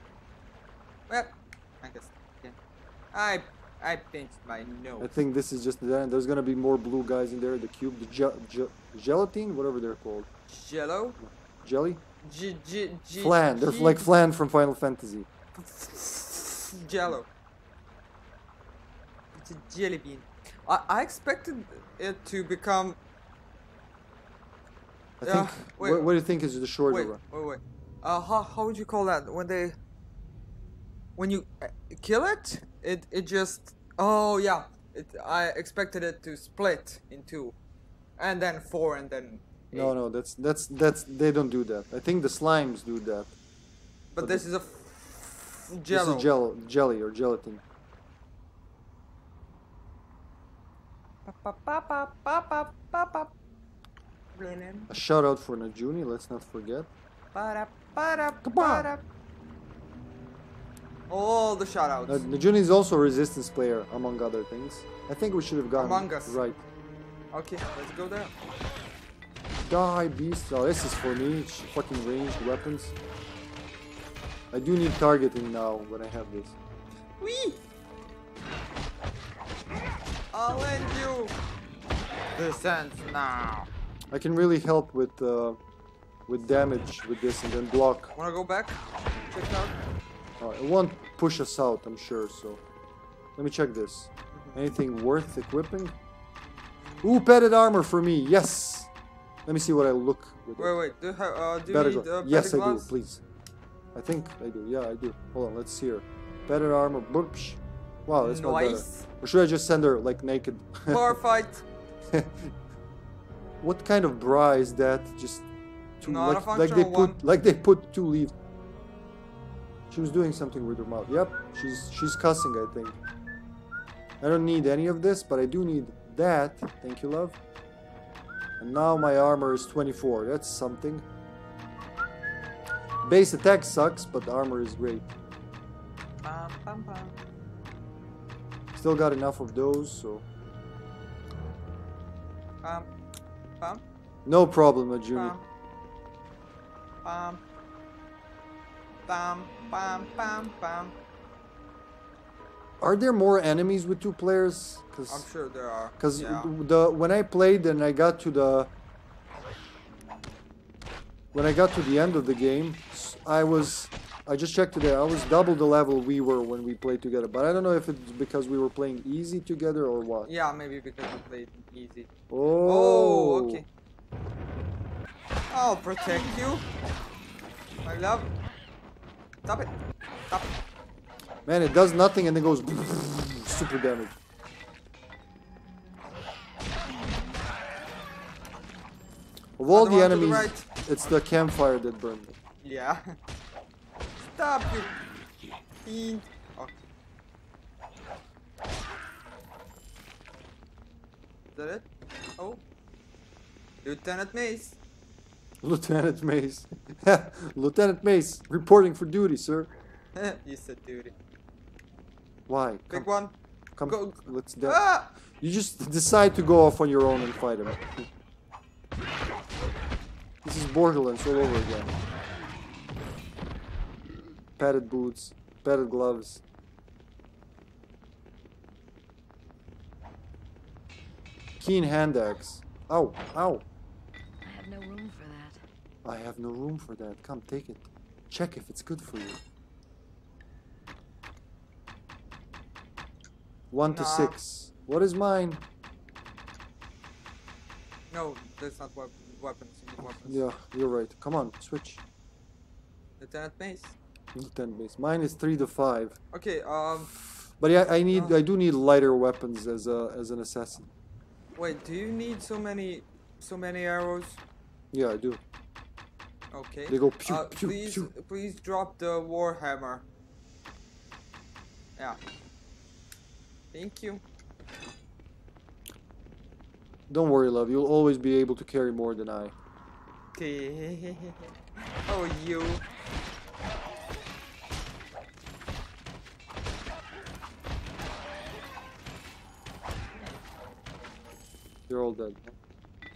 Well, I guess. Yeah. I I pinched my nose. I think this is just the end. There's gonna be more blue guys in there. The cube, the ge- ge- gelatine, whatever they're called. Jello. Jelly? G G G. Flan. They're like Flan from Final Fantasy. *laughs* Jello. It's a jelly bean. I, I expected it to become. I think. wait. what, what do you think is the shorter Wait, run? wait, wait. Uh, how, how would you call that? When they. When you uh, kill it, it it just. Oh, yeah. It, I expected it to split in two. And then four, and then. No, eight. no, that's that's that's they don't do that. I think the slimes do that. But but this is a. f- Jello. This is jello, jelly or gelatin. Pa, pa, pa, pa, pa, pa, pa, pa. A shout out for Najuni. Let's not forget. Ba-da, ba-da, ba-da. All the shoutouts. Uh, Najuni is also a resistance player, among other things. I think we should have gotten Among Us. right. Okay, let's go there. Die, beast. Oh, this is for me. Sh- Fucking ranged weapons. I do need targeting now when I have this. Wee! I'll end you. This ends now. I can really help with uh, with damage with this and then block. Wanna go back? Check it out. Uh, it won't push us out, I'm sure. So let me check this. Anything worth equipping? Ooh, padded armor for me. Yes. Let me see what I look with. it. Wait, wait. Do, you have, uh, do you need uh, yes, better I do. Please. I think I do. Yeah, I do. Hold on. Let's see her. Better armor. Wow, that's not better. Nice. Or should I just send her like naked? *laughs* Bar fight. what kind of bra is that? Just two, like, like they put one. like they put two leaves. She was doing something with her mouth. Yep, she's she's cussing. I think. I don't need any of this, but I do need that. Thank you, love. And now my armor is 24. That's something. Base attack sucks, but the armor is great. Bam, bam, bam. Still got enough of those, so no problem, bam. Bam, bam, bam, bam. Are there more enemies with two players? Cause, I'm sure there are. 'cause yeah. the when I played and I got to the when I got to the end of the game, I was I just checked today. I was double the level we were when we played together. But I don't know if it's because we were playing easy together or what. Yeah, maybe because we played easy. Oh, Oh, okay. I'll protect you. My love. Stop it. Stop it. Man, it does nothing and then goes *laughs* super damage. Of all the to the enemies, right. it's the campfire that burned me. Yeah. *laughs* Stop you. Fiend. Okay. Is that it? Oh. Lieutenant Mace. Lieutenant Mace. *laughs* Lieutenant Mace, reporting for duty, sir. *laughs* you said duty. Why? Big Come, one. come go- let's. de- Ah! You just decide to go off on your own and fight him. This is Borderlands all over again. Padded boots, padded gloves. Keen hand axe. Ow, ow. I have no room for that. I have no room for that. Come, take it. Check if it's good for you. One to six. What is mine? No, that's not wep- weapons. You need weapons. Yeah, you're right. Come on, switch. Lieutenant Mace. Lieutenant base. Mine is three to five. Okay, um, But yeah, I need, Oh. I do need lighter weapons as a, as an assassin. wait, do you need so many, so many arrows? Yeah, I do. Okay. They go pew, uh, pew, please, pew. please drop the warhammer. Yeah. Thank you. Don't worry, love. You'll always be able to carry more than I. *laughs* Okay. Oh, you. They're all dead. You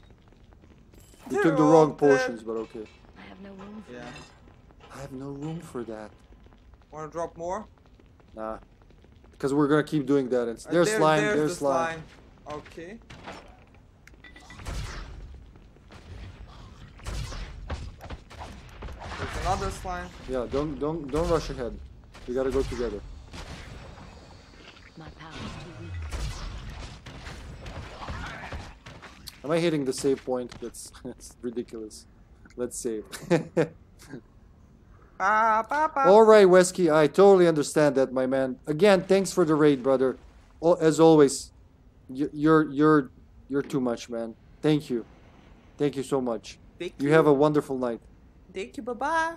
They're took the all wrong dead. potions, but okay. I have no room for Yeah. that. I have no room for that. Wanna drop more? Nah. Because we're gonna keep doing that. It's, Uh, there's there- slime, there's there's the slime. Okay. Another slime. Yeah, don't don't don't rush ahead. We gotta go together. My power's too weak. Am I hitting the save point? *laughs* That's, that's ridiculous. Let's save. *laughs* Ah, ba, ba. All right, Wesky, I totally understand that, my man. Again, thanks for the raid, brother. Al- As always, y- you're you're you're too much, man. Thank you, thank you so much. Thank You have a wonderful night. Thank you, bye bye.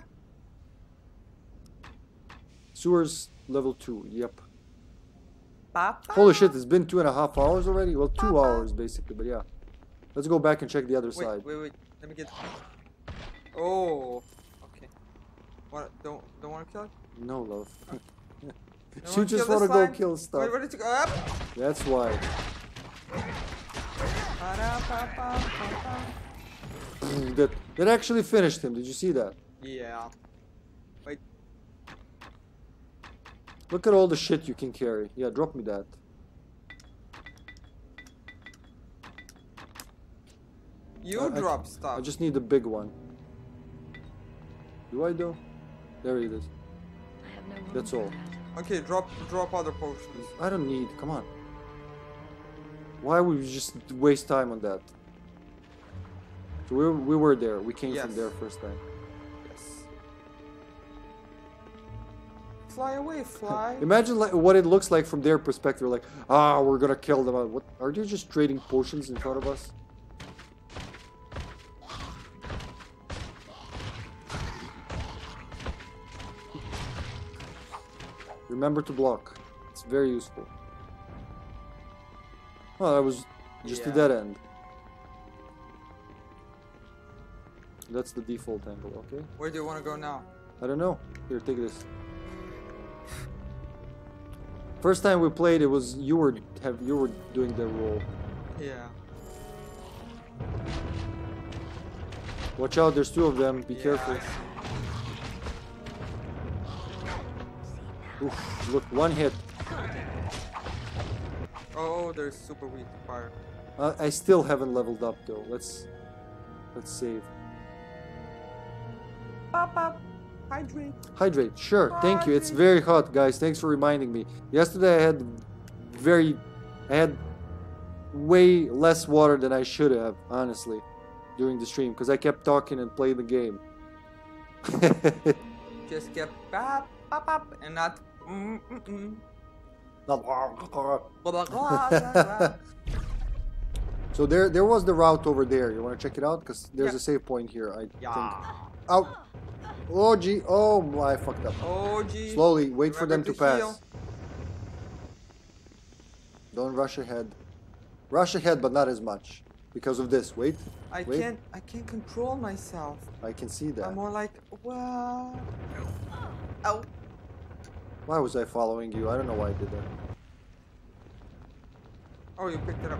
Sewers level two. Yep. Ba, ba. Holy shit! It's been two and a half hours already. Well, two hours basically, but yeah. Let's go back and check the other Wait, side. wait, wait. Let me get. Oh. Okay. What? Don't don't want to kill it. No love. *laughs* Don't you just want to this go slime? kill stuff. Wait, ready to go up? That's why. Ba-da-ba-ba-ba-ba. that that actually finished him. Did you see that? Yeah. Wait. Look at all the shit you can carry. Yeah, drop me that. You I- I- drop stuff. I just need the big one. Do I though? There it is. No That's all. Okay, drop drop other potions. I don't need. Come on. Why would we just waste time on that? So we were, we were there. We came from there first time. Yes. Fly away, fly. *laughs* Imagine like, what it looks like from their perspective. Like, ah, we're gonna kill them. What? Are they just trading potions in front of us? Remember to block. It's very useful. Oh, that was just a Yeah. dead end. That's the default angle, okay? Where do you want to go now? I don't know. Here, take this. First time we played, it was you were have you were doing the role. Yeah. Watch out, there's two of them. Be Yeah, careful. Oof, look, one hit. Oh, they're super weak to fire. Uh, I still haven't leveled up though. Let's let's save. Pop up. Hydrate. Hydrate, sure. Thank you. It's very hot, guys. Thanks for reminding me. Yesterday I had very, I had way less water than I should have, honestly, during the stream because I kept talking and playing the game. *laughs* Just get pop, pop, pop, and not. Mm, mm, mm. So there, there was the route over there. You want to check it out? Because there's Yeah. a save point here. I Yeah. think. Out. Oh gee. Oh, I fucked up. Oh, gee. Slowly, wait for them to to pass. heal. Don't rush ahead. Rush ahead, but not as much. Because of this. Wait. I Wait. can't. I can't control myself. I can see that. I'm more like, well. Oh. Why was I following you? I don't know why I did that. Oh, you picked it up.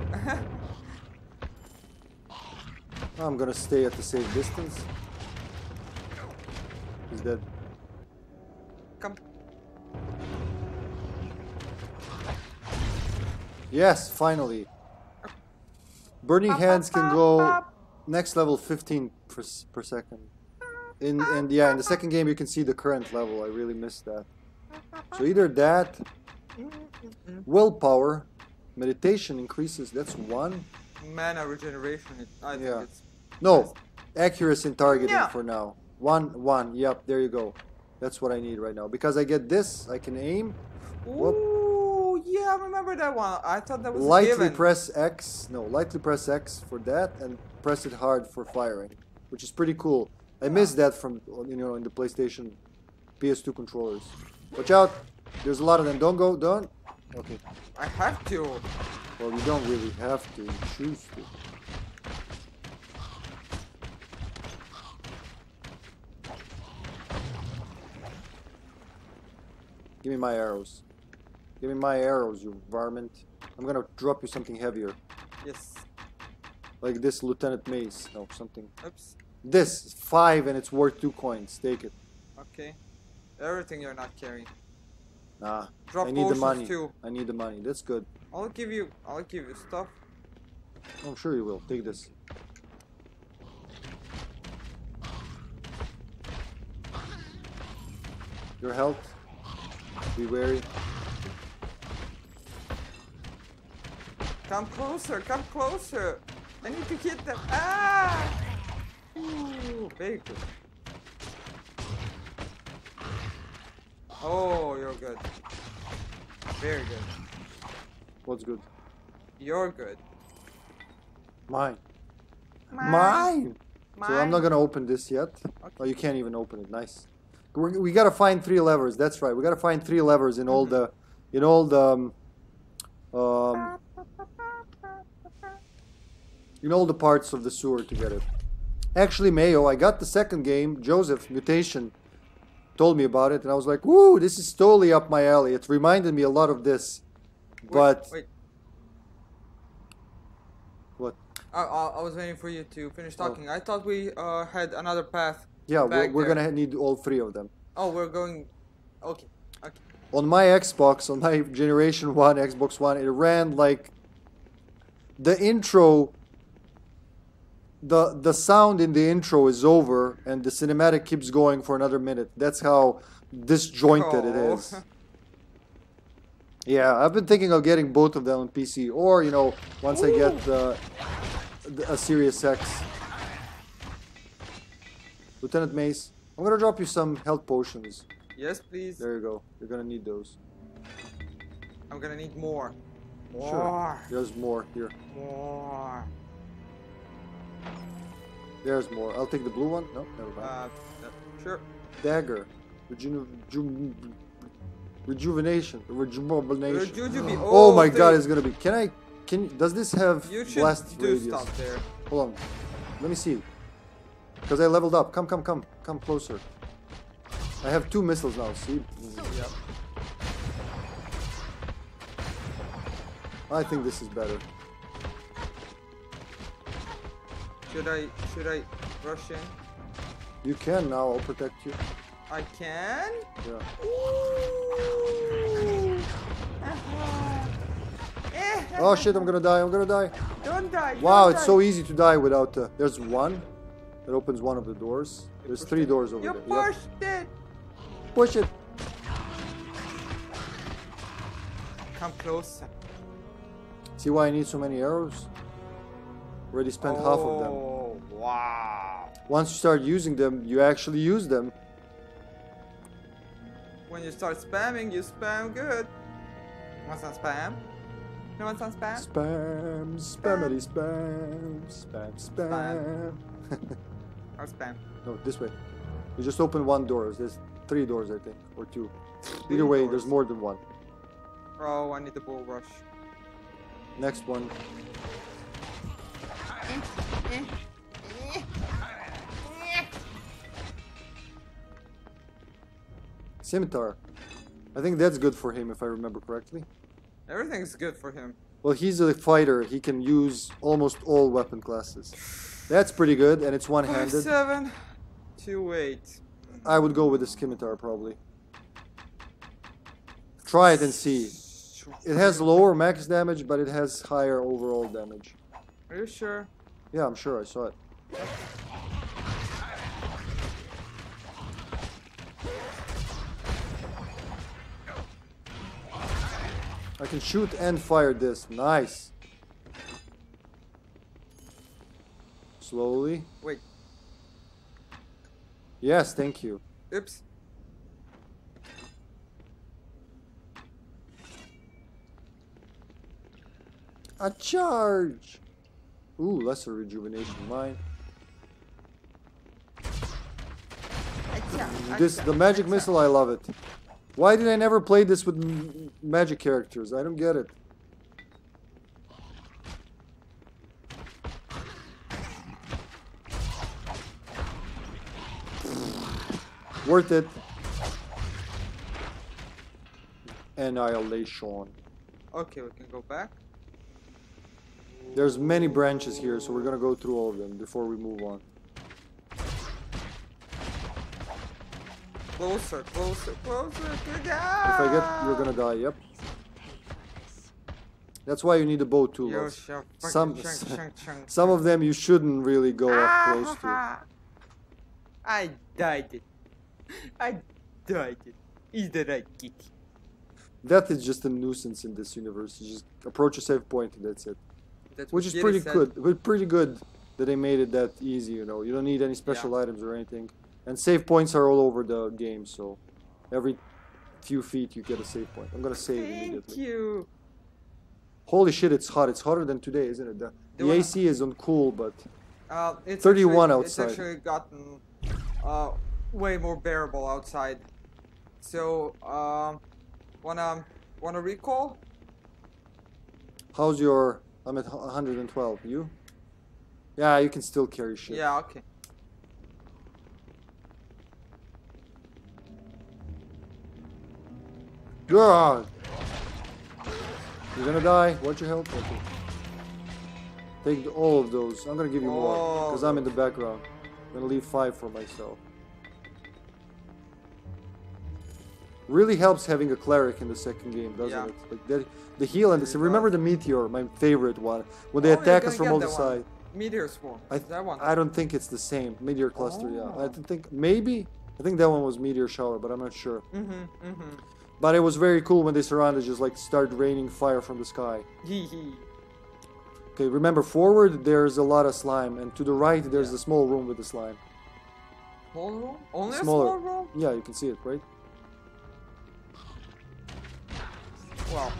*laughs* I'm gonna stay at the safe distance. He's dead. Come. Yes, finally. Burning hands can go next level 15 per, per second. In and yeah, in the second game you can see the current level. I really missed that. So either that, willpower, meditation increases. That's one. Mana regeneration. I think Yeah. it's. No, accuracy in targeting Yeah. for now. One, one. Yep, there you go. That's what I need right now because I get this. I can aim. Whoop. Ooh, yeah, I remember that one. I thought that was a lightly given. press X. No, lightly press X for that, and press it hard for firing, which is pretty cool. I missed that from you know in the PlayStation, PS2 controllers. Watch out! There's a lot of them. Don't go. Don't. Okay. I have to. Well, you don't really have to. You choose to. Give me my arrows. Give me my arrows, you varmint. I'm gonna drop you something heavier. Yes. Like this Lieutenant Mace. No, something. Oops. This is five and it's worth two coins. Take it. Okay. Everything you're not carrying. Nah. Drop I need the money. too. I need the money. That's good. I'll give you. I'll give you stuff. I'm sure you will. Take this. Your health. Be wary. Come closer. Come closer. I need to hit them. Ah! Ooh, very good. Oh, you're good. Very good. What's good? You're good. Mine. Mine. So I'm not gonna open this yet. Oh, you can't even open it. Nice. We're, we gotta find three levers. That's right. We gotta find three levers in all the, in all the, um, um, in all the parts of the sewer to get it. Actually, Mayo, I got the second game. Joseph Mutation told me about it, and I was like, "Woo, this is totally up my alley." It reminded me a lot of this, Wait, but wait. what? I, I, I was waiting for you to finish talking. I thought we uh, had another path. Yeah, we're, we're gonna need all three of them. Oh, we're going. Okay. Okay. on my Xbox, on my Generation 1, Xbox One, it ran like the intro the the sound in the intro is over and the cinematic keeps going for another minute. That's how disjointed it Oh. is. Yeah, I've been thinking of getting both of them on PC or, you know, once I get uh, the- a Series X. Lieutenant Mace, I'm gonna drop you some health potions. Yes, please. There you go. You're gonna need those. I'm gonna need more. More. Sure. There's more here. More. There's more. I'll take the blue one. No, never mind. Uh, uh, sure. Dagger. Reju- reju- rejuvenation. Rejuvenation. Rejujubi- Oh, oh, my god, it's gonna be. Can I? Can does this have You should blast do radius? Hold on. Let me see. Because I leveled up. Come, come, come, come closer. I have two missiles now, see? Yep. I think this is better. Should I should I rush in? You can now, I'll protect you. I can. Yeah. Ooh. Eh, Oh shit, I'm gonna die, I'm gonna die. Don't die. Wow, don't it's die. so easy to die without the... There's one. That opens one of the doors. There's three it. doors over You there. Yep. pushed it. Push it. Come closer. See why I need so many arrows? Already spent half of them. Oh, wow. Once you start using them, you actually use them. When you start spamming, you spam good. Want some spam? You want some spam? Spam, spammity spam, spam, spam. *laughs* Or spam. no, this way. You just open one door. There's three doors, I think, or two. Three Either way, there's more than one. Oh, I need the bull rush. Next one. Scimitar. I think that's good for him, if I remember correctly. Everything's good for him. Well, he's a fighter. He can use almost all weapon classes. That's pretty good, and it's one-handed. seven, two, eight. I would go with the Scimitar, probably. Try it and see. It has lower max damage, but it has higher overall damage. Are you sure? Yeah, I'm sure I saw it. I can shoot and fire this. Nice. Slowly. Wait. Yes, thank you. Oops. A charge! Ooh, lesser rejuvenation mine. This the magic missile. I love it. Why did I never play this with magic characters? I don't get it. Worth it. Annihilation. Okay, we can go back. There's many branches here, so we're gonna go through all of them before we move on. Closer, closer, closer to the If I get, you're gonna die. Yep. That's why you need a bow too. Yo. Some, *laughs* some of them you shouldn't really go up close to. Ah, I died it. I died it. Is the right kitty. Death is just a nuisance in this universe. You just approach a save point and that's it. That's Which is pretty said. good. But pretty good that they made it that easy. You know, you don't need any special items or anything. And save points are all over the game, so every few feet you get a save point. I'm gonna save Thank immediately. Thank you. Holy shit, it's hot. It's hotter than today, isn't it? The, The the AC is on cool, but Uh, it's 31 actually, outside. It's actually gotten uh, way more bearable outside. So, um, wanna wanna recall? how's your? I'm at 112. You? Yeah, you can still carry shit. Yeah, okay. God. You're gonna die. Watch your health. Okay. Take all of those. I'm gonna give you more because I'm in the background. I'm gonna leave five for myself. Really helps having a cleric in the second game, doesn't Yeah. it? Like that, the heal and remember the meteor, my favorite one, when they Oh, attack us from all the side. Meteor swarm. I, that one. I don't think it's the same meteor cluster. Yeah, I Oh. don't think maybe. I think that one was meteor shower, but I'm not sure. Mm-hmm. Mm-hmm. But it was very cool when they surrounded, just like start raining fire from the sky. Okay, remember forward there's a lot of slime, and to the right there's Yeah. a small room with the slime. Small room? Only Smaller. a small room? Yeah, you can see it, right? Wow.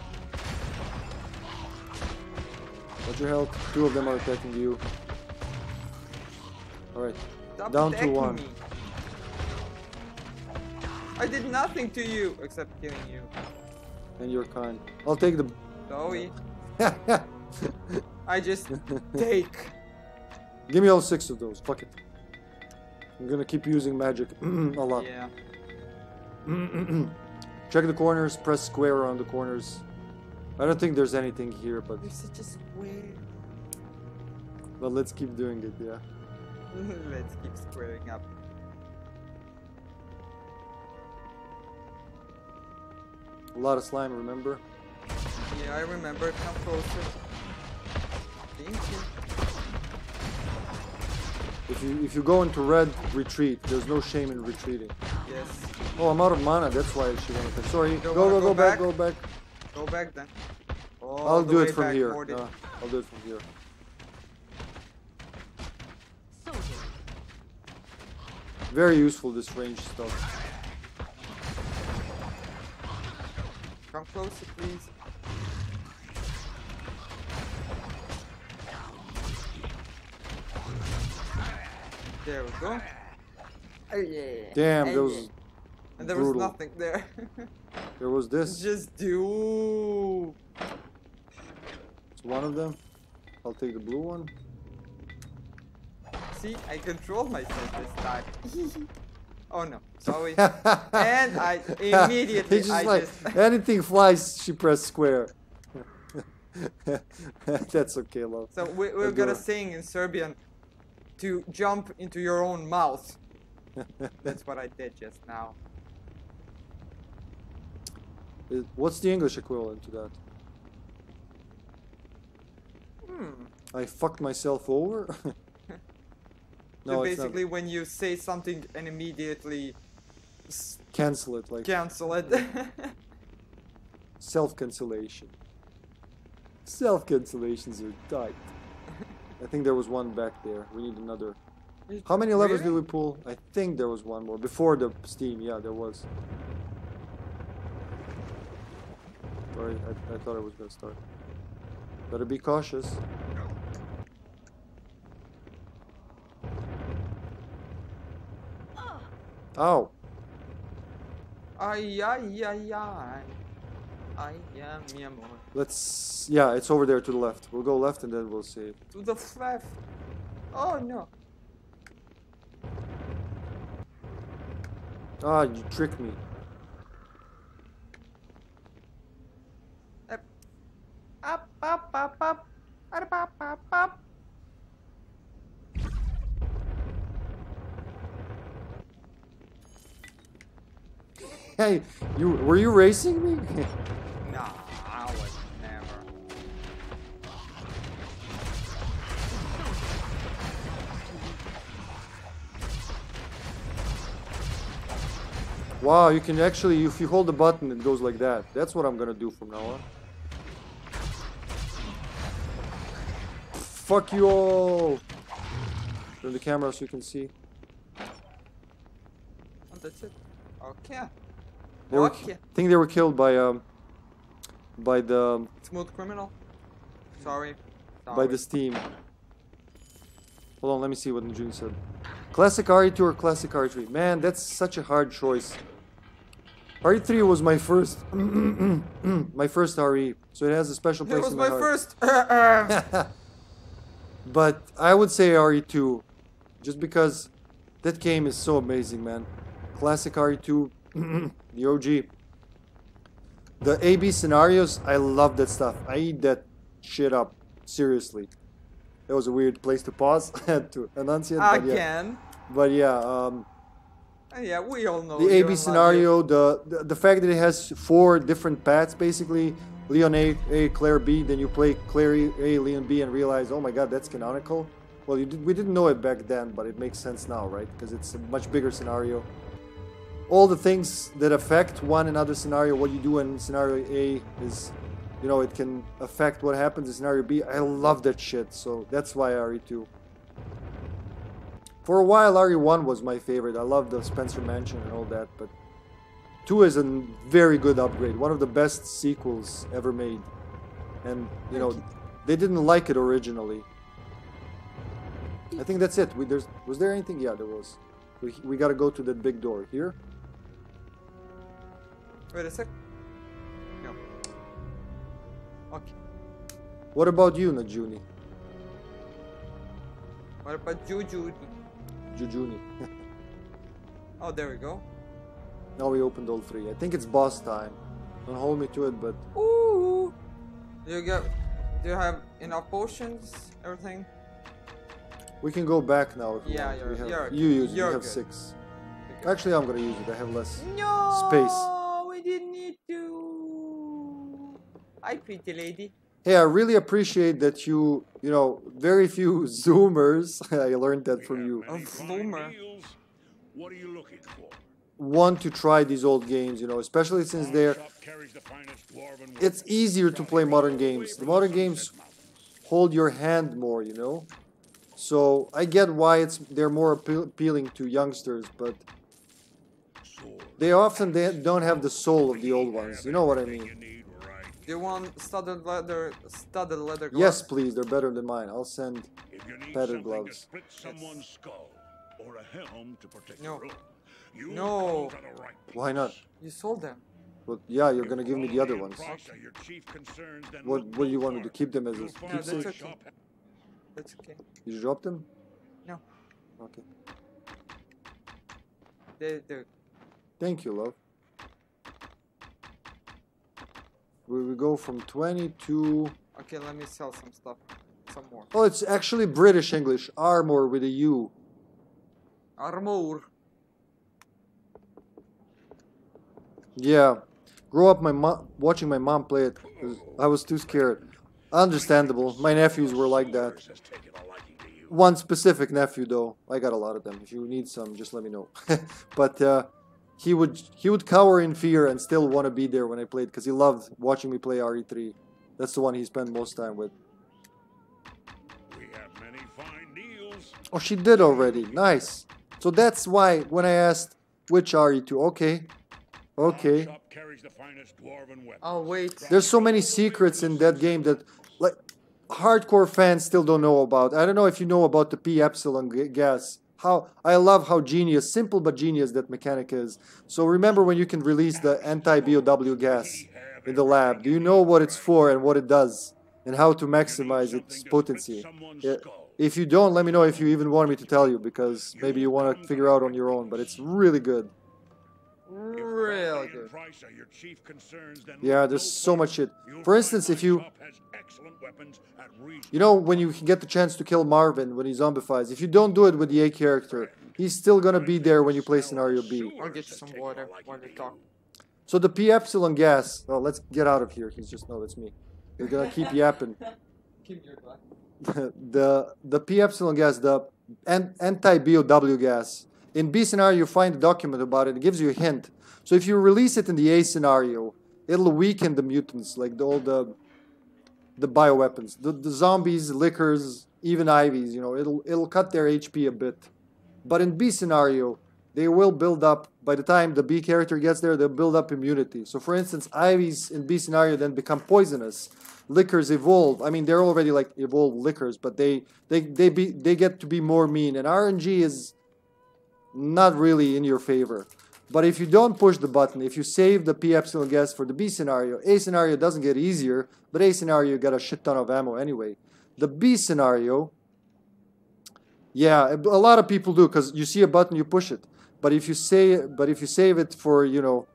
Watch your health. Two of them are attacking you. Alright. Down to one. Me. I did nothing to you except killing you. And you're kind. I'll take the. Zoe. *laughs* I just take. Give me all six of those. Fuck it. I'm gonna keep using magic *clears throat* a lot. Yeah. *clears throat* Check the corners, press square around the corners. I don't think there's anything here, but You're such a square. but let's keep doing it, yeah. *laughs* Let's keep squaring up. A lot of slime, remember? Yeah, I remember. Come closer. Thank you. If you if you go into red, retreat. There's no shame in retreating. Yes. Oh, I'm out of mana. That's why she went to. Sorry. You Go go go, go back, back? Go back. Go back then. All I'll the do it from here. Mordin. Uh, I'll do it from here. Very useful this range stuff. Come closer, please. There we go. Oh yeah. Damn, Oh, there yeah. was And there brutal. was nothing there. *laughs* there was this. Just do. It's one of them. I'll take the blue one. See, I controlled myself this time. *laughs* oh no, sorry. *laughs* and I immediately just I like just anything flies, she press square. That's okay, love. So we, we've got a Adora. saying in Serbian to jump into your own mouth. That's what I did just now. It- What's the English equivalent to that? Hmm. I fucked myself over. *laughs* no, it's basically, when you say something and immediately. Cancel it, like cancel it. *laughs* self-cancellation. Self-cancellations are tight. I think there was one back there. We need another. How many levers did we pull? I think there was one more. Before the steam, yeah, there was. Sorry, I, I thought I was gonna start. Better be cautious. Ow! Ay, ay, ay, ay. Ay, am mi amor. Let's. Yeah, it's over there to the left. We'll go left and then we'll save. To the left. Oh no. Ah, you tricked me. Up, up, up, up. Up, up, up, up. Hey, you were you racing me? *laughs* Nah, I was never. wow, you can actually, if you hold the button, it goes like that. That's what I'm gonna do from now on. Fuck you all! Turn the camera so you can see. Oh, that's it. Okay. They were, Okay. I think they were killed by um, by the Smooth criminal. Sorry. by Sorry. the steam. Hold on, let me see what Najun said. Classic RE2 or classic RE3? Man, that's such a hard choice. RE3 was my first, *clears throat* my first RE, so it has a special It place was in my, my heart. first. *laughs* *laughs* but I would say RE2, just because that game is so amazing, man. Classic RE2, *clears throat* the OG. The AB scenarios, I love that stuff. I eat that shit up, seriously. That was a weird place to pause *laughs* to enunciate. But yeah, Again. but yeah um, Uh, Yeah, we all know. the AB scenario, the, the the fact that it has four different paths basically, Leon A, A, Claire B, then you play Claire A, Leon B, and realize, oh my god, that's canonical. Well, you did, we didn't know it back then, but it makes sense now, right? Because it's a much bigger scenario. All the things that affect one another scenario, what you do in scenario A is, you know, it can affect what happens in scenario B. I love that shit, so that's why RE2. For a while, RE1 was my favorite. I love the Spencer Mansion and all that, but 2 is a very good upgrade. One of the best sequels ever made. And, you know, they didn't like it originally. I think that's it. We, there's, was there anything? Yeah, there was. We, we gotta go to that big door. Here? Wait a sec. No. Okay. What about you, Najuni? What about Juju? Jujuni. *laughs* Oh, there we go. Now we opened all three. I think it's boss time. Don't hold me to it, but Ooh. Do you get? Do you have enough potions? Everything? we can go back now. If Yeah, you're- we have, you're- you use it. You have good. six. Actually, I'm gonna use it. I have less. Space. No. Space. We didn't need to. Hi, pretty lady. Hey, I really appreciate that you, you know, very few *laughs* Zoomers, *laughs* I learned that We from you, many A fine bloomer. deals. What are you looking for? Want to try these old games, you know, especially since they're, shop carries the finest dwarven it's easier to play modern games. The modern games hold your hand more, you know? So I get why it's they're more appealing to youngsters, but they often they don't have the soul of the old ones. You know what I mean? you need Do you want studded leather, studded leather gloves? Yes, please. They're better than mine. I'll send. If you need Padded gloves. to split someone's skull or a helm to protect No. your own, you No. the right Why not? You sold them. But yeah, you're gonna give me the other ones. your chief concerns, then What What do you no want me to keep them as a You'll No, that's my okay. That's okay. You dropped them? No. Okay. They, they, Thank you, love. We will go from 20 to. okay, let me sell some stuff. Some more. Oh, it's actually British English. Armor with a U. Armor. Yeah. Grow up my mom, watching my mom play it. I was too scared. Understandable. My nephews were like that. Yours has taken a liking to you. One specific nephew, though. I got a lot of them. If you need some, just let me know. *laughs* but uh, he would he would cower in fear and still want to be there when I played because he loved watching me play RE3. That's the one he spent most time with. We have many fine deals. Oh, she did already. Nice. So that's why when I asked which RE2, okay, okay. shop carries the finest dwarven weapons. Oh wait. There's so many secrets in that game that like hardcore fans still don't know about. I don't know if you know about the P epsilon gas. How I love how genius, simple but genius that mechanic is. So remember when you can release the anti-BOW gas in the lab. Do you know what it's for and what it does and how to maximize its potency? Yeah. If you don't, let me know if you even want me to tell you because maybe you want to figure out on your own. But it's really good. Real good. Yeah, there's so much shit. For instance, if you You know, when you get the chance to kill Marvin when he zombifies, if you don't do it with the A character, he's still gonna be there when you play scenario B. I'll get you some water while you talk. So the P epsilon gas. Oh, let's get out of here. He's just no, that's me. You're gonna keep yapping. *laughs* Keep your glass. *laughs* the the P epsilon gas, the anti BOW gas. In B scenario, you find a document about it. It gives you a hint. So if you release it in the A scenario, it'll weaken the mutants, like the, all the the bioweapons, the, the zombies, lickers, even ivies. You know, it'll it'll cut their HP a bit. But in B scenario, they will build up. By the time the B character gets there, they'll build up immunity. So, for instance, ivies in B scenario then become poisonous. Lickers evolve. I mean, they're already like evolved lickers, but they they they be they get to be more mean. And RNG is not really in your favor. But if you don't push the button, if you save the P epsilon gas for the B scenario, A scenario doesn't get easier, but A scenario got a shit ton of ammo anyway. The B scenario, yeah, a a lot of people do because you see a button, you push it. But if you say, but if you save it for, you know,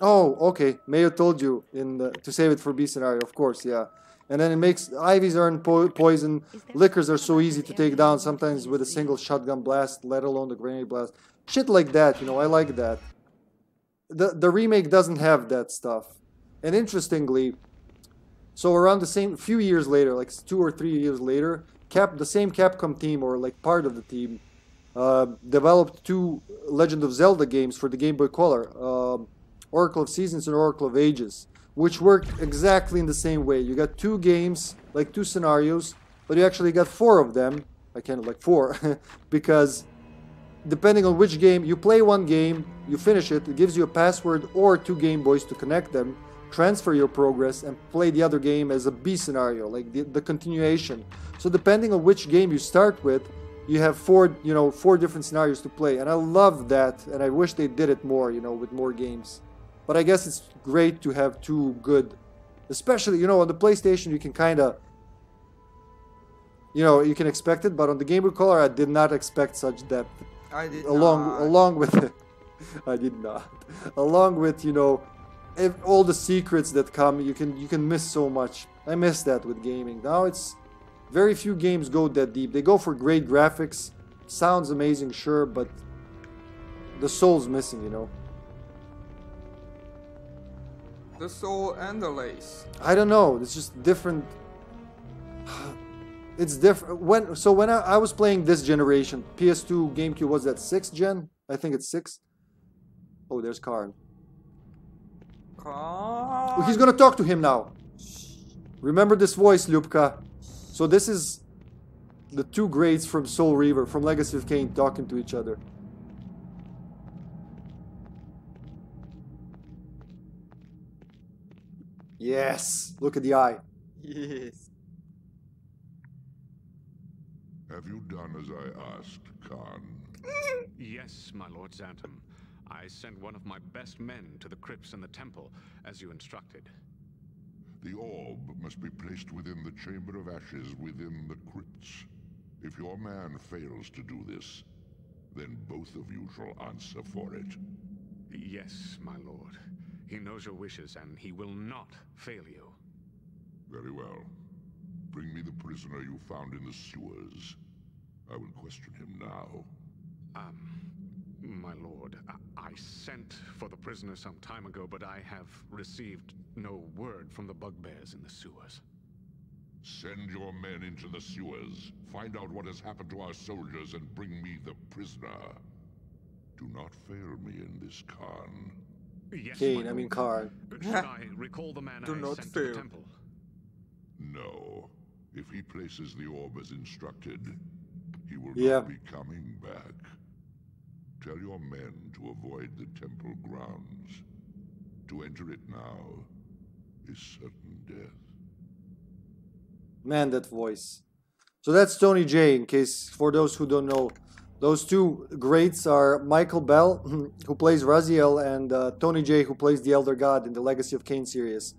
oh, okay, Mayo told you in the, to save it for B scenario, of course, yeah. And then it makes ivies earn po- poison. Lickers are so easy to take down sometimes with a single shotgun blast, let alone the grenade blast. Shit like that, you know, I like that. The the remake doesn't have that stuff. And interestingly, so around the same few years later, like two or three years later, Cap the same Capcom team or like part of the team uh, developed two Legend of Zelda games for the Game Boy Color, um Oracle of Seasons and Oracle of Ages, which worked exactly in the same way. You got two games, like two scenarios, but you actually got four of them. I can't like four *laughs* because depending on which game you play one game, you finish it, it gives you a password or two Game Boys to connect them, transfer your progress, and play the other game as a B scenario, like the, the continuation. So depending on which game you start with, you have four, you know, four different scenarios to play, and I love that, and I wish they did it more, you know, with more games. But I guess it's great to have two good, especially you know on the PlayStation you can kind of you know you can expect it but on the game boy color i did not expect such depth I did along not. along with it *laughs* I did not. Along with you know, ev- all the secrets that come, you can you can miss so much. I miss that with gaming. Now it's very few games go that deep. They go for great graphics, sounds amazing, sure, but the soul's missing. You know. The soul and the lace. I don't know. It's just different. *sighs* It's different. When so when I, I was playing this generation, PS2, GameCube was that sixth gen? I think it's six. Oh, there's Karne. Oh, he's gonna talk to him now. Remember this voice, Lyubka. So this is the two greats from Soul Reaver, from Legacy of Kain, talking to each other. Yes, look at the eye. Yes. Have you done as I asked, Karne? Yes, my lord Xantam. I sent one of my best men to the crypts in the temple, as you instructed. The orb must be placed within the Chamber of Ashes within the crypts. If your man fails to do this, then both of you shall answer for it. Yes, my lord. He knows your wishes, and he will not fail you. Very well. Bring me the prisoner you found in the sewers. I will question him now. Um, my lord, I, I sent for the prisoner some time ago, but I have received no word from the bugbears in the sewers. Send your men into the sewers. Find out what has happened to our soldiers and bring me the prisoner. Do not fail me in this, Karne. Yes, Kain, I lord. mean Karne. Should I recall the man Do I not sent to the fail. temple? No. If he places the orb as instructed, he will Yeah. not be coming back. Tell your men to avoid the temple grounds. To enter it now is certain death. Man, that voice. So that's Tony Jay. In case for those who don't know, those two greats are Michael Bell, *clears throat* who plays Raziel, and uh, Tony Jay, who plays the Elder God in the Legacy of Kain series.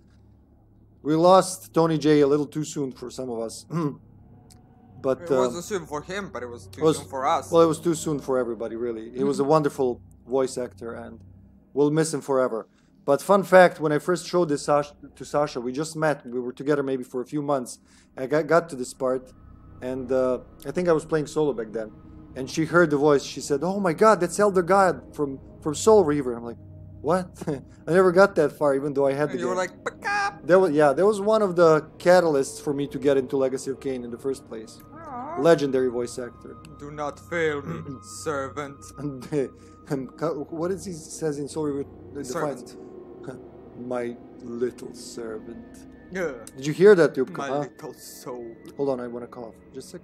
We lost Tony Jay a little too soon for some of us, *clears throat* but It uh, wasn't soon for him, but it was too was- soon for us. well, it was too soon for everybody. Really, he was a wonderful voice actor, and we'll miss him forever. But fun fact: when I first showed this to Sasha, we just met. We were together maybe for a few months. I got, got to this part, and uh, I think I was playing solo back then. And she heard the voice. She said, "Oh my God, that's Elder God from from Soul Reaver." I'm like, "What?" *laughs* I never got that far, even though I had the and you were like, "Backup!" That was yeah, that was one of the catalysts for me to get into Legacy of Kain in the first place. Aw. Legendary voice actor. Do not fail me, *clears throat* servant. And, *laughs* and what is he says in Soul Reaver? Servant. *laughs* My little servant. Yeah. Did you hear that, Lyubka? My huh? little soul. Hold on, I want to cough. Just a sec.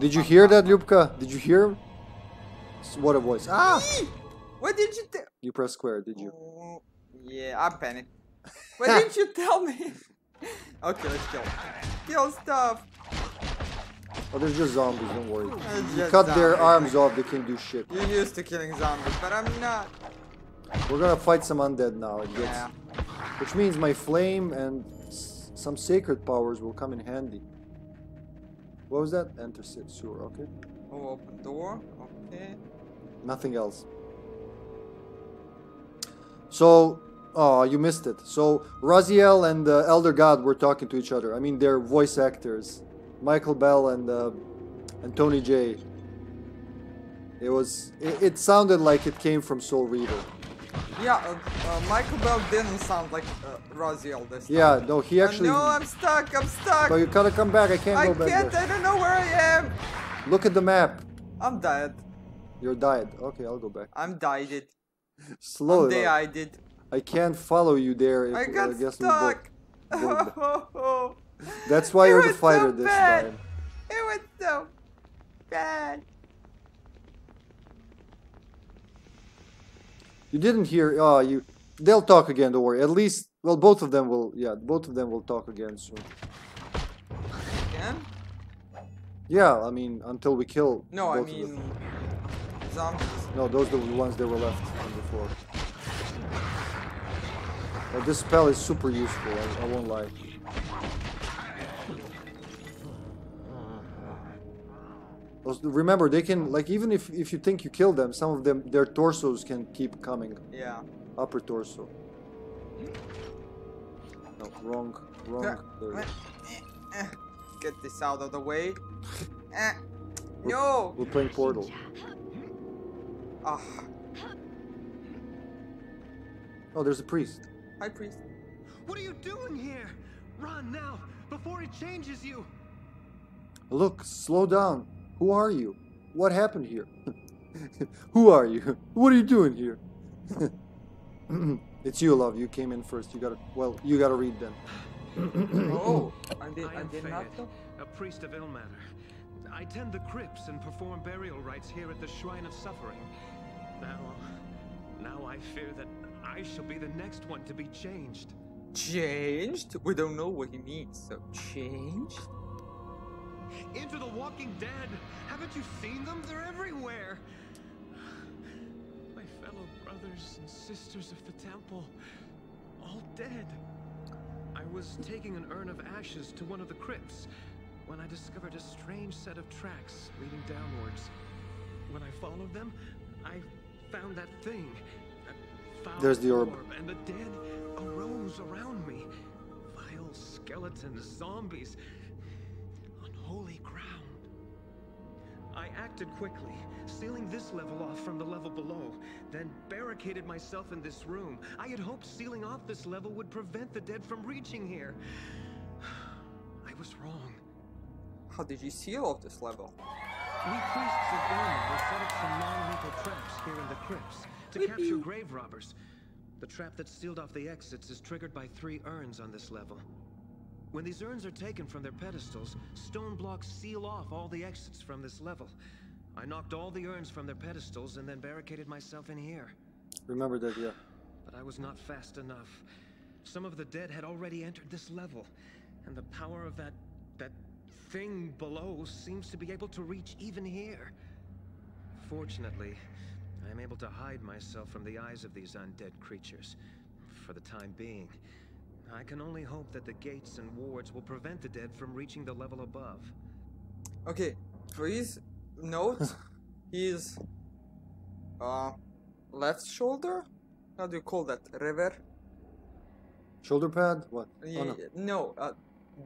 Did you hear that. Lyubka? Did you hear? What a voice. Ah! What did you tell? You press square, did you? Yeah, I panicked. Why didn't you *laughs* tell me? okay, let's kill. Kill stuff. Oh, they're just zombies, don't worry. You cut their arms off, they can do shit. You're used to killing zombies, but I'm not. We're gonna fight some undead now. It gets, Yeah. Which means my flame and s- some sacred powers will come in handy. What was that? Enter se- sewer, okay. Oh, open door. Okay. Nothing else. So, oh, you missed it. So, Raziel and uh, Elder God were talking to each other. I mean, they're voice actors. Michael Bell and uh, and Tony Jay. It was. It, it sounded like it came from Soul Reaver. Yeah, uh, uh, Michael Bell didn't sound like uh, Raziel this time. Yeah, no, he Uh, actually. no, I'm stuck. I'm stuck. But you gotta come back. I can't I go back can't. there. I don't know where I am. Look at the map. I'm dead. You're died. Okay, I'll go back. I'm died. Slowly. I'm dead. I can't follow you there. If, I got I guess we both- stuck. both- *laughs* That's why It you're the was so fighter this bad. time. It was so bad. You didn't hear. Oh, you. They'll talk again. Don't worry. At least, well, both of them will. Yeah, both of them will talk again soon. Again? Yeah, I mean, until we kill. No, I both of them. mean zombies. No, those are the ones that were left on the floor. Uh, this spell is super useful, I, I won't lie. Remember, they can like even if if you think you kill them, some of them their torsos can keep coming. Yeah. Upper torso. No, wrong, wrong. There you go. Eh, Get this out of the way. *laughs* Eh, No! We're playing Portal. Ah, Oh, there's a priest. hi priest. What are you doing here? Run now, before it changes you! Look, slow down. Who are you? What happened here? *laughs* Who are you? *laughs* What are you doing here? *laughs* it's you, love. You came in first. You gotta. Well, you gotta read them. *coughs* Oh, I did, I I am did not a priest of Ilmater. I tend the crypts and perform burial rites here at the Shrine of Suffering. Now, now I fear that I shall be the next one to be changed. Changed? We don't know what he means, so changed? Into the Walking Dead! Haven't you seen them? They're everywhere! My fellow brothers and sisters of the temple, all dead. I was taking an urn of ashes to one of the crypts when I discovered a strange set of tracks leading downwards. When I followed them, I found that thing. There's the orb. And the dead arose around me. Vile skeletons, zombies. Unholy ground. I acted quickly, sealing this level off from the level below, then barricaded myself in this room. I had hoped sealing off this level would prevent the dead from reaching here. *sighs* I was wrong. How did you seal off this level? We priests of Burma will set up some non-lethal traps here in the crypts to capture grave robbers. The trap that sealed off the exits is triggered by three urns on this level. When these urns are taken from their pedestals, stone blocks seal off all the exits from this level. I knocked all the urns from their pedestals and then barricaded myself in here. Remember that, yeah. But I was not fast enough. Some of the dead had already entered this level, and the power of that that thing below seems to be able to reach even here. Fortunately, I am able to hide myself from the eyes of these undead creatures for the time being. I can only hope that the gates and wards will prevent the dead from reaching the level above. Okay, please note *laughs* his uh left shoulder. How do you call that? Rever? Shoulder pad? What? Oh, no. no, uh,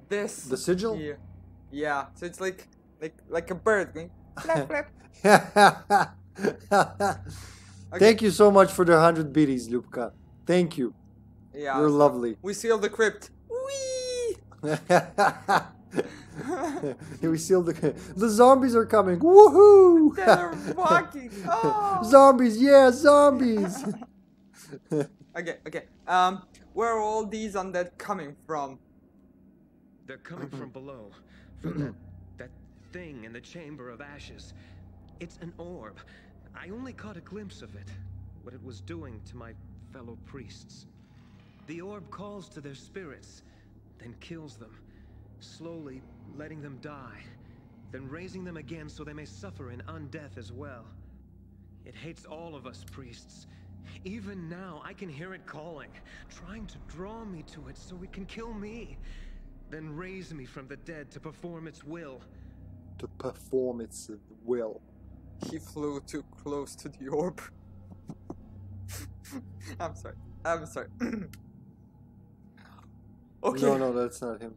this. The sigil? here. Yeah, so it's like like like a bird going *laughs* flap flap. *laughs* Thank you so much for the 100 biddies, Lyubka. Thank you. Yeah, You're so lovely. We seal the crypt. Whee! *laughs* *laughs* we sealed the. The zombies are coming. Woohoo! *laughs* They're walking. Oh. zombies, yeah, zombies. Okay, okay. Um, where are all these undead coming from? They're coming from below, from that, that thing in the Chamber of Ashes. It's an orb. I only caught a glimpse of it, what it was doing to my fellow priests. The orb calls to their spirits, then kills them, slowly letting them die, then raising them again so they may suffer in undeath as well. It hates all of us priests. Even now, I can hear it calling, trying to draw me to it so it can kill me, then raise me from the dead to perform its will. to perform its will. He flew too close to the orb. *laughs* I'm sorry. I'm sorry. *clears throat* okay. No, no, that's not him.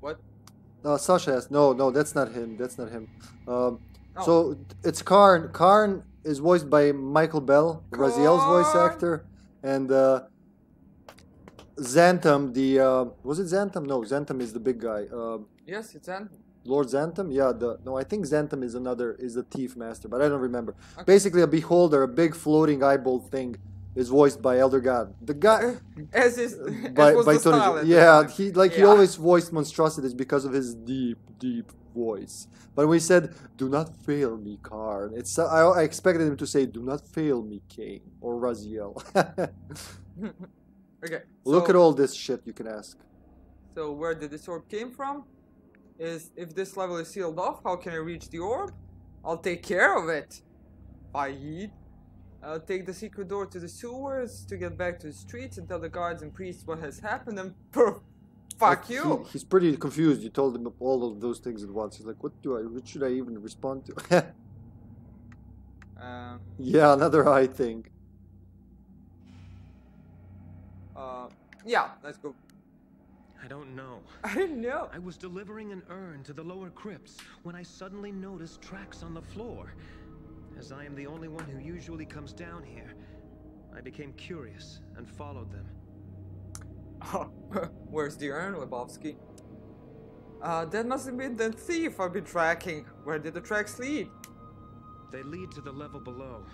What? No, Sasha asked. No, no, that's not him. That's not him. Um, Oh. So it's Karne. Karne is voiced by Michael Bell, Raziel's voice actor, and uh, Xantam. The uh, was it Xantam? No, Xantam is the big guy. Uh, Yes, it's Ant. Lord Xantam. Yeah. The no, I think Xantam is another is the thief master, but I don't remember. Okay. Basically, a beholder, a big floating eyeball thing, is voiced by Elder God. The guy. As is, by, as was by Tony. style Yeah, he like he always voiced monstrosities because of his deep, deep voice. But when we said, "Do not fail me, Karne." It's uh, I, I expected him to say, "Do not fail me, King" or Raziel. *laughs* Okay. *laughs* Look at all this shit you can ask. So where did this orb came from? Is if this level is sealed off, how can I reach the orb? I'll take care of it. Fahid. Uh, take the secret door to the sewers to get back to the streets and tell the guards and priests what has happened and *laughs* fuck Like, you. he- he's pretty confused. You told him all of those things at once. He's like, "What do I? What should I even respond to?" *laughs* Um, yeah, another eye thing. uh, yeah, let's go. I don't know. *laughs* I didn't know. I was delivering an urn to the lower crypts when I suddenly noticed tracks on the floor. As I am the only one who usually comes down here, I became curious and followed them. *laughs* Where's the urn, Lebowski? Uh, that must have been the thief I've been tracking. Where did the tracks lead? They lead to the level below.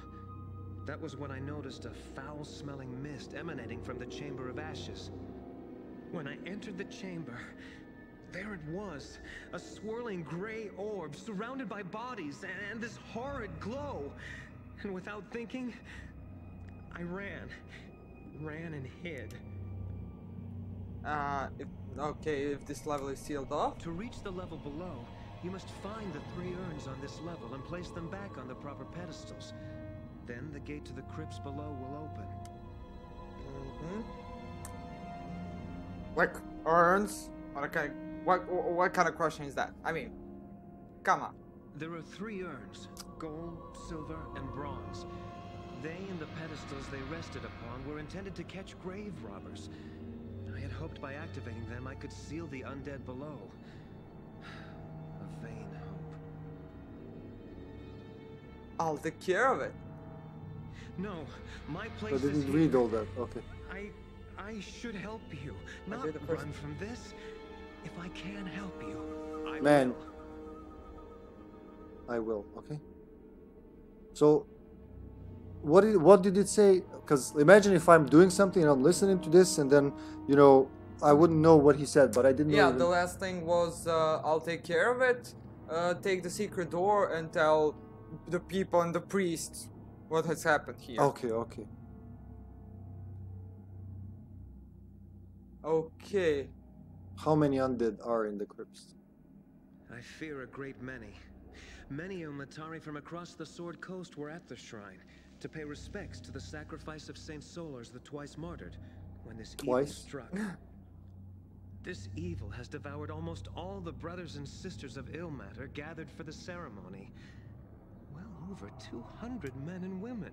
That was when I noticed a foul-smelling mist emanating from the Chamber of Ashes. When I entered the chamber, there it was, a swirling gray orb surrounded by bodies and, and this horrid glow. And without thinking, I ran. Ran and hid. Uh, if, okay, if this level is sealed off. To reach the level below, you must find the three urns on this level and place them back on the proper pedestals. Then the gate to the crypts below will open. hmm Like urns? Kind? What what kind of question is that? I mean, come on. There are three urns gold, silver, and bronze. They and the pedestals they rested upon were intended to catch grave robbers. I had hoped by activating them I could seal the undead below. *sighs* A vain hope. I'll take care of it. No, my I place is didn't read all that. Okay. I I should help you, not did the first- run from this. If I can help you, I Man. will. I will. Okay. So, what did what did it say? Because imagine if I'm doing something and I'm listening to this, and then you know I wouldn't know what he said, but I didn't. Yeah, know the last thing was uh, I'll take care of it. Uh, take the secret door and tell the people and the priests what has happened here. Okay. Okay. Okay. How many undead are in the crypts? I fear a great many. Many Ilmatari from across the Sword Coast were at the shrine to pay respects to the sacrifice of Saint Sollars the twice martyred when this Twice? evil struck. *gasps* this evil has devoured almost all the brothers and sisters of Ilmater gathered for the ceremony. Well over 200 men and women.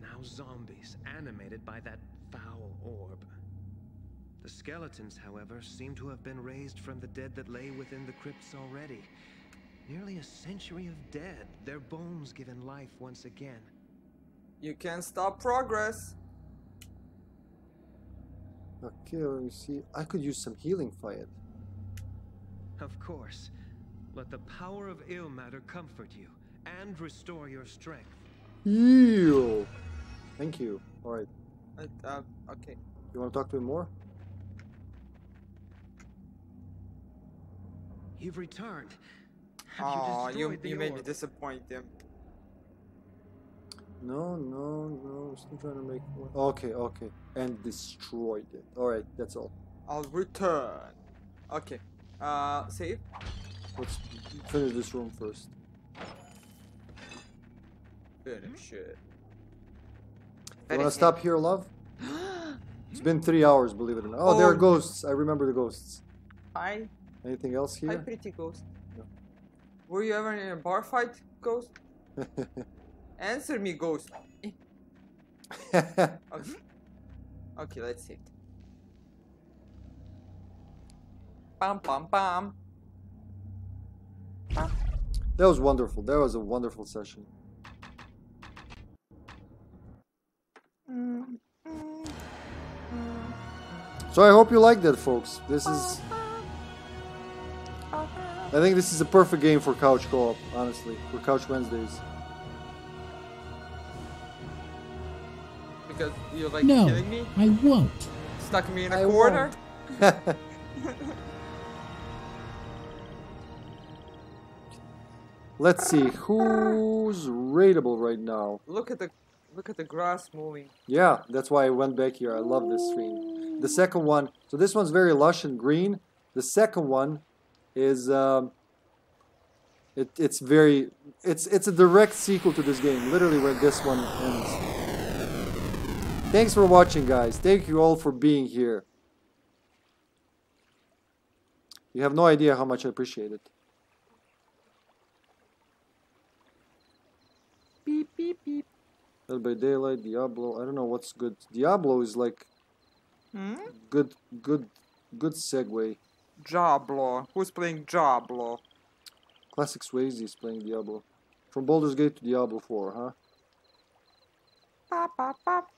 Now zombies, animated by that foul orb. The skeletons, however, seem to have been raised from the dead that lay within the crypts already. Nearly a century of dead, their bones given life once again. You can't stop progress. Okay. Let me see. I could use some healing fire. Of course. Let the power of Ilmater comfort you and restore your strength. Heal. Thank you. All right. Uh, uh, okay. You want to talk to him more? You've returned. Have Aw, you you, you made me disappoint him. No, no, no. Still trying to make. one. Okay. Okay. And destroyed it. All right. That's all. I'll return. Okay. Uh, save. Let's finish this room first. Finish it. You want to stop here, love? *gasps* It's been three hours, believe it or not. Oh, there Oh. are ghosts. I remember the ghosts. Hi. Anything else here? Hi, pretty ghost. No. Were you ever in a bar fight, ghost? *laughs* Answer me, ghost. *laughs* Okay. Okay, let's see. Bam, bam, bam. that was wonderful. That was a wonderful session. Mm, mm, mm. So I hope you liked that, folks. This is. I think this is a perfect game for couch co-op, honestly, for Couch Wednesdays. Because you're like No, killing me? I won't. Stuck me in a I corner? *laughs* Let's see who's rateable right now. Look at the look at the grass moving. Yeah, that's why I went back here. I love this stream. The second one, so this one's very lush and green. The second one is um, It, it's very it's it's a direct sequel to this game, literally where this one ends. Thanks for watching, guys. Thank you all for being here. You have no idea how much I appreciate it. Beep beep beep. Dead by Daylight, Diablo. I don't know what's good. Diablo is like Hmm? good, good, good segue. Jablo. Who's playing Diablo? Classic Swayze is playing Diablo. From Baldur's Gate to Diablo 4, huh? Pop, pop, pop.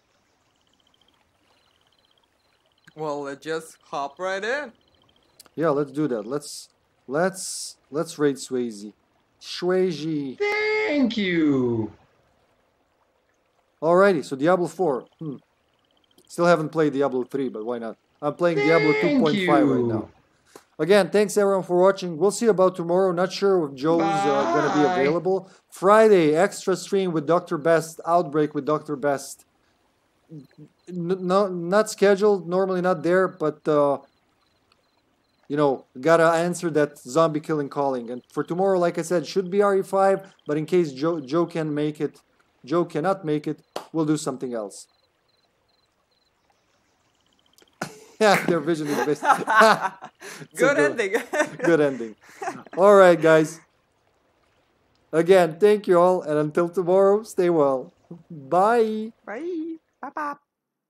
Well, let's just hop right in. Yeah, let's do that. Let's let's let's raid Swayze. Swayze. Thank you. Alrighty, so Diablo 4. Hmm. Still haven't played Diablo 3, but why not? I'm playing Diablo 2.5 right now. Again, thanks everyone for watching. We'll see about tomorrow. Not sure if Joe's uh, going to be available. Friday, extra stream with Dr. Best, Outbreak with Dr. Best. No, not scheduled, normally not there, but uh, you know, gotta answer that zombie killing calling. And for tomorrow, like I said, should be RE5, but in case Joe Joe can make it, Joe cannot make it, we'll do something else. *laughs* yeah, their vision is *laughs* a Good ending. *laughs* good ending. All right, guys. Again, thank you all, and until tomorrow, stay well. Bye. Bye. Bye bye.